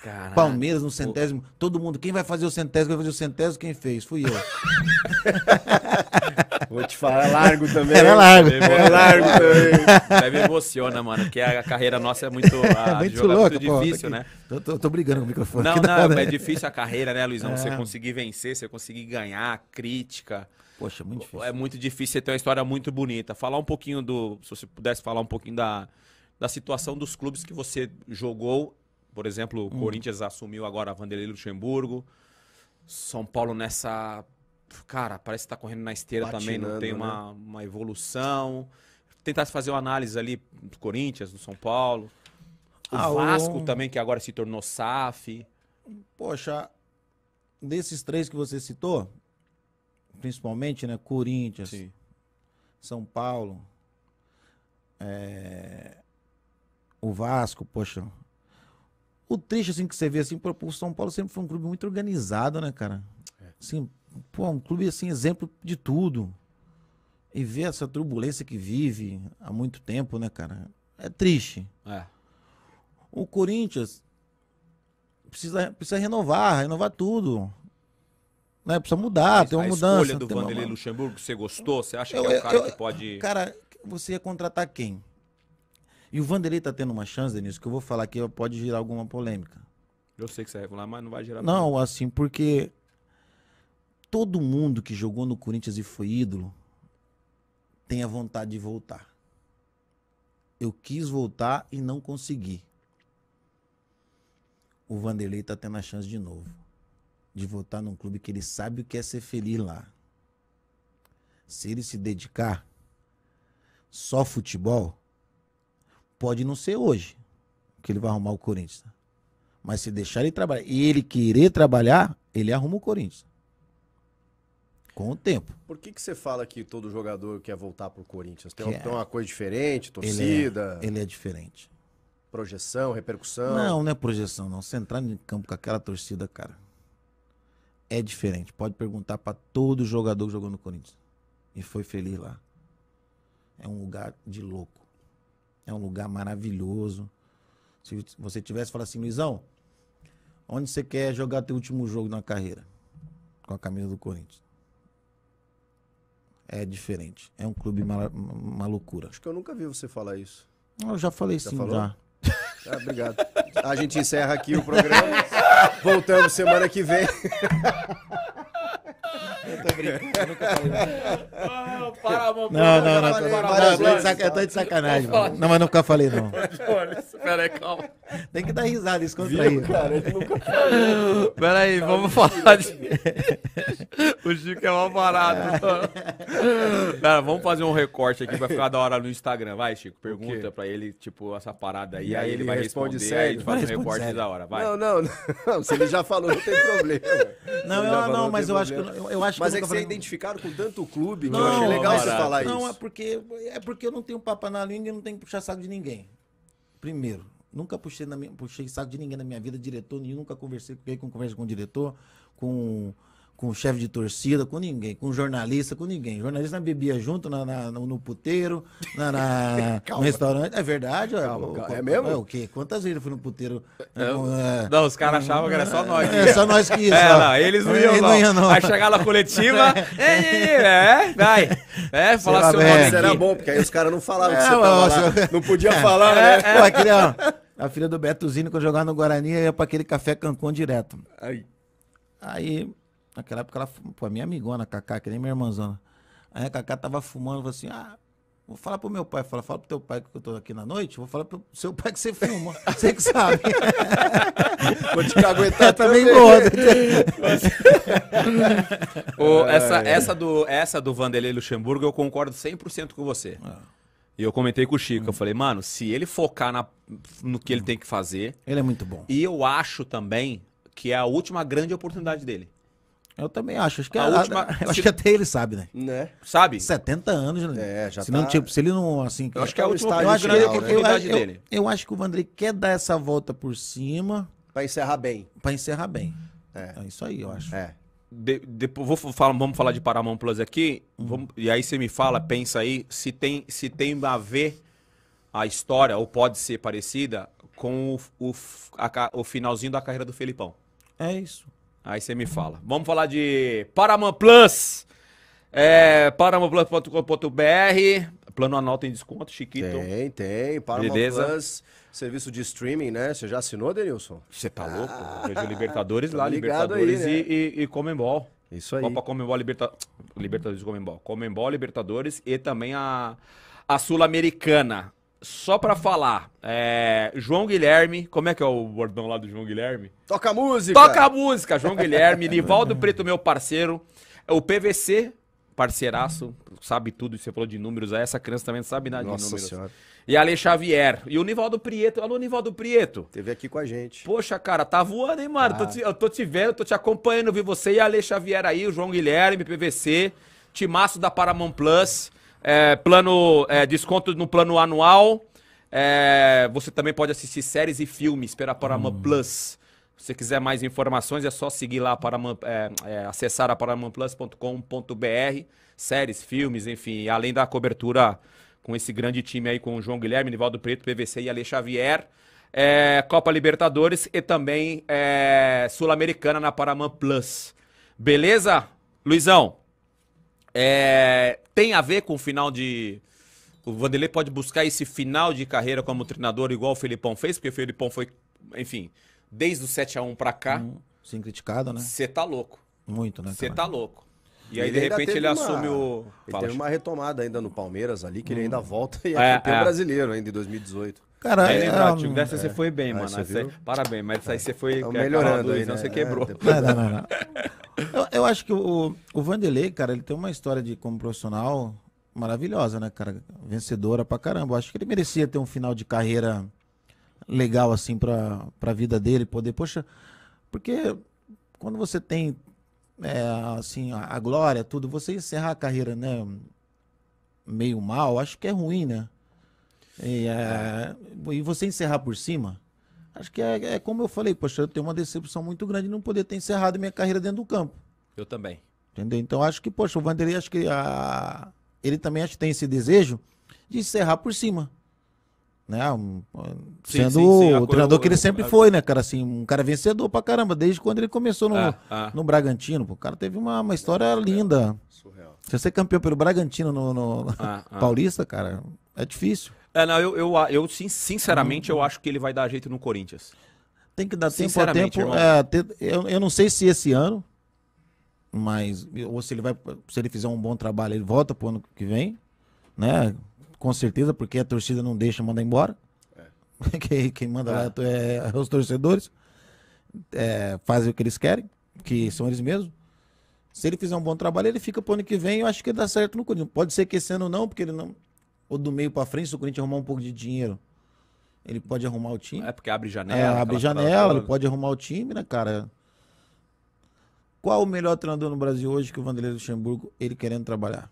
Caraca. Palmeiras no centésimo, todo mundo. Quem vai fazer o centésimo, vai fazer o centésimo, quem fez? Fui eu. *laughs* Vou te falar, é largo também. Era largo. É largo também. Me emociona, mano, porque a carreira nossa é muito, *laughs* a, muito jogar louca, muito pô. difícil, Tá né? Tô, tô- tô brigando com o microfone. Não, *laughs* aqui, tá, não, né? é difícil a carreira, né, Luizão? Você É. conseguir vencer, você conseguir ganhar, crítica. Poxa, muito difícil. É muito difícil, você ter uma história muito bonita. Falar um pouquinho do. Se você pudesse falar um pouquinho da, da situação dos clubes que você jogou. Por exemplo, Hum. o Corinthians assumiu agora a Vanderlei Luxemburgo. São Paulo nessa. Cara, parece que tá correndo na esteira também, não tem né? uma, uma evolução. Tentasse fazer uma análise ali do Corinthians, do São Paulo. O Ah, o- Vasco também, que agora se tornou SAF. Poxa, desses três que você citou, principalmente, né? Corinthians, Sim. São Paulo, é, o Vasco, poxa. O triste, assim, que você vê, assim, o São Paulo sempre foi um clube muito organizado, né, cara? Assim, pô, um clube, assim, exemplo de tudo. E ver essa turbulência que vive há muito tempo, né, cara? É triste. É. O Corinthians precisa, precisa renovar, renovar tudo. Né? Precisa mudar, tem uma a mudança. escolha do tem uma- Vanderlei Luxemburgo, você gostou? Você acha Eu- que é eu- cara eu- que pode. Cara, você ia contratar quem? E o Vanderlei tá tendo uma chance, Denise, que eu vou falar que pode gerar alguma polêmica. Eu sei que você vai falar, mas não vai gerar. Não, assim, porque todo mundo que jogou no Corinthians e foi ídolo tem a vontade de voltar. Eu quis voltar e não consegui. O Vanderlei tá tendo a chance de novo. De voltar num clube que ele sabe o que é ser feliz lá. Se ele se dedicar só futebol, pode não ser hoje que ele vai arrumar o Corinthians. Mas se deixar ele trabalhar e ele querer trabalhar, ele arruma o Corinthians. Com o tempo. Por que, que você fala que todo jogador quer voltar pro Corinthians? Tem, Quer. tem uma coisa diferente, Ele torcida, é, ele é diferente. projeção, repercussão? Não, não é projeção, não. Você entrar em campo com aquela torcida, cara, é diferente. Pode perguntar pra todo jogador que jogou no Corinthians e foi feliz lá. É um lugar de louco. É um lugar maravilhoso. Se você tivesse falado assim, Luizão, onde você quer jogar teu último jogo na carreira? Com a camisa do Corinthians. É diferente. É um clube uma, uma loucura. Acho que eu nunca vi você falar isso. Eu já falei Já sim, falou? já. Ah, obrigado. A gente encerra aqui o programa. *laughs* Voltamos semana que vem. Ah, Paramount Não, não, não. falei Tô, várias não, tô de vezes. saca- eu tô de sacanagem. Não, mano. Não, mas nunca falei, não. *laughs* Pera aí, calma. Tem que dar risada, descontraído. Cara, ele nunca Pera aí, vamos falar de... *laughs* o Chico é mal parado. Cara, vamos fazer um recorte aqui, vai ficar da hora no Instagram. Vai, Chico, pergunta pra ele, tipo, essa parada aí. E aí aí ele vai responde responder, sério? aí a gente faz um recorte sério. da hora, vai. Não, não, não. Se ele já falou, não tem problema. Não, não, mas eu acho, que, eu, eu acho Mas que é que você é identificado com tanto clube que Não, eu achei legal você barato. falar Não, é isso. porque, é porque eu não tenho papo na língua e não tenho que puxar saco de ninguém. Primeiro, nunca puxei, na minha, puxei saco de ninguém na minha vida, diretor nenhum, nunca conversei com ninguém, com conversa com o diretor, com, com o chefe de torcida, com ninguém, com jornalista, com ninguém. Jornalista bebia junto na, na- no, no puteiro, na, na- *laughs* no restaurante. É verdade? Calma, o- calma. É o- mesmo? É o quê? Quantas vezes eu fui no puteiro? com, é, Não, os caras achavam que era só nós. é, só nós que *laughs* isso. É, não, eles não iam, não. ia, não. Aí chegar na coletiva, *laughs* é, é, é, vai. É, falar seu é. nome Isso era aqui. bom, porque aí os caras não falavam que É, você tava lá. Não podia falar, né? Pô, aquele, ó, a filha do Beto Zini, quando eu jogava no Guarani, ia pra aquele café Cancún direto. Aí. Aí, naquela época, ela, pô, minha amigona, a Cacá, que nem minha irmãzona. Aí a Cacá tava fumando, falou assim, ah, vou falar pro meu pai. Fala, fala pro teu pai que eu tô aqui na noite, vou falar pro seu pai que você fuma. *laughs* Você que sabe. *laughs* Vou te caguetar Eu também. *laughs* Ô, essa, essa, do, essa do Vanderlei Luxemburgo, eu concordo 100% com você. E eu comentei com o Chico, eu falei, mano, se ele focar na, no que ele tem que fazer, Ele é muito bom. e eu acho também que é a última grande oportunidade dele. Eu também acho. Acho que, A a- última- *laughs* eu acho que até ele sabe, né? Né? Sabe? 70 anos, né? É, já se não, tá- tipo, se ele não, assim... Eu acho que é a última estágio grande final, né? oportunidade eu, eu- dele. eu acho que o Vandrei quer dar essa volta por cima Pra encerrar bem. pra encerrar bem. É. É isso aí, eu acho. É. De- depois vou falar, vamos falar de Paramount Plus aqui. vamos- e aí você me fala, pensa aí, se tem, se tem a ver a história, ou pode ser parecida, com o, o, a o finalzinho da carreira do Felipão. É isso. Aí você me fala. Vamos falar de Paramount Plus. É, paramountplus.com.br. Plano anual tem desconto, Chiquito. Tem, tem. Paramount Beleza. Plus, serviço de streaming, né? Você já assinou, Denilson? Você tá louco? Vejo Libertadores lá, tá ligado aí, Libertadores né? e, e, e Comembol. Isso aí. Copa Comembol Liberta... Libertadores e Comembol. Comembol, Libertadores e também a, a Sul-Americana. Só pra falar, é, João Guilherme, como é que é o bordão lá do João Guilherme? Toca música! Toca a música, João Guilherme, Nivaldo Preto, meu parceiro, o PVC, parceiraço, sabe tudo, você falou de números, aí essa criança também não sabe nada de Nossa números. senhora. E Ale Xavier, e o Nivaldo Prieto, alô Nivaldo Prieto. Teve aqui com a gente. Poxa, cara, tá voando, hein, mano? Tô Ah. te- eu tô te vendo, tô te acompanhando, vi você e Ale Xavier aí, o João Guilherme, PVC, timaço da Paramount Plus, é, plano, é, desconto no plano anual. É, você também pode assistir séries e filmes pela Paramount Plus. Se você quiser mais informações, é só seguir lá, Paramount, é, é, acessar a paramountplus.com.br, séries, filmes, enfim, além da cobertura com esse grande time aí, com o João Guilherme, Nivaldo Preto, PVC e Ale Xavier. É, Copa Libertadores e também é, Sul-Americana na Paramount Plus. Beleza? Luizão, é, tem a ver com o final de. O Vanderlei pode buscar esse final de carreira como treinador, igual o Felipão fez, porque o Felipão foi, enfim, desde o 7x1 pra cá. Hum, Sem criticado, né? Você tá louco. Muito, né? Você tá louco. E aí, Ele de repente, ele uma- assume o. Ele Fala, teve uma retomada ainda no Palmeiras ali, que ele ainda volta e É, é campeão é. brasileiro ainda em 2018. Cara, Bem é, Chico. Dessa você foi bem, Ah, mano. você mas isso aí você foi. É melhorando aí, né? Você quebrou. É, não, não, não. Eu, eu acho que o, o Vanderlei, cara, ele tem uma história de como profissional maravilhosa, né, cara? Vencedora pra caramba. Eu acho que ele merecia ter um final de carreira legal, assim, pra, pra vida dele, poder, poxa, porque quando você tem, é, assim, a, a glória, tudo, você encerrar a carreira, né, meio mal, acho que é ruim, né? E, é, e você encerrar por cima, acho que é, é como eu falei, poxa, eu tenho uma decepção muito grande de não poder ter encerrado minha carreira dentro do campo. Eu também. Entendeu? Então acho que, poxa, o Vanderlei, acho que a... ele também acho que tem esse desejo de encerrar por cima. Né? Um, Sim, Sendo sim, sim, o treinador que ele sempre foi, né, cara? Assim, um cara vencedor pra caramba, desde quando ele começou no, Ah, ah. no Bragantino. O cara teve uma, uma história linda. Surreal. Se você é campeão pelo Bragantino no, no- Ah, ah. Paulista, cara, é difícil. É, não, eu, eu, eu sinceramente, eu acho que ele vai dar jeito no Corinthians. Tem que dar tempo a tempo. É, eu, eu não sei se esse ano, mas ou se ele vai, se ele fizer um bom trabalho, ele volta pro ano que vem, né? Com certeza, porque a torcida não deixa mandar embora. *laughs* Quem, quem manda lá é, os torcedores. É, fazem o que eles querem, que são eles mesmos. Se ele fizer um bom trabalho, ele fica pro ano que vem. Eu acho que dá certo no Corinthians. Pode ser que esse ano não, porque ele não. Ou do meio pra frente, se o Corinthians arrumar um pouco de dinheiro, ele pode arrumar o time. É porque abre janela. É, abre janela, ele pode arrumar o time, né, cara? Qual o melhor treinador no Brasil hoje que o Vanderlei Luxemburgo, ele querendo trabalhar?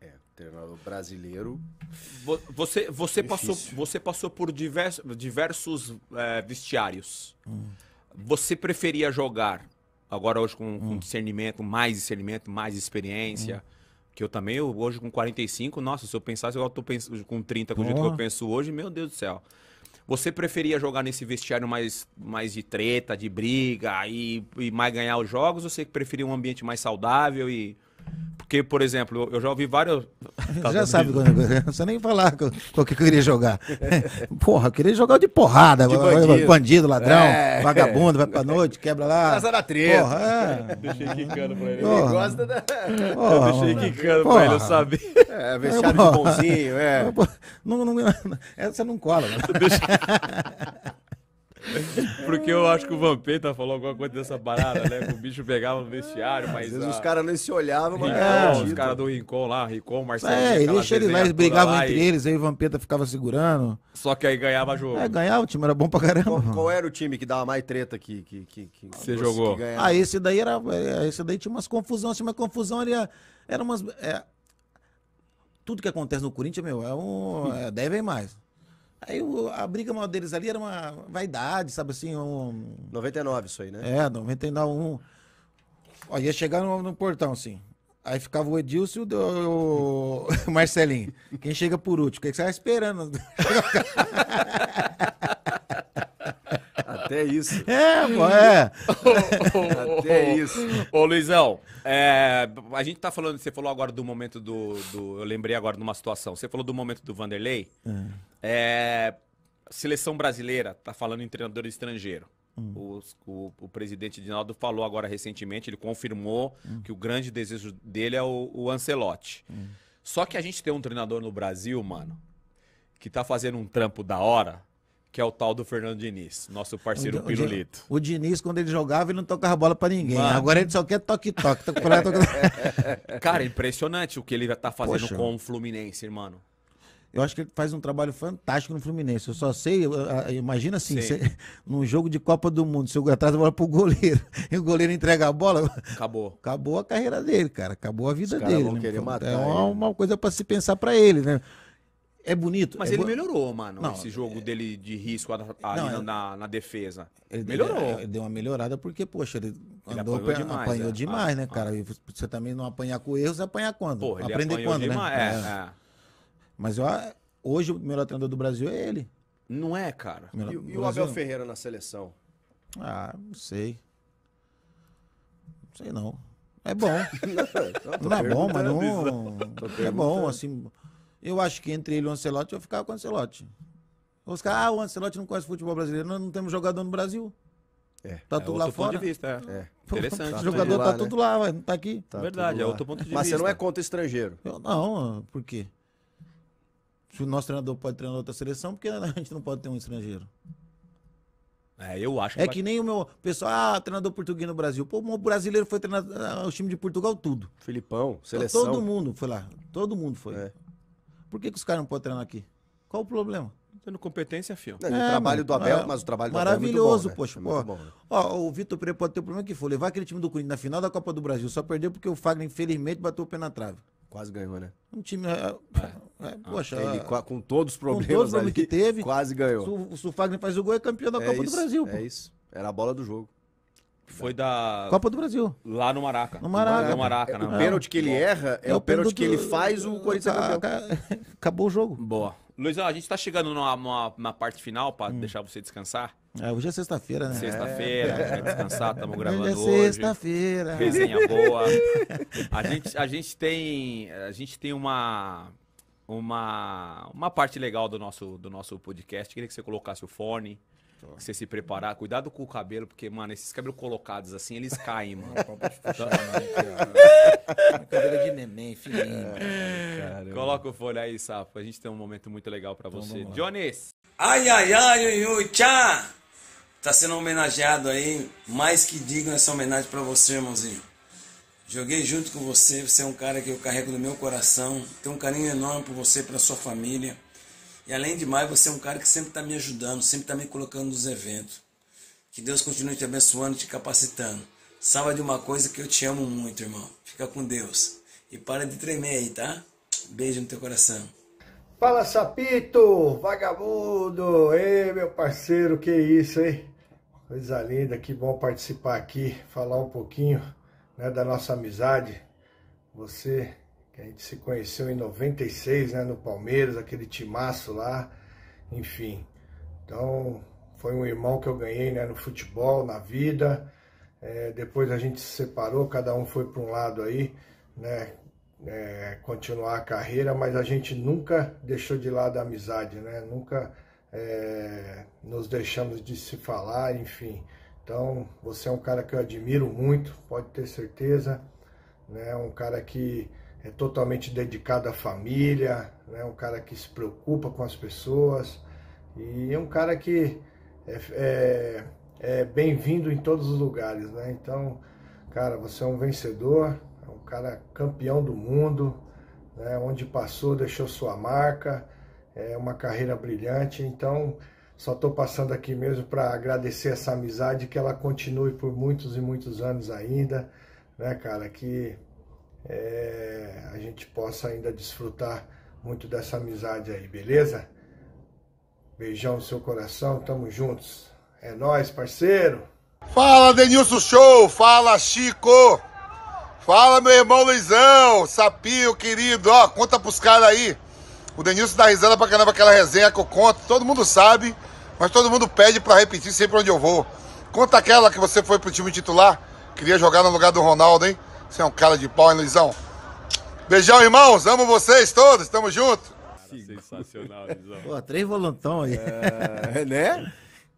É, treinador brasileiro. Vo- Você, você, passou, Difícil. você passou por diversos, diversos é, vestiários. Hum. Você preferia jogar, agora hoje com, Hum. com discernimento, mais discernimento, mais experiência? Que eu também, eu, hoje com 45, nossa, se eu pensasse, eu tô pensando com 30, com o jeito que eu penso hoje, meu Deus do céu. Você preferia jogar nesse vestiário mais, mais de treta, de briga e, e mais ganhar os jogos? Ou você preferia um ambiente mais saudável e. Porque, por exemplo, eu, eu já ouvi vários. Tá Você já sabe, quando, *laughs* não precisa nem falar qual, que eu queria jogar. *laughs* Porra, eu queria jogar de porrada. De bandido. bandido. ladrão, É. vagabundo, vai pra noite, quebra lá. Casa da treta. Porra, é. *laughs* Deixei quicando pra ele. Porra. Gosta da. Porra, Deixei quicando Porra. pra ele, eu sabia. É, vestiário de bonzinho, é. Não, não, essa não cola, mano. Porque eu acho que o Vampeta falou alguma coisa dessa parada, né? Que o bicho pegava no vestiário, mas. Às vezes a- os caras nem se olhavam, mas. É, os caras do Rincon lá, Rincon, Marcelo. É, ele aquelas deixa ele lá, resenhas eles brigavam lá entre e- eles, aí o Vampeta ficava segurando. Só que aí ganhava jogo. É, ganhava, o time era bom pra caramba. Qual, qual era o time que dava mais treta que, que, que, que Você jogou? que? Ah, esse daí era. é, Esse daí tinha umas confusões, tinha uma confusão ali. é, Era umas. é, tudo que acontece no Corinthians, meu, é um. É, deve ir mais. Aí o- a briga maior deles ali era uma vaidade, sabe assim? Um, 99 isso aí, né? é, 99, um. Ó, ia chegar no, no portão, assim. Aí ficava o Edilson e o, o *laughs* Marcelinho. Quem chega por último? O que que você vai esperando? *laughs* Até isso. *laughs* É, pô, é. Até isso. Ô, Luizão, é, a gente tá falando, você falou agora do momento do, do- Eu lembrei agora de uma situação. Você falou do momento do Vanderlei. É, seleção brasileira, tá falando em treinador estrangeiro. Os- o, o presidente Dinaldo falou agora recentemente, ele confirmou que o grande desejo dele é o, o Ancelotti. Só que a gente tem um treinador no Brasil, mano, que tá fazendo um trampo da hora, que é o tal do Fernando Diniz, nosso parceiro O Pirulito. O Diniz, quando ele jogava, ele não tocava bola pra ninguém. Mano. Agora ele só quer toque-toque. toque toque lá. *laughs* Cara, é impressionante o que ele tá fazendo Poxa. com o Fluminense, mano. Eu acho que ele faz um trabalho fantástico no Fluminense. Eu só sei, eu- eu- imagina assim, num jogo de Copa do Mundo, se eu atrás a bola pro goleiro *laughs* e o goleiro entrega a bola, Acabou. acabou a carreira dele, cara. Acabou a vida Os dele. né? querer matar é uma, uma coisa pra se pensar pra ele, né? É bonito. Mas é ele bo- melhorou, mano, Não, esse jogo dele de risco ali Não, na, é- na, na defesa. Ele melhorou. Ele, ele deu uma melhorada porque, poxa, ele, andou, apanhou apanhou demais, demais, é. demais Ah, né, cara? E você também não apanhar com erros, apanhar quando? Porra, ele Aprender apanhou quando, demais. né? É, É. é. Mas eu, hoje o melhor treinador do Brasil é ele. Não é, cara. O melhor- E, e o Abel Ferreira na seleção? Ah, não sei. Não sei não. É bom. *laughs* tô não é bom, mas não. É bom, assim. Eu acho que entre ele e o Ancelotti, eu ficava com o Ancelotti. Os caras, ah, o Ancelotti não conhece futebol brasileiro. Nós não temos jogador no Brasil. É. Tá É tudo outro lá ponto fora. de vista, é. É. Pô, Interessante. O né? jogador lá, tá né? tudo lá, não tá aqui. Tá Verdade, é lá. outro ponto de Mas vista. você não é contra estrangeiro. Eu, não, por quê? Se o nosso treinador pode treinar outra seleção, por que a gente não pode ter um estrangeiro? É, eu acho É vai- que nem o meu pessoal, ah, treinador português no Brasil. Pô, o brasileiro foi treinar ah, o time de Portugal, tudo. Filipão, seleção. Todo mundo foi lá. Todo mundo foi. É. Por que, que os caras não podem treinar aqui? Qual o problema? Tendo competência, fio. Não, e o É, trabalho mano, do Abel, é mas o trabalho do Abel é muito bom, né? poxa. É bom, né? Ó, o Vitor Pereira pode ter o problema que for. Levar aquele time do Corinthians na final da Copa do Brasil. Só perdeu porque o Fagner, infelizmente, bateu o pé na trave. Quase ganhou, né? Um time. é, é, poxa, Ele, qua- com todos os todos os problemas problemas ali, que teve, quase ganhou. se o, se o Fagner faz o gol, é campeão da é Copa isso, do Brasil. É pô. isso. Era a bola do jogo. Foi da. Copa do Brasil. Lá no Maraca. No Maraca. No Maraca, O né? pênalti que ele erra é, o pênalti que ele faz, o Corinthians é campeão. Acabou o jogo. Boa. Luizão, a gente tá chegando numa, numa- na parte final pra deixar você descansar. É, hoje é sexta-feira, né? Sexta-feira, a gente vai descansar, estamos gravando hoje é sexta-feira. Resenha boa. *laughs* A gente, a gente tem, a gente tem uma, uma, uma parte legal do nosso, do nosso podcast. Queria que você colocasse o fone, você se preparar. Cuidado com o cabelo, porque, mano, esses cabelos colocados assim, eles caem, mano. Cabelo de neném, fininho. Coloca o fone aí, Sapo. A gente tem um momento muito legal pra você. vamos lá. Jones, Ai, ai, ai, ui, ui, tchá! Tá sendo homenageado aí, mais que digno essa homenagem pra você, irmãozinho. Joguei junto com você, você é um cara que eu carrego no meu coração, tenho um carinho enorme por você e pela sua família. E além de mais, você é um cara que sempre tá me ajudando, sempre tá me colocando nos eventos. Que Deus continue te abençoando, te capacitando. Saiba de uma coisa que eu te amo muito, irmão. Fica com Deus. E para de tremer aí, tá? Beijo no teu coração. Fala Sapito, vagabundo! Ei, meu parceiro, que isso, hein? Coisa linda, que bom participar aqui, falar um pouquinho né, da nossa amizade. Você, que a gente se conheceu em 96, né, no Palmeiras, aquele timaço lá, enfim. Então, foi um irmão que eu ganhei né, no futebol, na vida. É, depois a gente se separou, cada um foi para um lado aí, né? é, continuar a carreira, mas a gente nunca deixou de lado a amizade, né? Nunca é, nos deixamos de se falar, enfim. Então, você é um cara que eu admiro muito, pode ter certeza, né? Um cara que é totalmente dedicado à família, né? Um cara que se preocupa com as pessoas e é um cara que é, é, é bem-vindo em todos os lugares, né? Então, cara, você é um vencedor, é um cara campeão do mundo, né? onde passou deixou sua marca, é uma carreira brilhante. Então, só estou passando aqui mesmo para agradecer essa amizade, que ela continue por muitos e muitos anos ainda, né, cara? Que é, a gente possa ainda desfrutar muito dessa amizade aí, beleza? Beijão no seu coração, tamo juntos. É nóis, parceiro! Fala, Denilson Show! Fala, Chico! Fala, meu irmão Luizão! Sapinho, querido! Ó, conta pros caras aí. O Denilson dá risada pra caramba aquela resenha que eu conto. Todo mundo sabe, mas todo mundo pede pra repetir sempre onde eu vou. Conta aquela que você foi pro time titular. Queria jogar no lugar do Ronaldo, hein? Você é um cara de pau, hein, Luizão? Beijão, irmãos! Amo vocês todos! Tamo junto! sensacional, Luizão. Pô, três voluntão aí. É, né?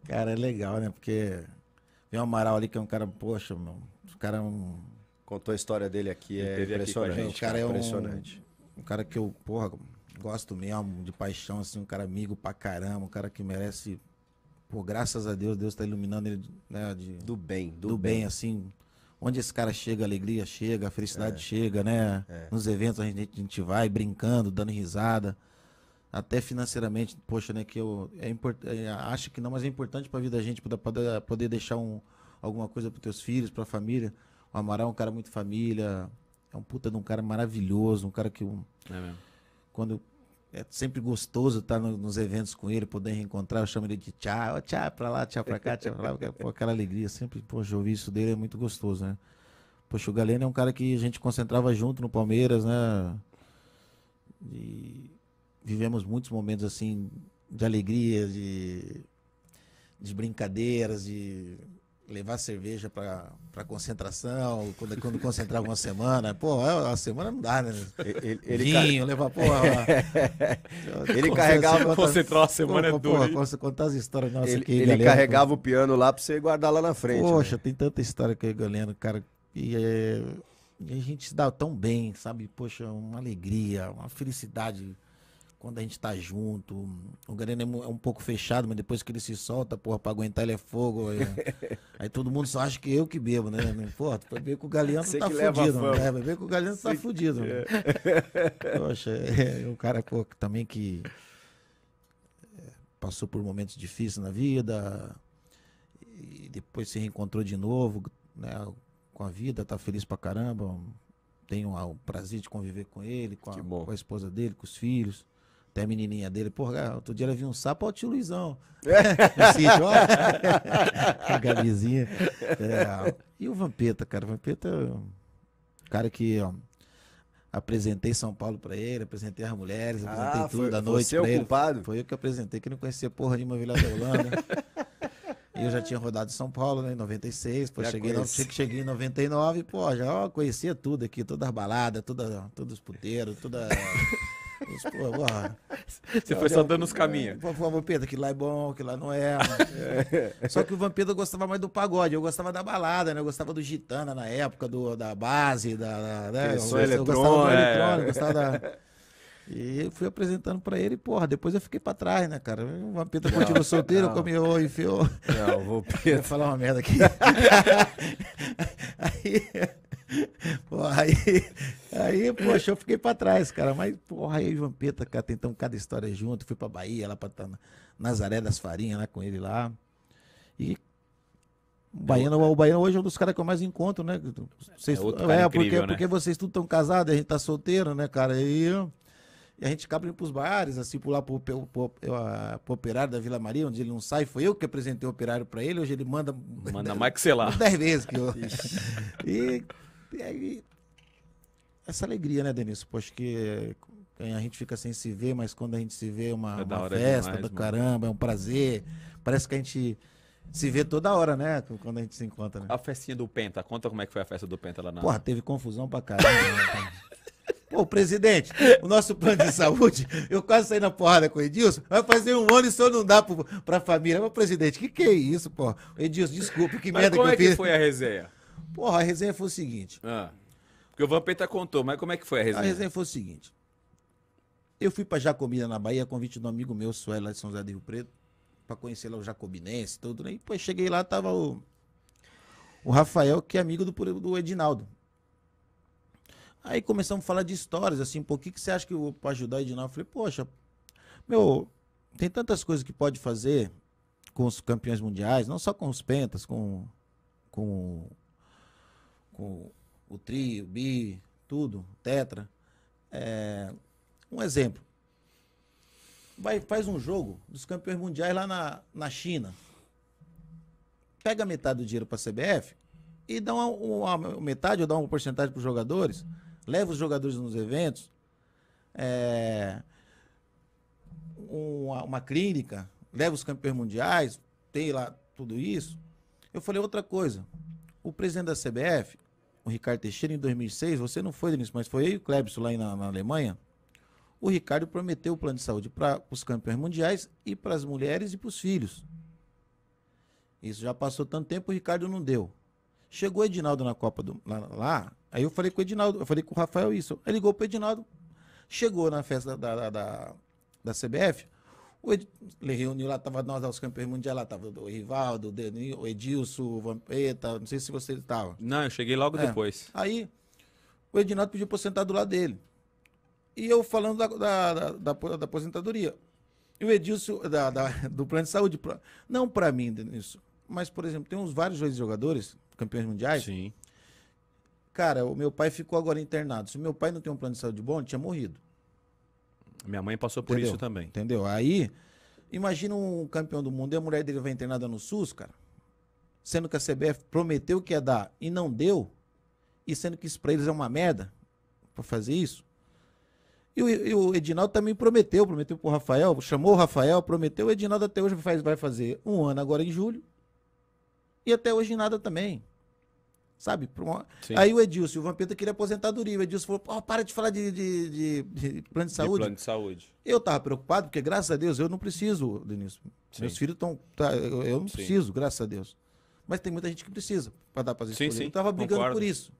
Cara, é legal, né? Porque vem o Amaral ali, que é um cara, poxa, meu, o cara é um, Contou a história dele aqui, é Esteve aqui com a impressionante. gente, o cara é um, impressionante. um cara que eu, porra, gosto mesmo, de paixão, assim, um cara amigo pra caramba, um cara que merece, pô, graças a Deus, Deus tá iluminando ele, né, de, Do bem, do, do, bem, assim. Onde esse cara chega, a alegria chega, a É. felicidade chega, né? Nos eventos a gente, a gente vai brincando, dando risada. Até financeiramente, poxa, né? Que eu é import, é, acho que não, mas é importante pra vida da gente poder, poder, poder deixar um, alguma coisa pros teus filhos, pra família. O Amaral é um cara muito família, é um puta de um cara maravilhoso, um cara que um, É mesmo. quando é sempre gostoso estar no- nos eventos com ele, poder reencontrar, eu chamo ele de tchau, tchau pra lá, tchau pra cá, tchau pra lá, pô, aquela alegria, sempre, poxa, ouvir isso dele é muito gostoso, né? Poxa, o Galeno é um cara que a gente concentrava junto no Palmeiras, né? E vivemos muitos momentos, assim, de alegria, de, de brincadeiras, de levar cerveja pra, pra concentração, quando, quando concentrava uma semana, pô, a semana não dá, né? Ele, ele, Vinho, levar, porra. *laughs* Ele carregava- Concentrar uma semana é Pô, duro, hein? Posso contar as histórias nossas ele, aqui, ele galera, carregava o piano lá pra você guardar lá na frente. Poxa, né? tem tanta história que eu galeno, cara. E, é, e a gente se dá tão bem, sabe? Poxa, uma alegria, uma felicidade quando a gente tá junto. O Galeno é é um pouco fechado, mas depois que ele se solta, porra, pra aguentar ele é fogo. é. *laughs* Aí todo mundo só acha que eu que bebo, né? Porra, tu vai ver que o Galeano Você tá fudido. né? Vai ver que o Galeano tá fudido. né? Poxa, é um cara pô, também que é, passou por momentos difíceis na vida e depois se reencontrou de novo, né, com a vida, tá feliz pra caramba. Tenho o prazer de conviver com ele, com a, com a esposa dele, com os filhos. Até a menininha dele, porra, outro dia ela viu um sapo, ó, tio Luizão. no sítio, ó. a Gabizinha. É, e o Vampeta, cara, o Vampeta, é cara que, ó, apresentei São Paulo pra ele, apresentei as mulheres, apresentei Ah, tudo foi da noite é pra ele. culpado? Foi eu que apresentei, que não conhecia porra nenhuma Vila da Holanda. E *laughs* eu já tinha rodado São Paulo, né, em 96, pô, Já cheguei, no, cheguei, cheguei em 99, pô, já ó, conhecia tudo aqui, todas as baladas, toda, todos os puteiros, toda... *laughs* Você foi só dando os caminhos. Pô, pô, Vampeta, que lá é bom, que lá não é. mano. Só que o Vampeta gostava mais do pagode, eu gostava da balada, né? Eu gostava do Gitana na época, do, da base, da. da né? Eu, gostava do eletrônico, é. eletrônico, gostava da. E eu fui apresentando pra ele, porra, depois eu fiquei pra trás, né, cara? O Vampeta continuou solteiro, não. comeu, enfiou. Não, vou ia falar uma merda aqui. *laughs* aí, porra, aí, aí, poxa, eu fiquei pra trás, cara. Mas, porra, aí o Vampeta, cara, tentamos cada história junto. Fui pra Bahia, lá pra tá na- Nazaré das Farinhas, lá com ele lá. E o Baiano, o Baiano hoje é um dos caras que eu mais encontro, né? Vocês, É outro cara porque, incrível, né? porque vocês tudo estão casados, a gente tá solteiro, né, cara? E, e a gente acaba indo pros bares, assim, lá pro, pro, pro, pro operário da Vila Maria, onde ele não sai. Foi eu que apresentei o operário pra ele, hoje ele manda. Manda mais que sei lá. *laughs* Dez vezes que eu. *laughs* e, e aí. Essa alegria, né, Denilson? Poxa, que a gente fica sem se ver, mas quando a gente se vê é uma, É da uma festa demais, do mano. caramba, é um prazer. Parece que a gente se vê toda hora, né? Quando a gente se encontra, né? A festinha do Penta, conta como é que foi a festa do Penta lá na. Porra, teve confusão pra caramba. né? Pô, presidente, o nosso plano de saúde, eu quase saí na porrada com o Edilson, vai fazer um ano e só não dá pro, pra família. Mas, presidente, que que é isso, pô? Edilson, desculpa, que merda que como eu é que fiz. foi a resenha? Porra, a resenha foi o seguinte. Ah. Porque o Vampeta contou, mas como é que foi a A resenha? resenha foi o seguinte. Eu fui pra Jacobina, na Bahia, convite do amigo meu, Sueli, lá de São José do Rio Preto, pra conhecer lá o jacobinense e tudo, né? E depois cheguei lá, tava o, o Rafael, que é amigo do, do Edinaldo. Aí começamos a falar de histórias, assim, o que, que você acha que eu pra ajudar o Edinaldo? Eu falei, poxa, meu, tem tantas coisas que pode fazer com os campeões mundiais, não só com os pentas, com, com, com o tri, o bi, tudo, tetra. É, um exemplo. Vai, faz um jogo dos campeões mundiais lá na, na China. Pega metade do dinheiro para a CBF e dá uma, uma metade ou dá uma porcentagem para os jogadores. Leva os jogadores nos eventos. É, uma, uma clínica, leva os campeões mundiais, tem lá tudo isso. Eu falei outra coisa. O presidente da CBF, o Ricardo Teixeira, em 2006, você não foi, Denise, mas foi eu e o Klebson lá na, na Alemanha. O Ricardo prometeu o plano de saúde para os campeões mundiais e para as mulheres e para os filhos. Isso já passou tanto tempo, o Ricardo não deu. Chegou o Edinaldo na Copa do, lá, lá, aí eu falei com o Edinaldo, eu falei com o Rafael isso. Ele ligou pro Edinaldo, chegou na festa da, da, da, da CBF, o Ed, ele reuniu lá, tava nós os campeões mundiais lá, tava o Rivaldo, o, Denil, o Edilson, o Vampeta, não sei se você estava. Não, eu cheguei logo É. depois. Aí o Edinaldo pediu para eu sentar do lado dele. E eu falando da, da, da, da- da aposentadoria. E o Edilson, da, da- do plano de saúde. pra- não para mim, Denilson, mas, por exemplo, tem uns vários jogadores, campeões mundiais. Sim. Cara, o meu pai ficou agora internado. Se o meu pai não tem um plano de saúde bom, ele tinha morrido. Minha mãe passou por Entendeu? isso também. Entendeu? Aí, imagina um campeão do mundo e a mulher dele vai internada no SUS, cara. Sendo que a CBF prometeu que ia dar e não deu. E sendo que isso pra eles é uma merda pra fazer isso. E o, e o Edinaldo também prometeu, prometeu pro Rafael, chamou o Rafael, prometeu. O Edinaldo até hoje faz, vai fazer um ano agora em julho. E até hoje nada também. Sabe? Uma-. Aí o Edilson, o Vampeta queria aposentadoria. O Edilson falou: "Pô, para de falar de, de, de- de plano de De saúde. plano de saúde. Eu tava preocupado, porque graças a Deus eu não preciso, Denilson. Meus filhos estão. eu, eu não Sim. preciso, graças a Deus. Mas tem muita gente que precisa para dar para escolher. sim, Eu tava brigando concordo. por isso.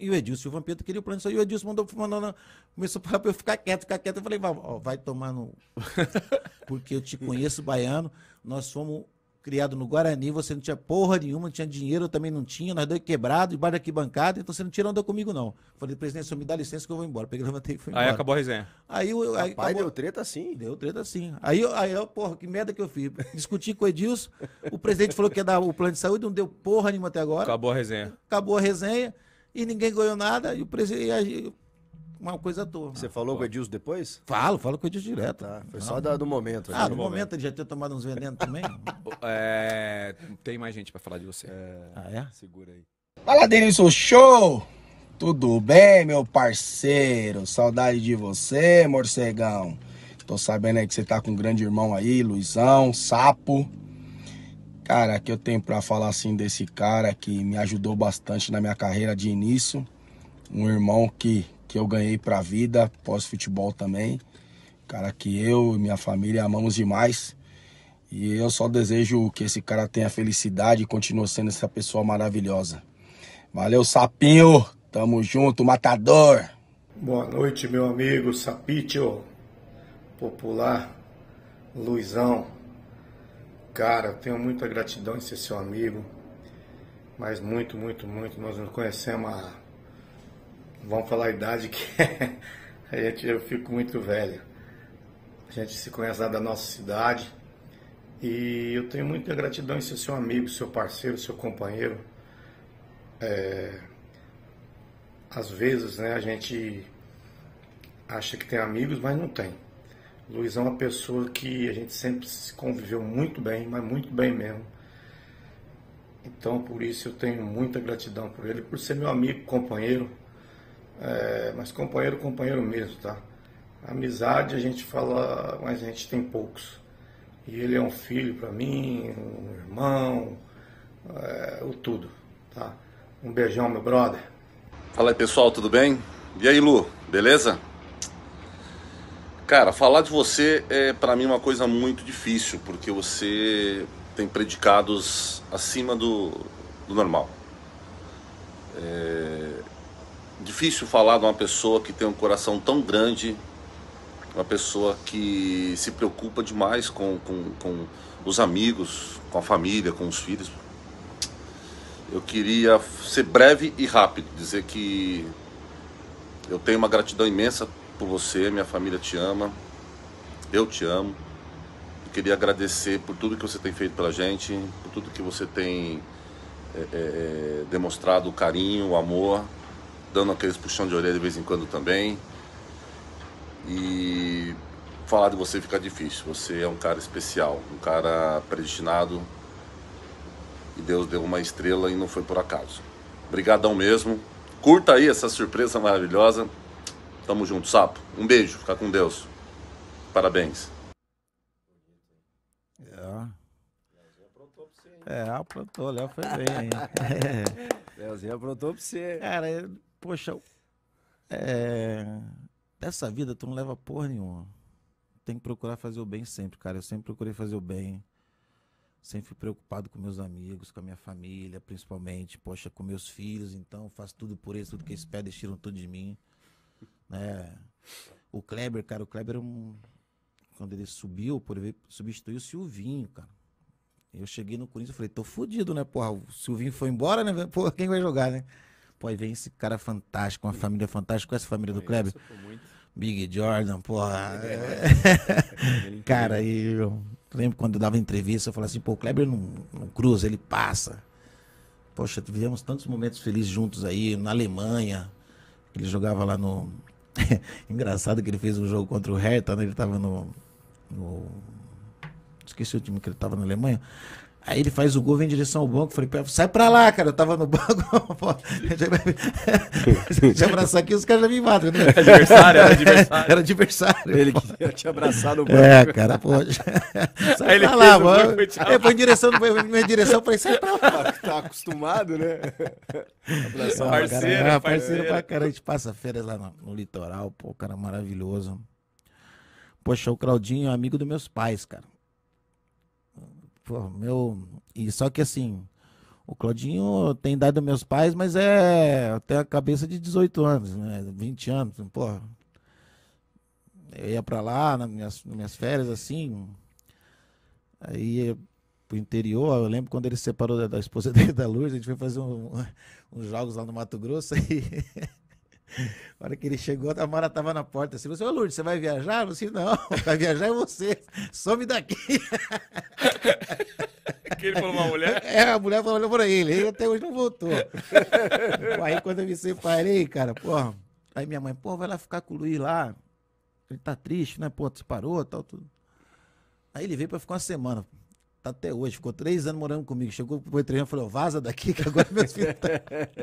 E o Edilson e o Vampeta queriam o plano de saúde. E o Edilson mandou, mandou começou a falar pra eu ficar quieto, ficar quieto. Eu falei, vai, ó, vai tomar no. *laughs* Porque eu te conheço, baiano. Nós fomos criados no Guarani, você não tinha porra nenhuma, não tinha dinheiro, eu também não tinha, nós dois quebrados, debaixo da arquibancada, então você não tira onda comigo, não. Falei, presidente, senhor me dá licença que eu vou embora. Peguei, levantei e fui embora. Aí acabou a resenha. Aí, eu- aí Pai, acabou- deu treta assim. Deu treta assim. Aí, eu- aí eu, porra, que merda que eu fiz. *laughs* Discuti com o Edilson, o presidente falou que ia dar o plano de saúde, não deu porra nenhuma até agora. Acabou a resenha. Acabou a resenha e ninguém ganhou nada. E o presidente. Uma coisa à toa. Você falou com o Edilson depois? Falo, falo com o Edilson direto. Tá, foi só da- do momento. Ah, ali. no momento ele já ter tomado uns venenos também? *laughs* É, tem mais gente pra falar de você. ah, é? Segura aí. Fala, Denilson Show! Tudo bem, meu parceiro? Saudade de você, morcegão. Tô sabendo aí que você tá com um grande irmão aí, Luizão, Sapo. Cara, que eu tenho pra falar assim desse cara que me ajudou bastante na minha carreira de início. Um irmão que, que eu ganhei pra vida, pós-futebol também. Cara que eu e minha família amamos demais. E eu só desejo que esse cara tenha felicidade e continue sendo essa pessoa maravilhosa. Valeu, Sapinho. Tamo junto, matador. Boa noite, meu amigo Sapitio, popular Luizão. Cara, eu tenho muita gratidão em ser seu amigo, mas muito, muito, muito. Nós nos conhecemos há. Vamos falar a idade que *laughs* a gente, eu fico muito velho. A gente se conhece lá da nossa cidade e eu tenho muita gratidão em ser seu amigo, seu parceiro, seu companheiro. É, às vezes, né, a gente acha que tem amigos, mas não tem. Luiz é uma pessoa que a gente sempre se conviveu muito bem, mas muito bem mesmo. Então, por isso eu tenho muita gratidão por ele, por ser meu amigo, companheiro, é, mas companheiro, companheiro mesmo, tá? Amizade a gente fala, mas a gente tem poucos. E ele é um filho para mim, um irmão, é, o tudo, tá? Um beijão, meu brother. Fala aí pessoal, tudo bem? E aí Lu, beleza? Cara, falar de você é para mim uma coisa muito difícil, porque você tem predicados acima do, do normal. É difícil falar de uma pessoa que tem um coração tão grande, uma pessoa que se preocupa demais com, com, com os amigos, com a família, com os filhos. Eu queria ser breve e rápido, dizer que eu tenho uma gratidão imensa por você, minha família te ama, eu te amo. Eu queria agradecer por tudo que você tem feito pela gente, por tudo que você tem é, é, demonstrado o carinho, o amor, dando aqueles puxão de orelha de vez em quando também. E falar de você fica difícil. Você é um cara especial, um cara predestinado e Deus deu uma estrela e não foi por acaso. Obrigadão mesmo. Curta aí essa surpresa maravilhosa. Tamo junto, sapo. Um beijo, fica com Deus. Parabéns. É, aprontou, o Léo foi bem aí. Leozinho aprontou pra você. Cara, é- poxa, é, dessa vida tu não leva porra nenhuma. Tem que procurar fazer o bem sempre, cara. Eu sempre procurei fazer o bem. Sempre fui preocupado com meus amigos, com a minha família, principalmente. Poxa, com meus filhos, então faço tudo por eles, tudo que eles pedem, eles tiram tudo de mim. Né? O Kleber, cara, o Kleber, é um- quando ele subiu, por exemplo, substituiu o Silvinho, cara. Eu cheguei no Corinthians e falei, tô fudido, né, porra? O Silvinho foi embora, né? Porra, quem vai jogar, né? Pô, aí vem esse cara fantástico, uma família fantástica. Conhece a família do Kleber? Big Jordan, porra. é. *laughs* cara, aí eu lembro quando eu dava entrevista, eu falava assim, pô, o Kleber não, não cruza, ele passa. Poxa, vivemos tantos momentos felizes juntos aí, na Alemanha. Ele jogava lá no. *laughs* Engraçado que ele fez um jogo contra o Hertha, né? Ele tava no. no... Esqueci o time que ele tava na Alemanha. Aí ele faz o gol, vem em direção ao banco. Falei, "Pé, sai pra lá, cara. Eu tava no banco. *laughs* Pô, *laughs* Se abraçar aqui, os caras já me matam. Né? Adversário, era adversário. Era adversário. Ele queria te abraçar no banco. É, cara, poxa. *laughs* Sai Aí ele pra lá, mano. te Aí foi em direção, foi em minha direção, falei, sai pra lá. Tá acostumado, né? Abraçar Cara, Parceiro, é, parceiro. parceiro pra caramba. A gente passa férias lá no, no litoral, pô, cara, maravilhoso. Poxa, o Claudinho é amigo dos meus pais, cara. Pô, meu. E só que assim, o Claudinho tem idade dos meus pais, mas é. Tem a cabeça de 18 anos, né? 20 anos, porra. Eu ia pra lá nas minhas, nas minhas férias, assim. Aí pro interior, eu lembro quando ele se separou da, da esposa *laughs* dele, da Lourdes, a gente foi fazer um- *laughs* uns jogos lá no Mato Grosso e. *laughs* Na hora que ele chegou, a Mara tava na porta assim, você, ô Lourdes, você vai viajar? Eu disse, não, *laughs* vai viajar é você, some daqui. *laughs* Que ele falou uma mulher. É, a mulher falou pra ele, ele até hoje não voltou. Aí quando eu me separei, cara, porra, Aí minha mãe, pô, vai lá ficar com o Luiz lá. Ele tá triste, né? Pô, você parou tal, tudo. Aí ele veio pra ficar uma semana. Tá até hoje, ficou três anos morando comigo. Chegou pro treino e falou: vaza daqui, que agora meus filhos tá...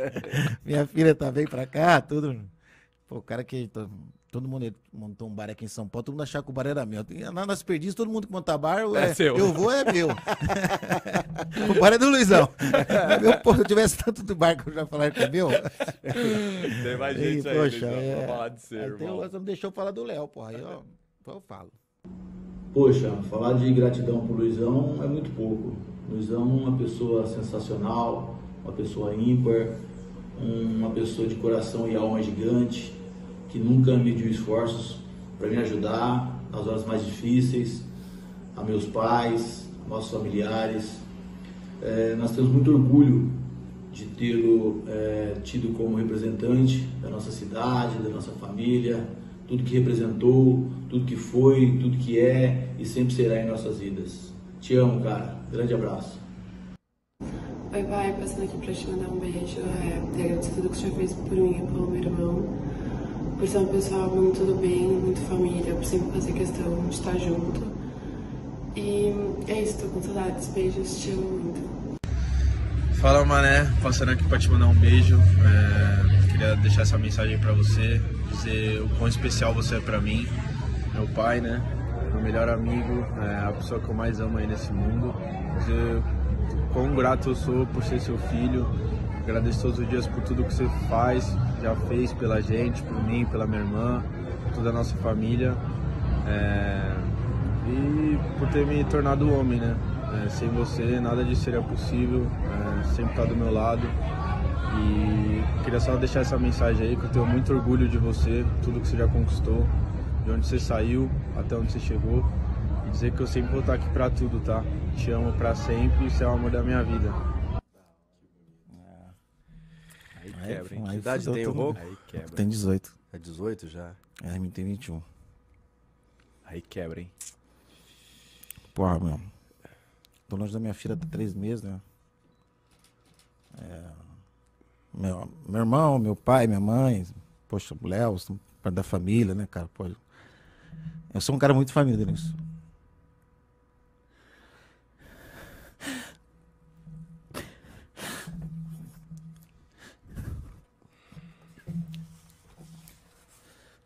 *laughs* Minha filha tá bem pra cá, tudo. Pô, o cara que. tá- Todo mundo montou um bar aqui em São Paulo, todo mundo achava que o bar era meu. Lá nas perdizes, todo mundo que monta bar, É é, seu. eu vou, é meu. *laughs* o bar é do Luizão. *laughs* Meu, pô, se eu tivesse tanto do bar que eu já falaram que é meu. Tem mais gente aí, poxa, Luizão, é. pra falar de ser, irmão. o- Você não deixou falar do Léo, porra. Aí, ó, eu falo. Poxa, falar de gratidão pro Luizão é muito pouco. Luizão é uma pessoa sensacional, uma pessoa ímpar, uma pessoa de coração e alma gigante, que nunca mediu esforços para me ajudar nas horas mais difíceis, a meus pais, a nossos familiares. É, nós temos muito orgulho de tê-lo é, tido como representante da nossa cidade, da nossa família, tudo que representou, tudo que foi, tudo que é e sempre será em nossas vidas. Te amo, cara. Grande abraço. Oi, pai, passando aqui pra te mandar um beijo é, e agradecer tudo que você já fez por mim e pelo meu irmão. Por ser uma pessoa muito do bem, muito família, por sempre fazer questão de estar junto. E é isso, tô com saudades. Beijos, te amo muito. Fala Mané, passando aqui pra te mandar um beijo. É, queria deixar essa mensagem pra você, dizer o quão especial você é pra mim, meu pai, né? Meu melhor amigo, é, a pessoa que eu mais amo aí nesse mundo. Dizer o quão grato eu sou por ser seu filho. Agradeço todos os dias por tudo que você faz, já fez pela gente, por mim, pela minha irmã, por toda a nossa família. É, e por ter me tornado homem, né? É, sem você nada disso seria possível, é, sempre tá do meu lado. E queria só deixar essa mensagem aí que eu tenho muito orgulho de você, tudo que você já conquistou, de onde você saiu até onde você chegou. E dizer que eu sempre vou estar aqui pra tudo, tá? Te amo pra sempre e você é o amor da minha vida. Aí Aí, quebra, hein? aí Que idade fudeu tem o mundo. Roco? Aí quebra. Tem 18. É 18 já? É, a minha tem 21. Aí quebra, hein? Porra, meu. Tô longe da minha filha há três meses, né? É, meu, meu irmão, meu pai, minha mãe, poxa, o Léo, parte da família, né, cara? Pô, eu sou um cara muito família, Denilson.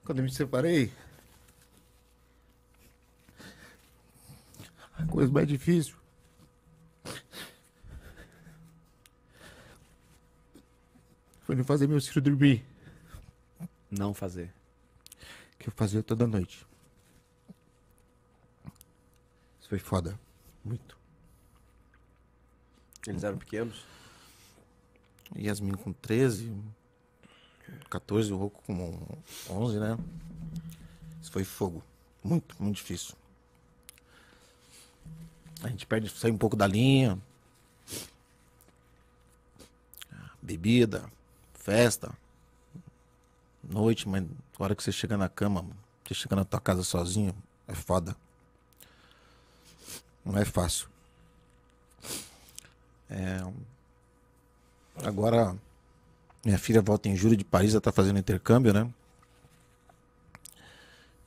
Quando eu me separei, a coisa mais difícil não fazer meus filhos dormir, Não fazer. que eu fazia toda noite. Isso foi foda. Muito. Eles eram pequenos? Yasmin com 13, 14, o Roco com 11, né? Isso foi fogo. Muito, muito difícil. A gente perde, sai um pouco da linha. Bebida, festa, noite, mas na hora que você chega na cama, você chega na tua casa sozinho, é foda. Não é fácil. É, Agora, minha filha volta em julho de Paris, ela tá fazendo intercâmbio, né?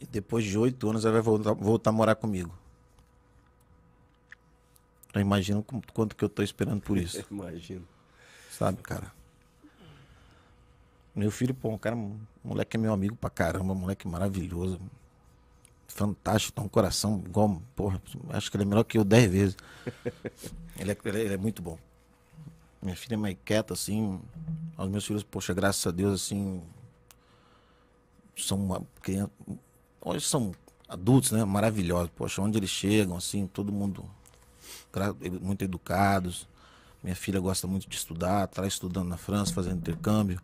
E depois de oito anos ela vai voltar, voltar a morar comigo. Eu imagino quanto que eu tô esperando por isso. *laughs* Imagino. Sabe, cara? Meu filho, pô, um cara, um moleque é meu amigo pra caramba, um moleque maravilhoso. Fantástico, tem um coração igual, porra, acho que ele é melhor que eu dez vezes. *laughs* Ele é, ele é- ele é muito bom. Minha filha é mais quieta, assim. Os meus filhos, poxa, graças a Deus, assim. São uma criança. Hoje são adultos, né? Maravilhosos. Poxa, onde eles chegam, assim, todo mundo muito educados. Minha filha gosta muito de estudar, tá lá estudando na França, fazendo intercâmbio.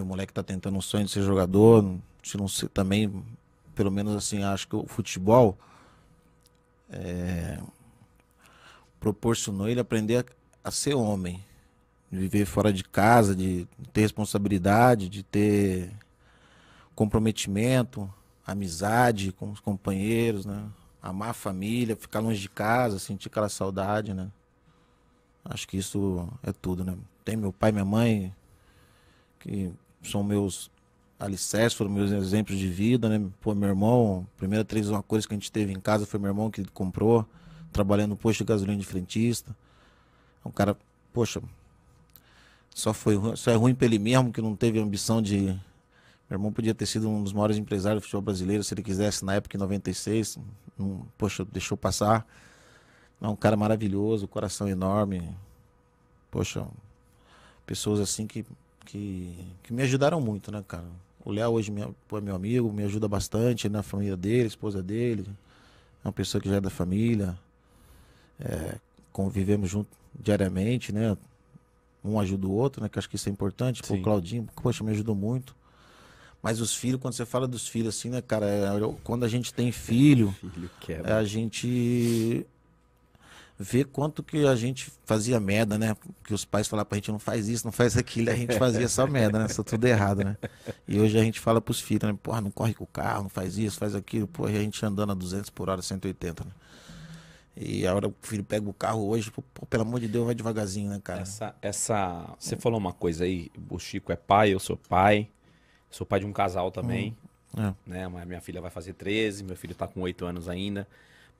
Meu moleque tá tentando um sonho de ser jogador. Se não ser também, pelo menos assim, acho que o futebol é, proporcionou ele aprender a, a ser homem. Viver fora de casa, de ter responsabilidade, de ter comprometimento, amizade com os companheiros, né? Amar a família, ficar longe de casa, sentir aquela saudade, né? Acho que isso é tudo, né? Tem meu pai minha mãe, que são meus alicerces, foram meus exemplos de vida, né? Pô, meu irmão, primeira três uma coisa que a gente teve em casa foi meu irmão que comprou, trabalhando no posto de gasolina de frentista. É um cara, poxa, só foi só é ruim pra ele mesmo que não teve ambição de meu irmão podia ter sido um dos maiores empresários do futebol brasileiro se ele quisesse na época em 96, não, poxa, deixou passar. É um cara maravilhoso, coração enorme. Poxa, pessoas assim que, que, que me ajudaram muito, né, cara? O Léo hoje me- é meu amigo, me ajuda bastante na família dele, esposa dele. É uma pessoa que já é da família. É, convivemos junto diariamente, né? Um ajuda o outro, né? Que acho que isso é importante. Pô, o. Claudinho, poxa, me ajudou muito. Mas os filhos, quando você fala dos filhos assim, né, cara? é, quando a gente tem filho, *laughs* Filho é, a gente vê quanto que a gente fazia merda, né? Que os pais falavam pra gente não faz isso, não faz aquilo, a gente fazia só merda, né? Só tudo errado, né? E hoje a gente fala pros filhos, né? Porra, não corre com o carro, não faz isso, faz aquilo. Porra, e a gente andando a 200 por hora, 180, né? E a hora que o filho pega o carro hoje, pô, pô, pelo amor de Deus, vai devagarzinho, né, cara? Essa, essa. Você falou uma coisa aí, o Chico é pai, eu sou pai. Sou pai de um casal também. É. Né? Mas minha filha vai fazer 13, meu filho tá com 8 anos ainda.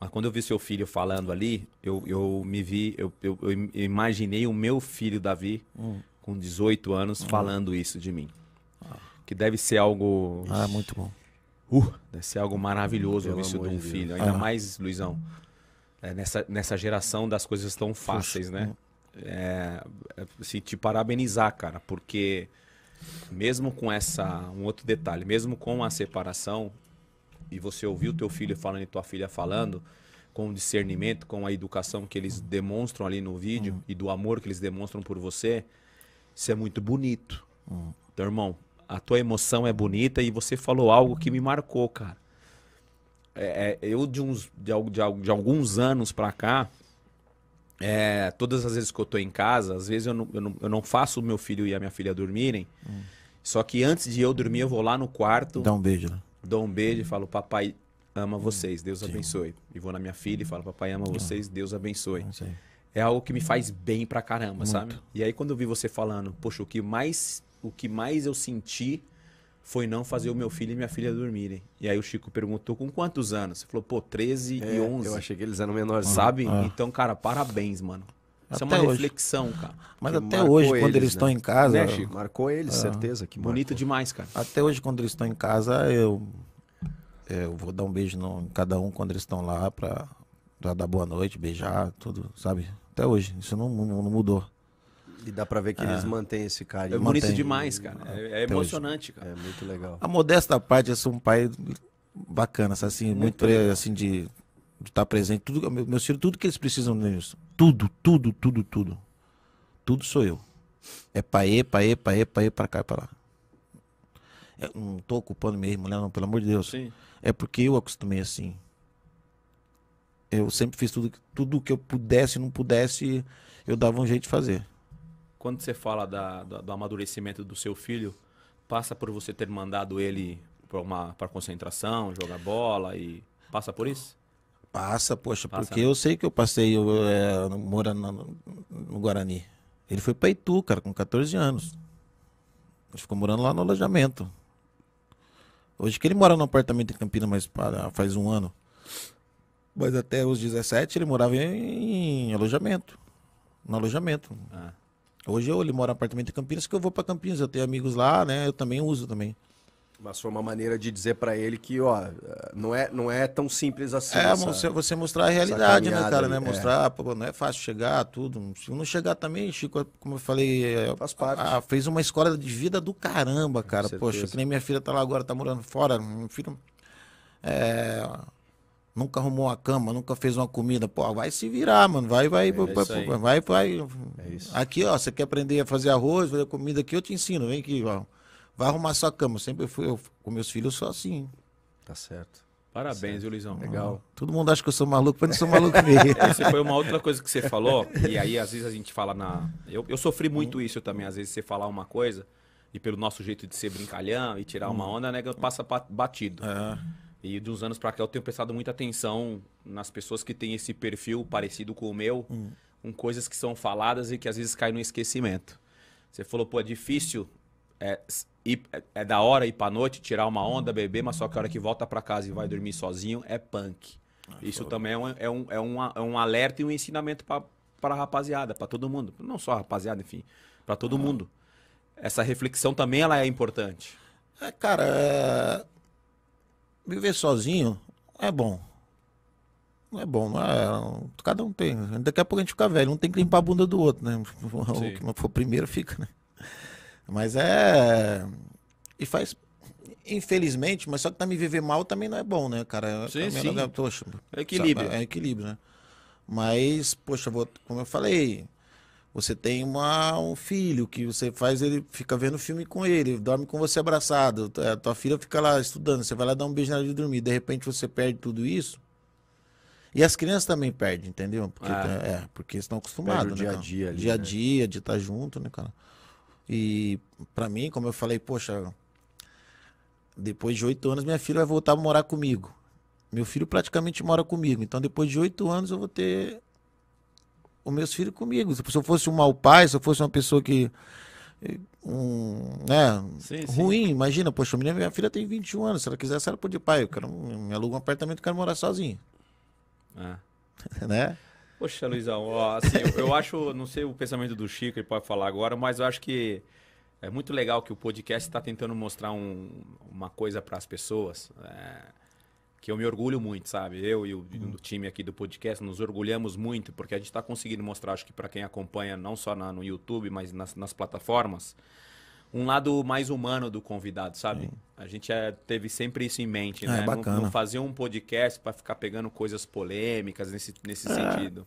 Mas quando eu vi seu filho falando ali, eu, eu me vi, eu, eu, eu im- imaginei o meu filho, Davi, Hum. com 18 anos, falando isso de mim. Que deve ser algo. Ah, muito bom. Uh, deve ser algo maravilhoso Pelo ouvir isso de um Deus. filho. Ainda Ah. mais, Luizão. é, nessa, nessa geração das coisas tão fáceis, né? hum. É, é, assim, te parabenizar, cara, porque mesmo com essa. Um outro detalhe, mesmo com a separação, e você ouviu teu filho falando e tua filha falando, com o discernimento, com a educação que eles demonstram ali no vídeo e do amor que eles demonstram por você, isso é muito bonito. Então, irmão, a tua emoção é bonita e você falou algo que me marcou, cara. É, é, eu, de, uns, de, de, de alguns anos pra cá, é, todas as vezes que eu tô em casa, às vezes eu não, eu não, eu não faço o meu filho e a minha filha dormirem. Só que antes de eu dormir, eu vou lá no quarto, Dá um beijo, né? Dou um beijo e falo, papai ama vocês, Deus abençoe. E vou na minha filha e falo, papai ama vocês, Deus abençoe. É algo que me faz bem pra caramba, sabe? E aí quando eu vi você falando, poxa, o que mais, o que mais eu senti foi não fazer o meu filho e minha filha dormirem. E aí o Chico perguntou, com quantos anos? Você falou, pô, 13 e É, 11. Eu achei que eles eram menores. Sabe? Ah. Então, cara, parabéns, mano. Isso é Até uma hoje. reflexão, cara. Mas Que até hoje, quando eles, eles estão né? em casa. Né, Chico? Marcou eles, certeza que Bonito marcou. demais, cara. Até hoje, quando eles estão em casa, eu, eu vou dar um beijo no- em cada um quando eles estão lá pra, pra dar boa noite, beijar, tudo, sabe? Até hoje, isso não, não, não mudou. E dá pra ver que eles mantêm esse É carinho. bonito Mantém. demais, cara. É, é Até hoje. emocionante, cara. É muito legal. A modesta parte, eu sou um pai bacana, assim, muito, pre- assim, de estar presente. Tudo, meu- meus filhos, tudo que eles precisam nisso. Tudo, tudo, tudo, tudo. Tudo sou eu. É paê, paê, paê, paê, pra cá e pra lá. É, não tô ocupando minha mulher, não, pelo amor de Deus. Sim. É porque eu acostumei assim. Eu sempre fiz tudo, tudo que eu pudesse não pudesse, eu dava um jeito de fazer. Quando você fala da, da- do amadurecimento do seu filho, passa por você ter mandado ele para uma pra concentração, jogar bola e passa por isso? Passa, poxa, Passa, porque né? eu sei que eu passei eu, é, morando no, no Guarani. Ele foi pra Itu, cara, com 14 anos. Ele ficou morando lá no alojamento. Hoje que ele mora num apartamento em Campinas, mas para- faz um ano. Mas até os 17 ele morava em, em alojamento. No alojamento. Ah. Hoje eu, ele mora em apartamento em Campinas, que eu vou pra Campinas, eu tenho amigos lá, né? Eu também uso também. Mas foi uma maneira de dizer pra ele que, ó, não é, não é tão simples assim. É, essa- você, mostrar a realidade, né, cara, né? é. Mostrar, pô, não é fácil chegar, tudo. Se não chegar também, Chico, como eu falei, é, Faz parte. ah, fez uma escola de vida do caramba, cara. Poxa, que nem minha filha tá lá agora, tá morando fora. Minha filha é, nunca arrumou uma cama, nunca fez uma comida. Pô, vai se virar, mano. Vai, vai, vai, isso aí. vai, vai. É. Aqui, ó, você quer aprender a fazer arroz, fazer comida aqui, eu te ensino. Vem aqui, ó. Vai arrumar sua cama. Sempre fui, eu, com meus filhos, eu sou assim. Tá certo. Parabéns, viu, Luizão? Legal. Todo mundo acha que eu sou maluco, mas não sou maluco mesmo. *laughs* Essa foi uma outra coisa que você falou, e aí às vezes a gente fala na. Eu, eu sofri muito isso também, às vezes você falar uma coisa, e pelo nosso jeito de ser brincalhão e tirar uma onda, né, passa pa- batido. É. E de uns anos pra cá eu tenho prestado muita atenção nas pessoas que têm esse perfil parecido com o meu, com coisas que são faladas e que às vezes caem no esquecimento. Você falou, pô, é difícil é, ir- é- é da hora ir pra noite, tirar uma onda, beber, mas só que a hora que volta pra casa e vai dormir sozinho é punk. Isso também é um, é, um, é, um, é um alerta e um ensinamento pra, pra rapaziada, pra todo mundo. Não só a rapaziada, enfim, pra todo mundo. Essa reflexão também ela é importante. É, cara, é... viver sozinho é bom. Não é bom, não é... Cada um tem. Daqui a pouco a gente fica velho, um tem que limpar a bunda do outro, né? *laughs* O que não for primeiro fica, né? Mas é. E faz. Infelizmente, mas só que também viver mal também não é bom, né, cara? Sim, sim. não- Poxa, É equilíbrio. sabe, É equilíbrio, né? Mas, poxa, vou- como eu falei, você tem uma, um filho que você faz, ele fica vendo filme com ele, dorme com você abraçado, a tua filha fica lá estudando, você vai lá dar um beijo na hora de dormir, de repente você perde tudo isso. E as crianças também perdem, entendeu? Porque, Ah. é, porque estão acostumados, né, dia a dia ali, Dia a né? dia, de estar junto, né, cara? E pra mim, como eu falei, poxa, depois de oito anos minha filha vai voltar a morar comigo. Meu filho praticamente mora comigo. Então, depois de oito anos, eu vou ter os meus filhos comigo. Se eu fosse um mau pai, se eu fosse uma pessoa que. Um, né, Sim, sim. ruim, imagina, poxa, minha, minha filha tem 21 anos. Se ela quisesse, ela podia, pai, eu quero, me aluga um apartamento, eu quero morar sozinho. É. *laughs* né? Poxa, Luizão, ó, assim, eu, eu acho, não sei o pensamento do Chico, ele pode falar agora, mas eu acho que é muito legal que o podcast está tentando mostrar um- uma coisa para as pessoas, é, que eu me orgulho muito, sabe? Eu e o, o time aqui do podcast nos orgulhamos muito, porque a gente está conseguindo mostrar, acho que para quem acompanha, não só na- no YouTube, mas nas, nas plataformas, um lado mais humano do convidado, sabe? A gente é, teve sempre isso em mente, É, né? Não- bacana. Não, fazer um podcast para ficar pegando coisas polêmicas nesse, nesse É. sentido.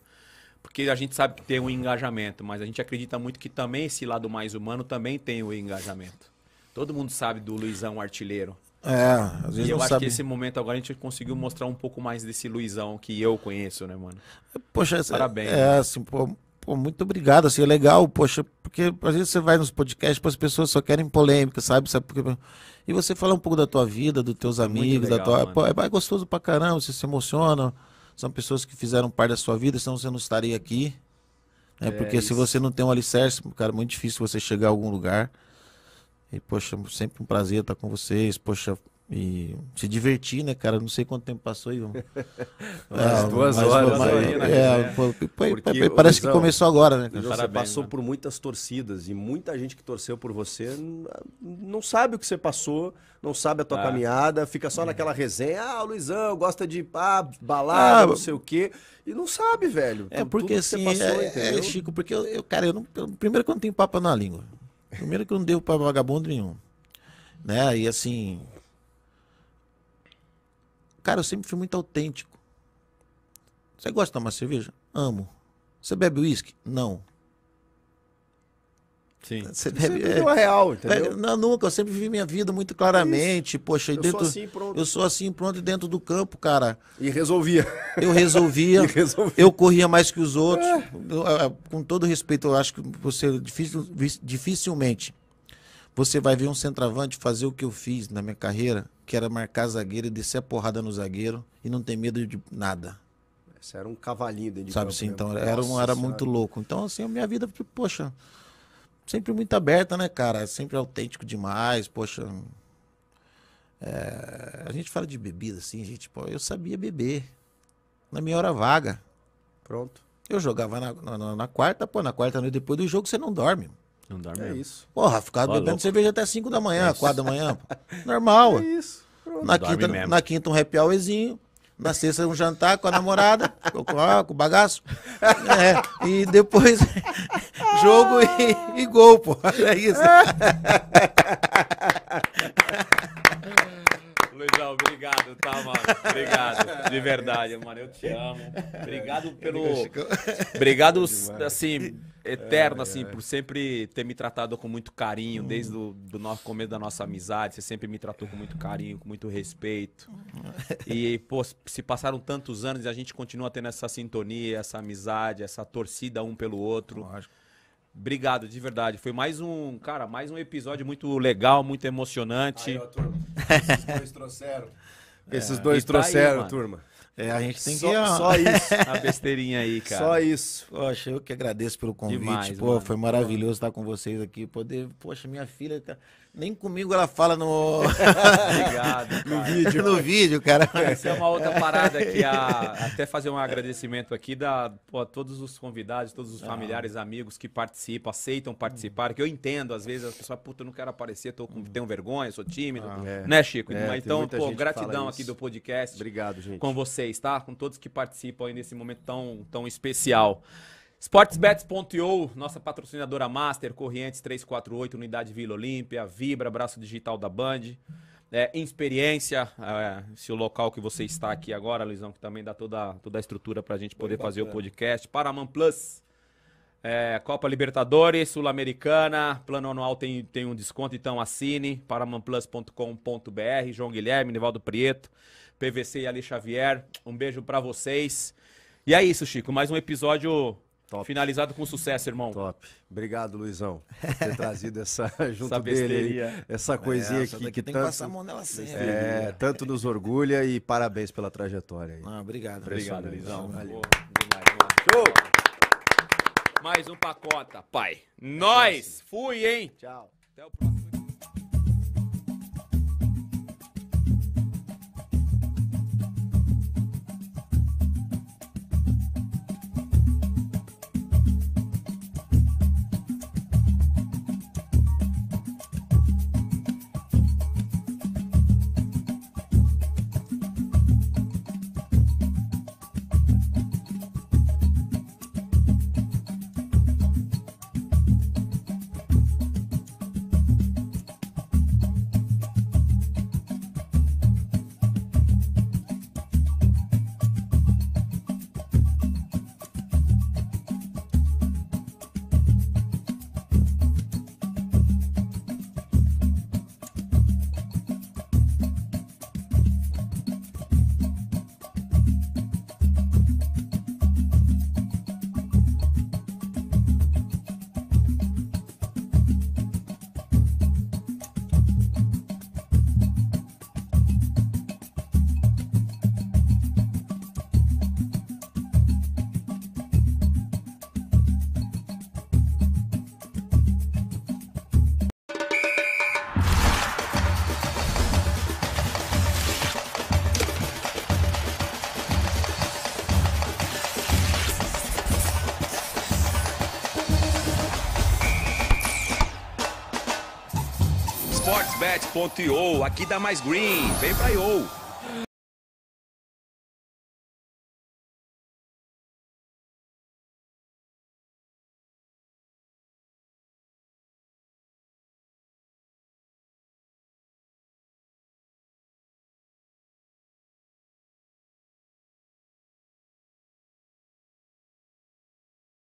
Porque a gente sabe que tem um engajamento, mas a gente acredita muito que também esse lado mais humano também tem o engajamento. Todo mundo sabe do Luizão artilheiro. É, às vezes e eu não acho sabe. que esse momento agora a gente conseguiu mostrar um pouco mais desse Luizão que eu conheço, né, mano? Poxa, Parabéns. É, né? assim, pô, pô, muito obrigado, assim, é legal, poxa, porque às vezes você vai nos podcasts, as pessoas só querem polêmica, sabe? sabe. E você fala um pouco da tua vida, dos teus amigos, legal, da tua... Pô, é mais gostoso pra caramba, você se emociona, são pessoas que fizeram parte da sua vida, senão você não estaria aqui. né? É porque se isso. você não tem um alicerce, cara, é muito difícil você chegar a algum lugar. E, poxa, sempre um prazer estar com vocês, poxa, e se divertir, né, cara? Não sei quanto tempo passou Umas *laughs* É, duas mas- horas mas- aí, né? é, Porque, ô, parece que começou agora, né? cara? Você Parabéns, passou mano. por muitas torcidas e muita gente que torceu por você não sabe o que você passou, não sabe a tua Ah. caminhada, fica só naquela resenha, ah, o Luizão gosta de ah, balada, Ah, não sei o quê, e não sabe, velho. É porque assim, passou, é, é? Chico, porque eu, eu- cara, eu não, eu- primeiro que eu não tenho papo na língua. Primeiro que eu não devo pra vagabundo nenhum. Né? E assim. Cara, eu sempre fui muito autêntico. Você gosta de tomar cerveja? Amo. Você bebe uísque? Não. Sim. Você bebe. a real, é, entendeu? não, nunca. Eu sempre vivi minha vida muito claramente. Poxa, e Eu sou dentro. assim, pronto. Eu sou assim, pronto, dentro do campo, cara. E resolvia. Eu resolvia, *laughs* resolvia. eu corria mais que os outros. Eu, eh, com todo respeito, eu acho que você vis- dificilmente você vai ver um centroavante fazer o que eu fiz na minha carreira, que era marcar zagueiro e descer a porrada no zagueiro e não ter medo de nada. Você era um cavalinho dentro de sabe assim? mesmo. Então era, um, era muito louco. Então, assim, a minha vida, poxa, sempre muito aberta, né, cara? Sempre autêntico demais, poxa. É, a gente fala de bebida, assim, gente, pô, eu sabia beber. Na minha hora vaga. Pronto. Eu jogava na, na- na- na quarta, pô, na quarta noite depois do jogo você não dorme. Não dorme É mesmo. isso. Porra, ficar Ó, bebendo louco. cerveja até 5 da manhã, 4 da manhã. pô. Normal. É isso. Na Dorme quinta, mesmo. na quinta um happy hourzinho. Na sexta um jantar com a namorada, *laughs* com, com, ah, com o bagaço. É, e depois *laughs* jogo e, e gol, pô. *laughs* É isso. Luizão, obrigado, tá, mano? Obrigado. De verdade, mano. Eu te amo. Obrigado pelo. Obrigado, assim, eterno, assim, por sempre ter me tratado com muito carinho, desde o do nosso começo da nossa amizade. Você sempre me tratou com muito carinho, com muito respeito. E, pô, se passaram tantos anos e a gente continua tendo essa sintonia, essa amizade, essa torcida um pelo outro. Obrigado, de verdade. Foi mais um, cara, mais um episódio muito legal, muito emocionante. Aí, ó, turma. Esses dois trouxeram. Esses dois E tá aí, trouxeram, mano. turma. É, a gente tem Só, que. só *laughs* isso. A besteirinha aí, cara. Só isso. Poxa, eu que agradeço pelo convite. Demais, Pô, mano. foi maravilhoso estar com vocês aqui. Poder, poxa, minha filha. ca- Nem comigo ela fala no. *laughs* Obrigado. *laughs* no vídeo. no vídeo, cara. *laughs* Essa é uma outra parada que a, até fazer um agradecimento aqui da pô, a todos os convidados, todos os Ah. familiares, amigos que participam, aceitam participar, que eu entendo, às vezes as pessoas, puta, eu não quero aparecer, tô com, tenho vergonha, sou tímido, É. né, Chico? É, então, pô, gratidão aqui do podcast. Obrigado, gente. Com vocês, tá? Com todos que participam aí nesse momento tão, tão especial. Sportsbets.io, nossa patrocinadora Master, Corrientes 348, Unidade Vila Olímpia, Vibra, braço digital da Band. É, experiência, é, se o local que você está aqui agora, Luizão, que também dá toda, toda a estrutura pra gente poder fazer o podcast. Paramount Plus, é, Copa Libertadores, Sul-Americana, plano anual tem, tem um desconto, então assine, paramountplus.com.br, João Guilherme, Nivaldo Prieto, PVC e Ali Xavier, um beijo pra vocês. E é isso, Chico, mais um episódio finalizado com sucesso, irmão. Top. Obrigado, Luizão, por ter *laughs* trazido essa junto Essa dele, aí, essa coisinha essa aqui daqui que tem que tanto, passar a mão nela sempre. é, tanto nos orgulha e parabéns pela trajetória aí. Ah, obrigado. Obrigado. Luizão. Valeu. Show! Mais um pacota, pai. Nós! Fui, hein? Tchau. Até o próximo. Sportsbet.io, aqui dá mais green. Vem pra IO.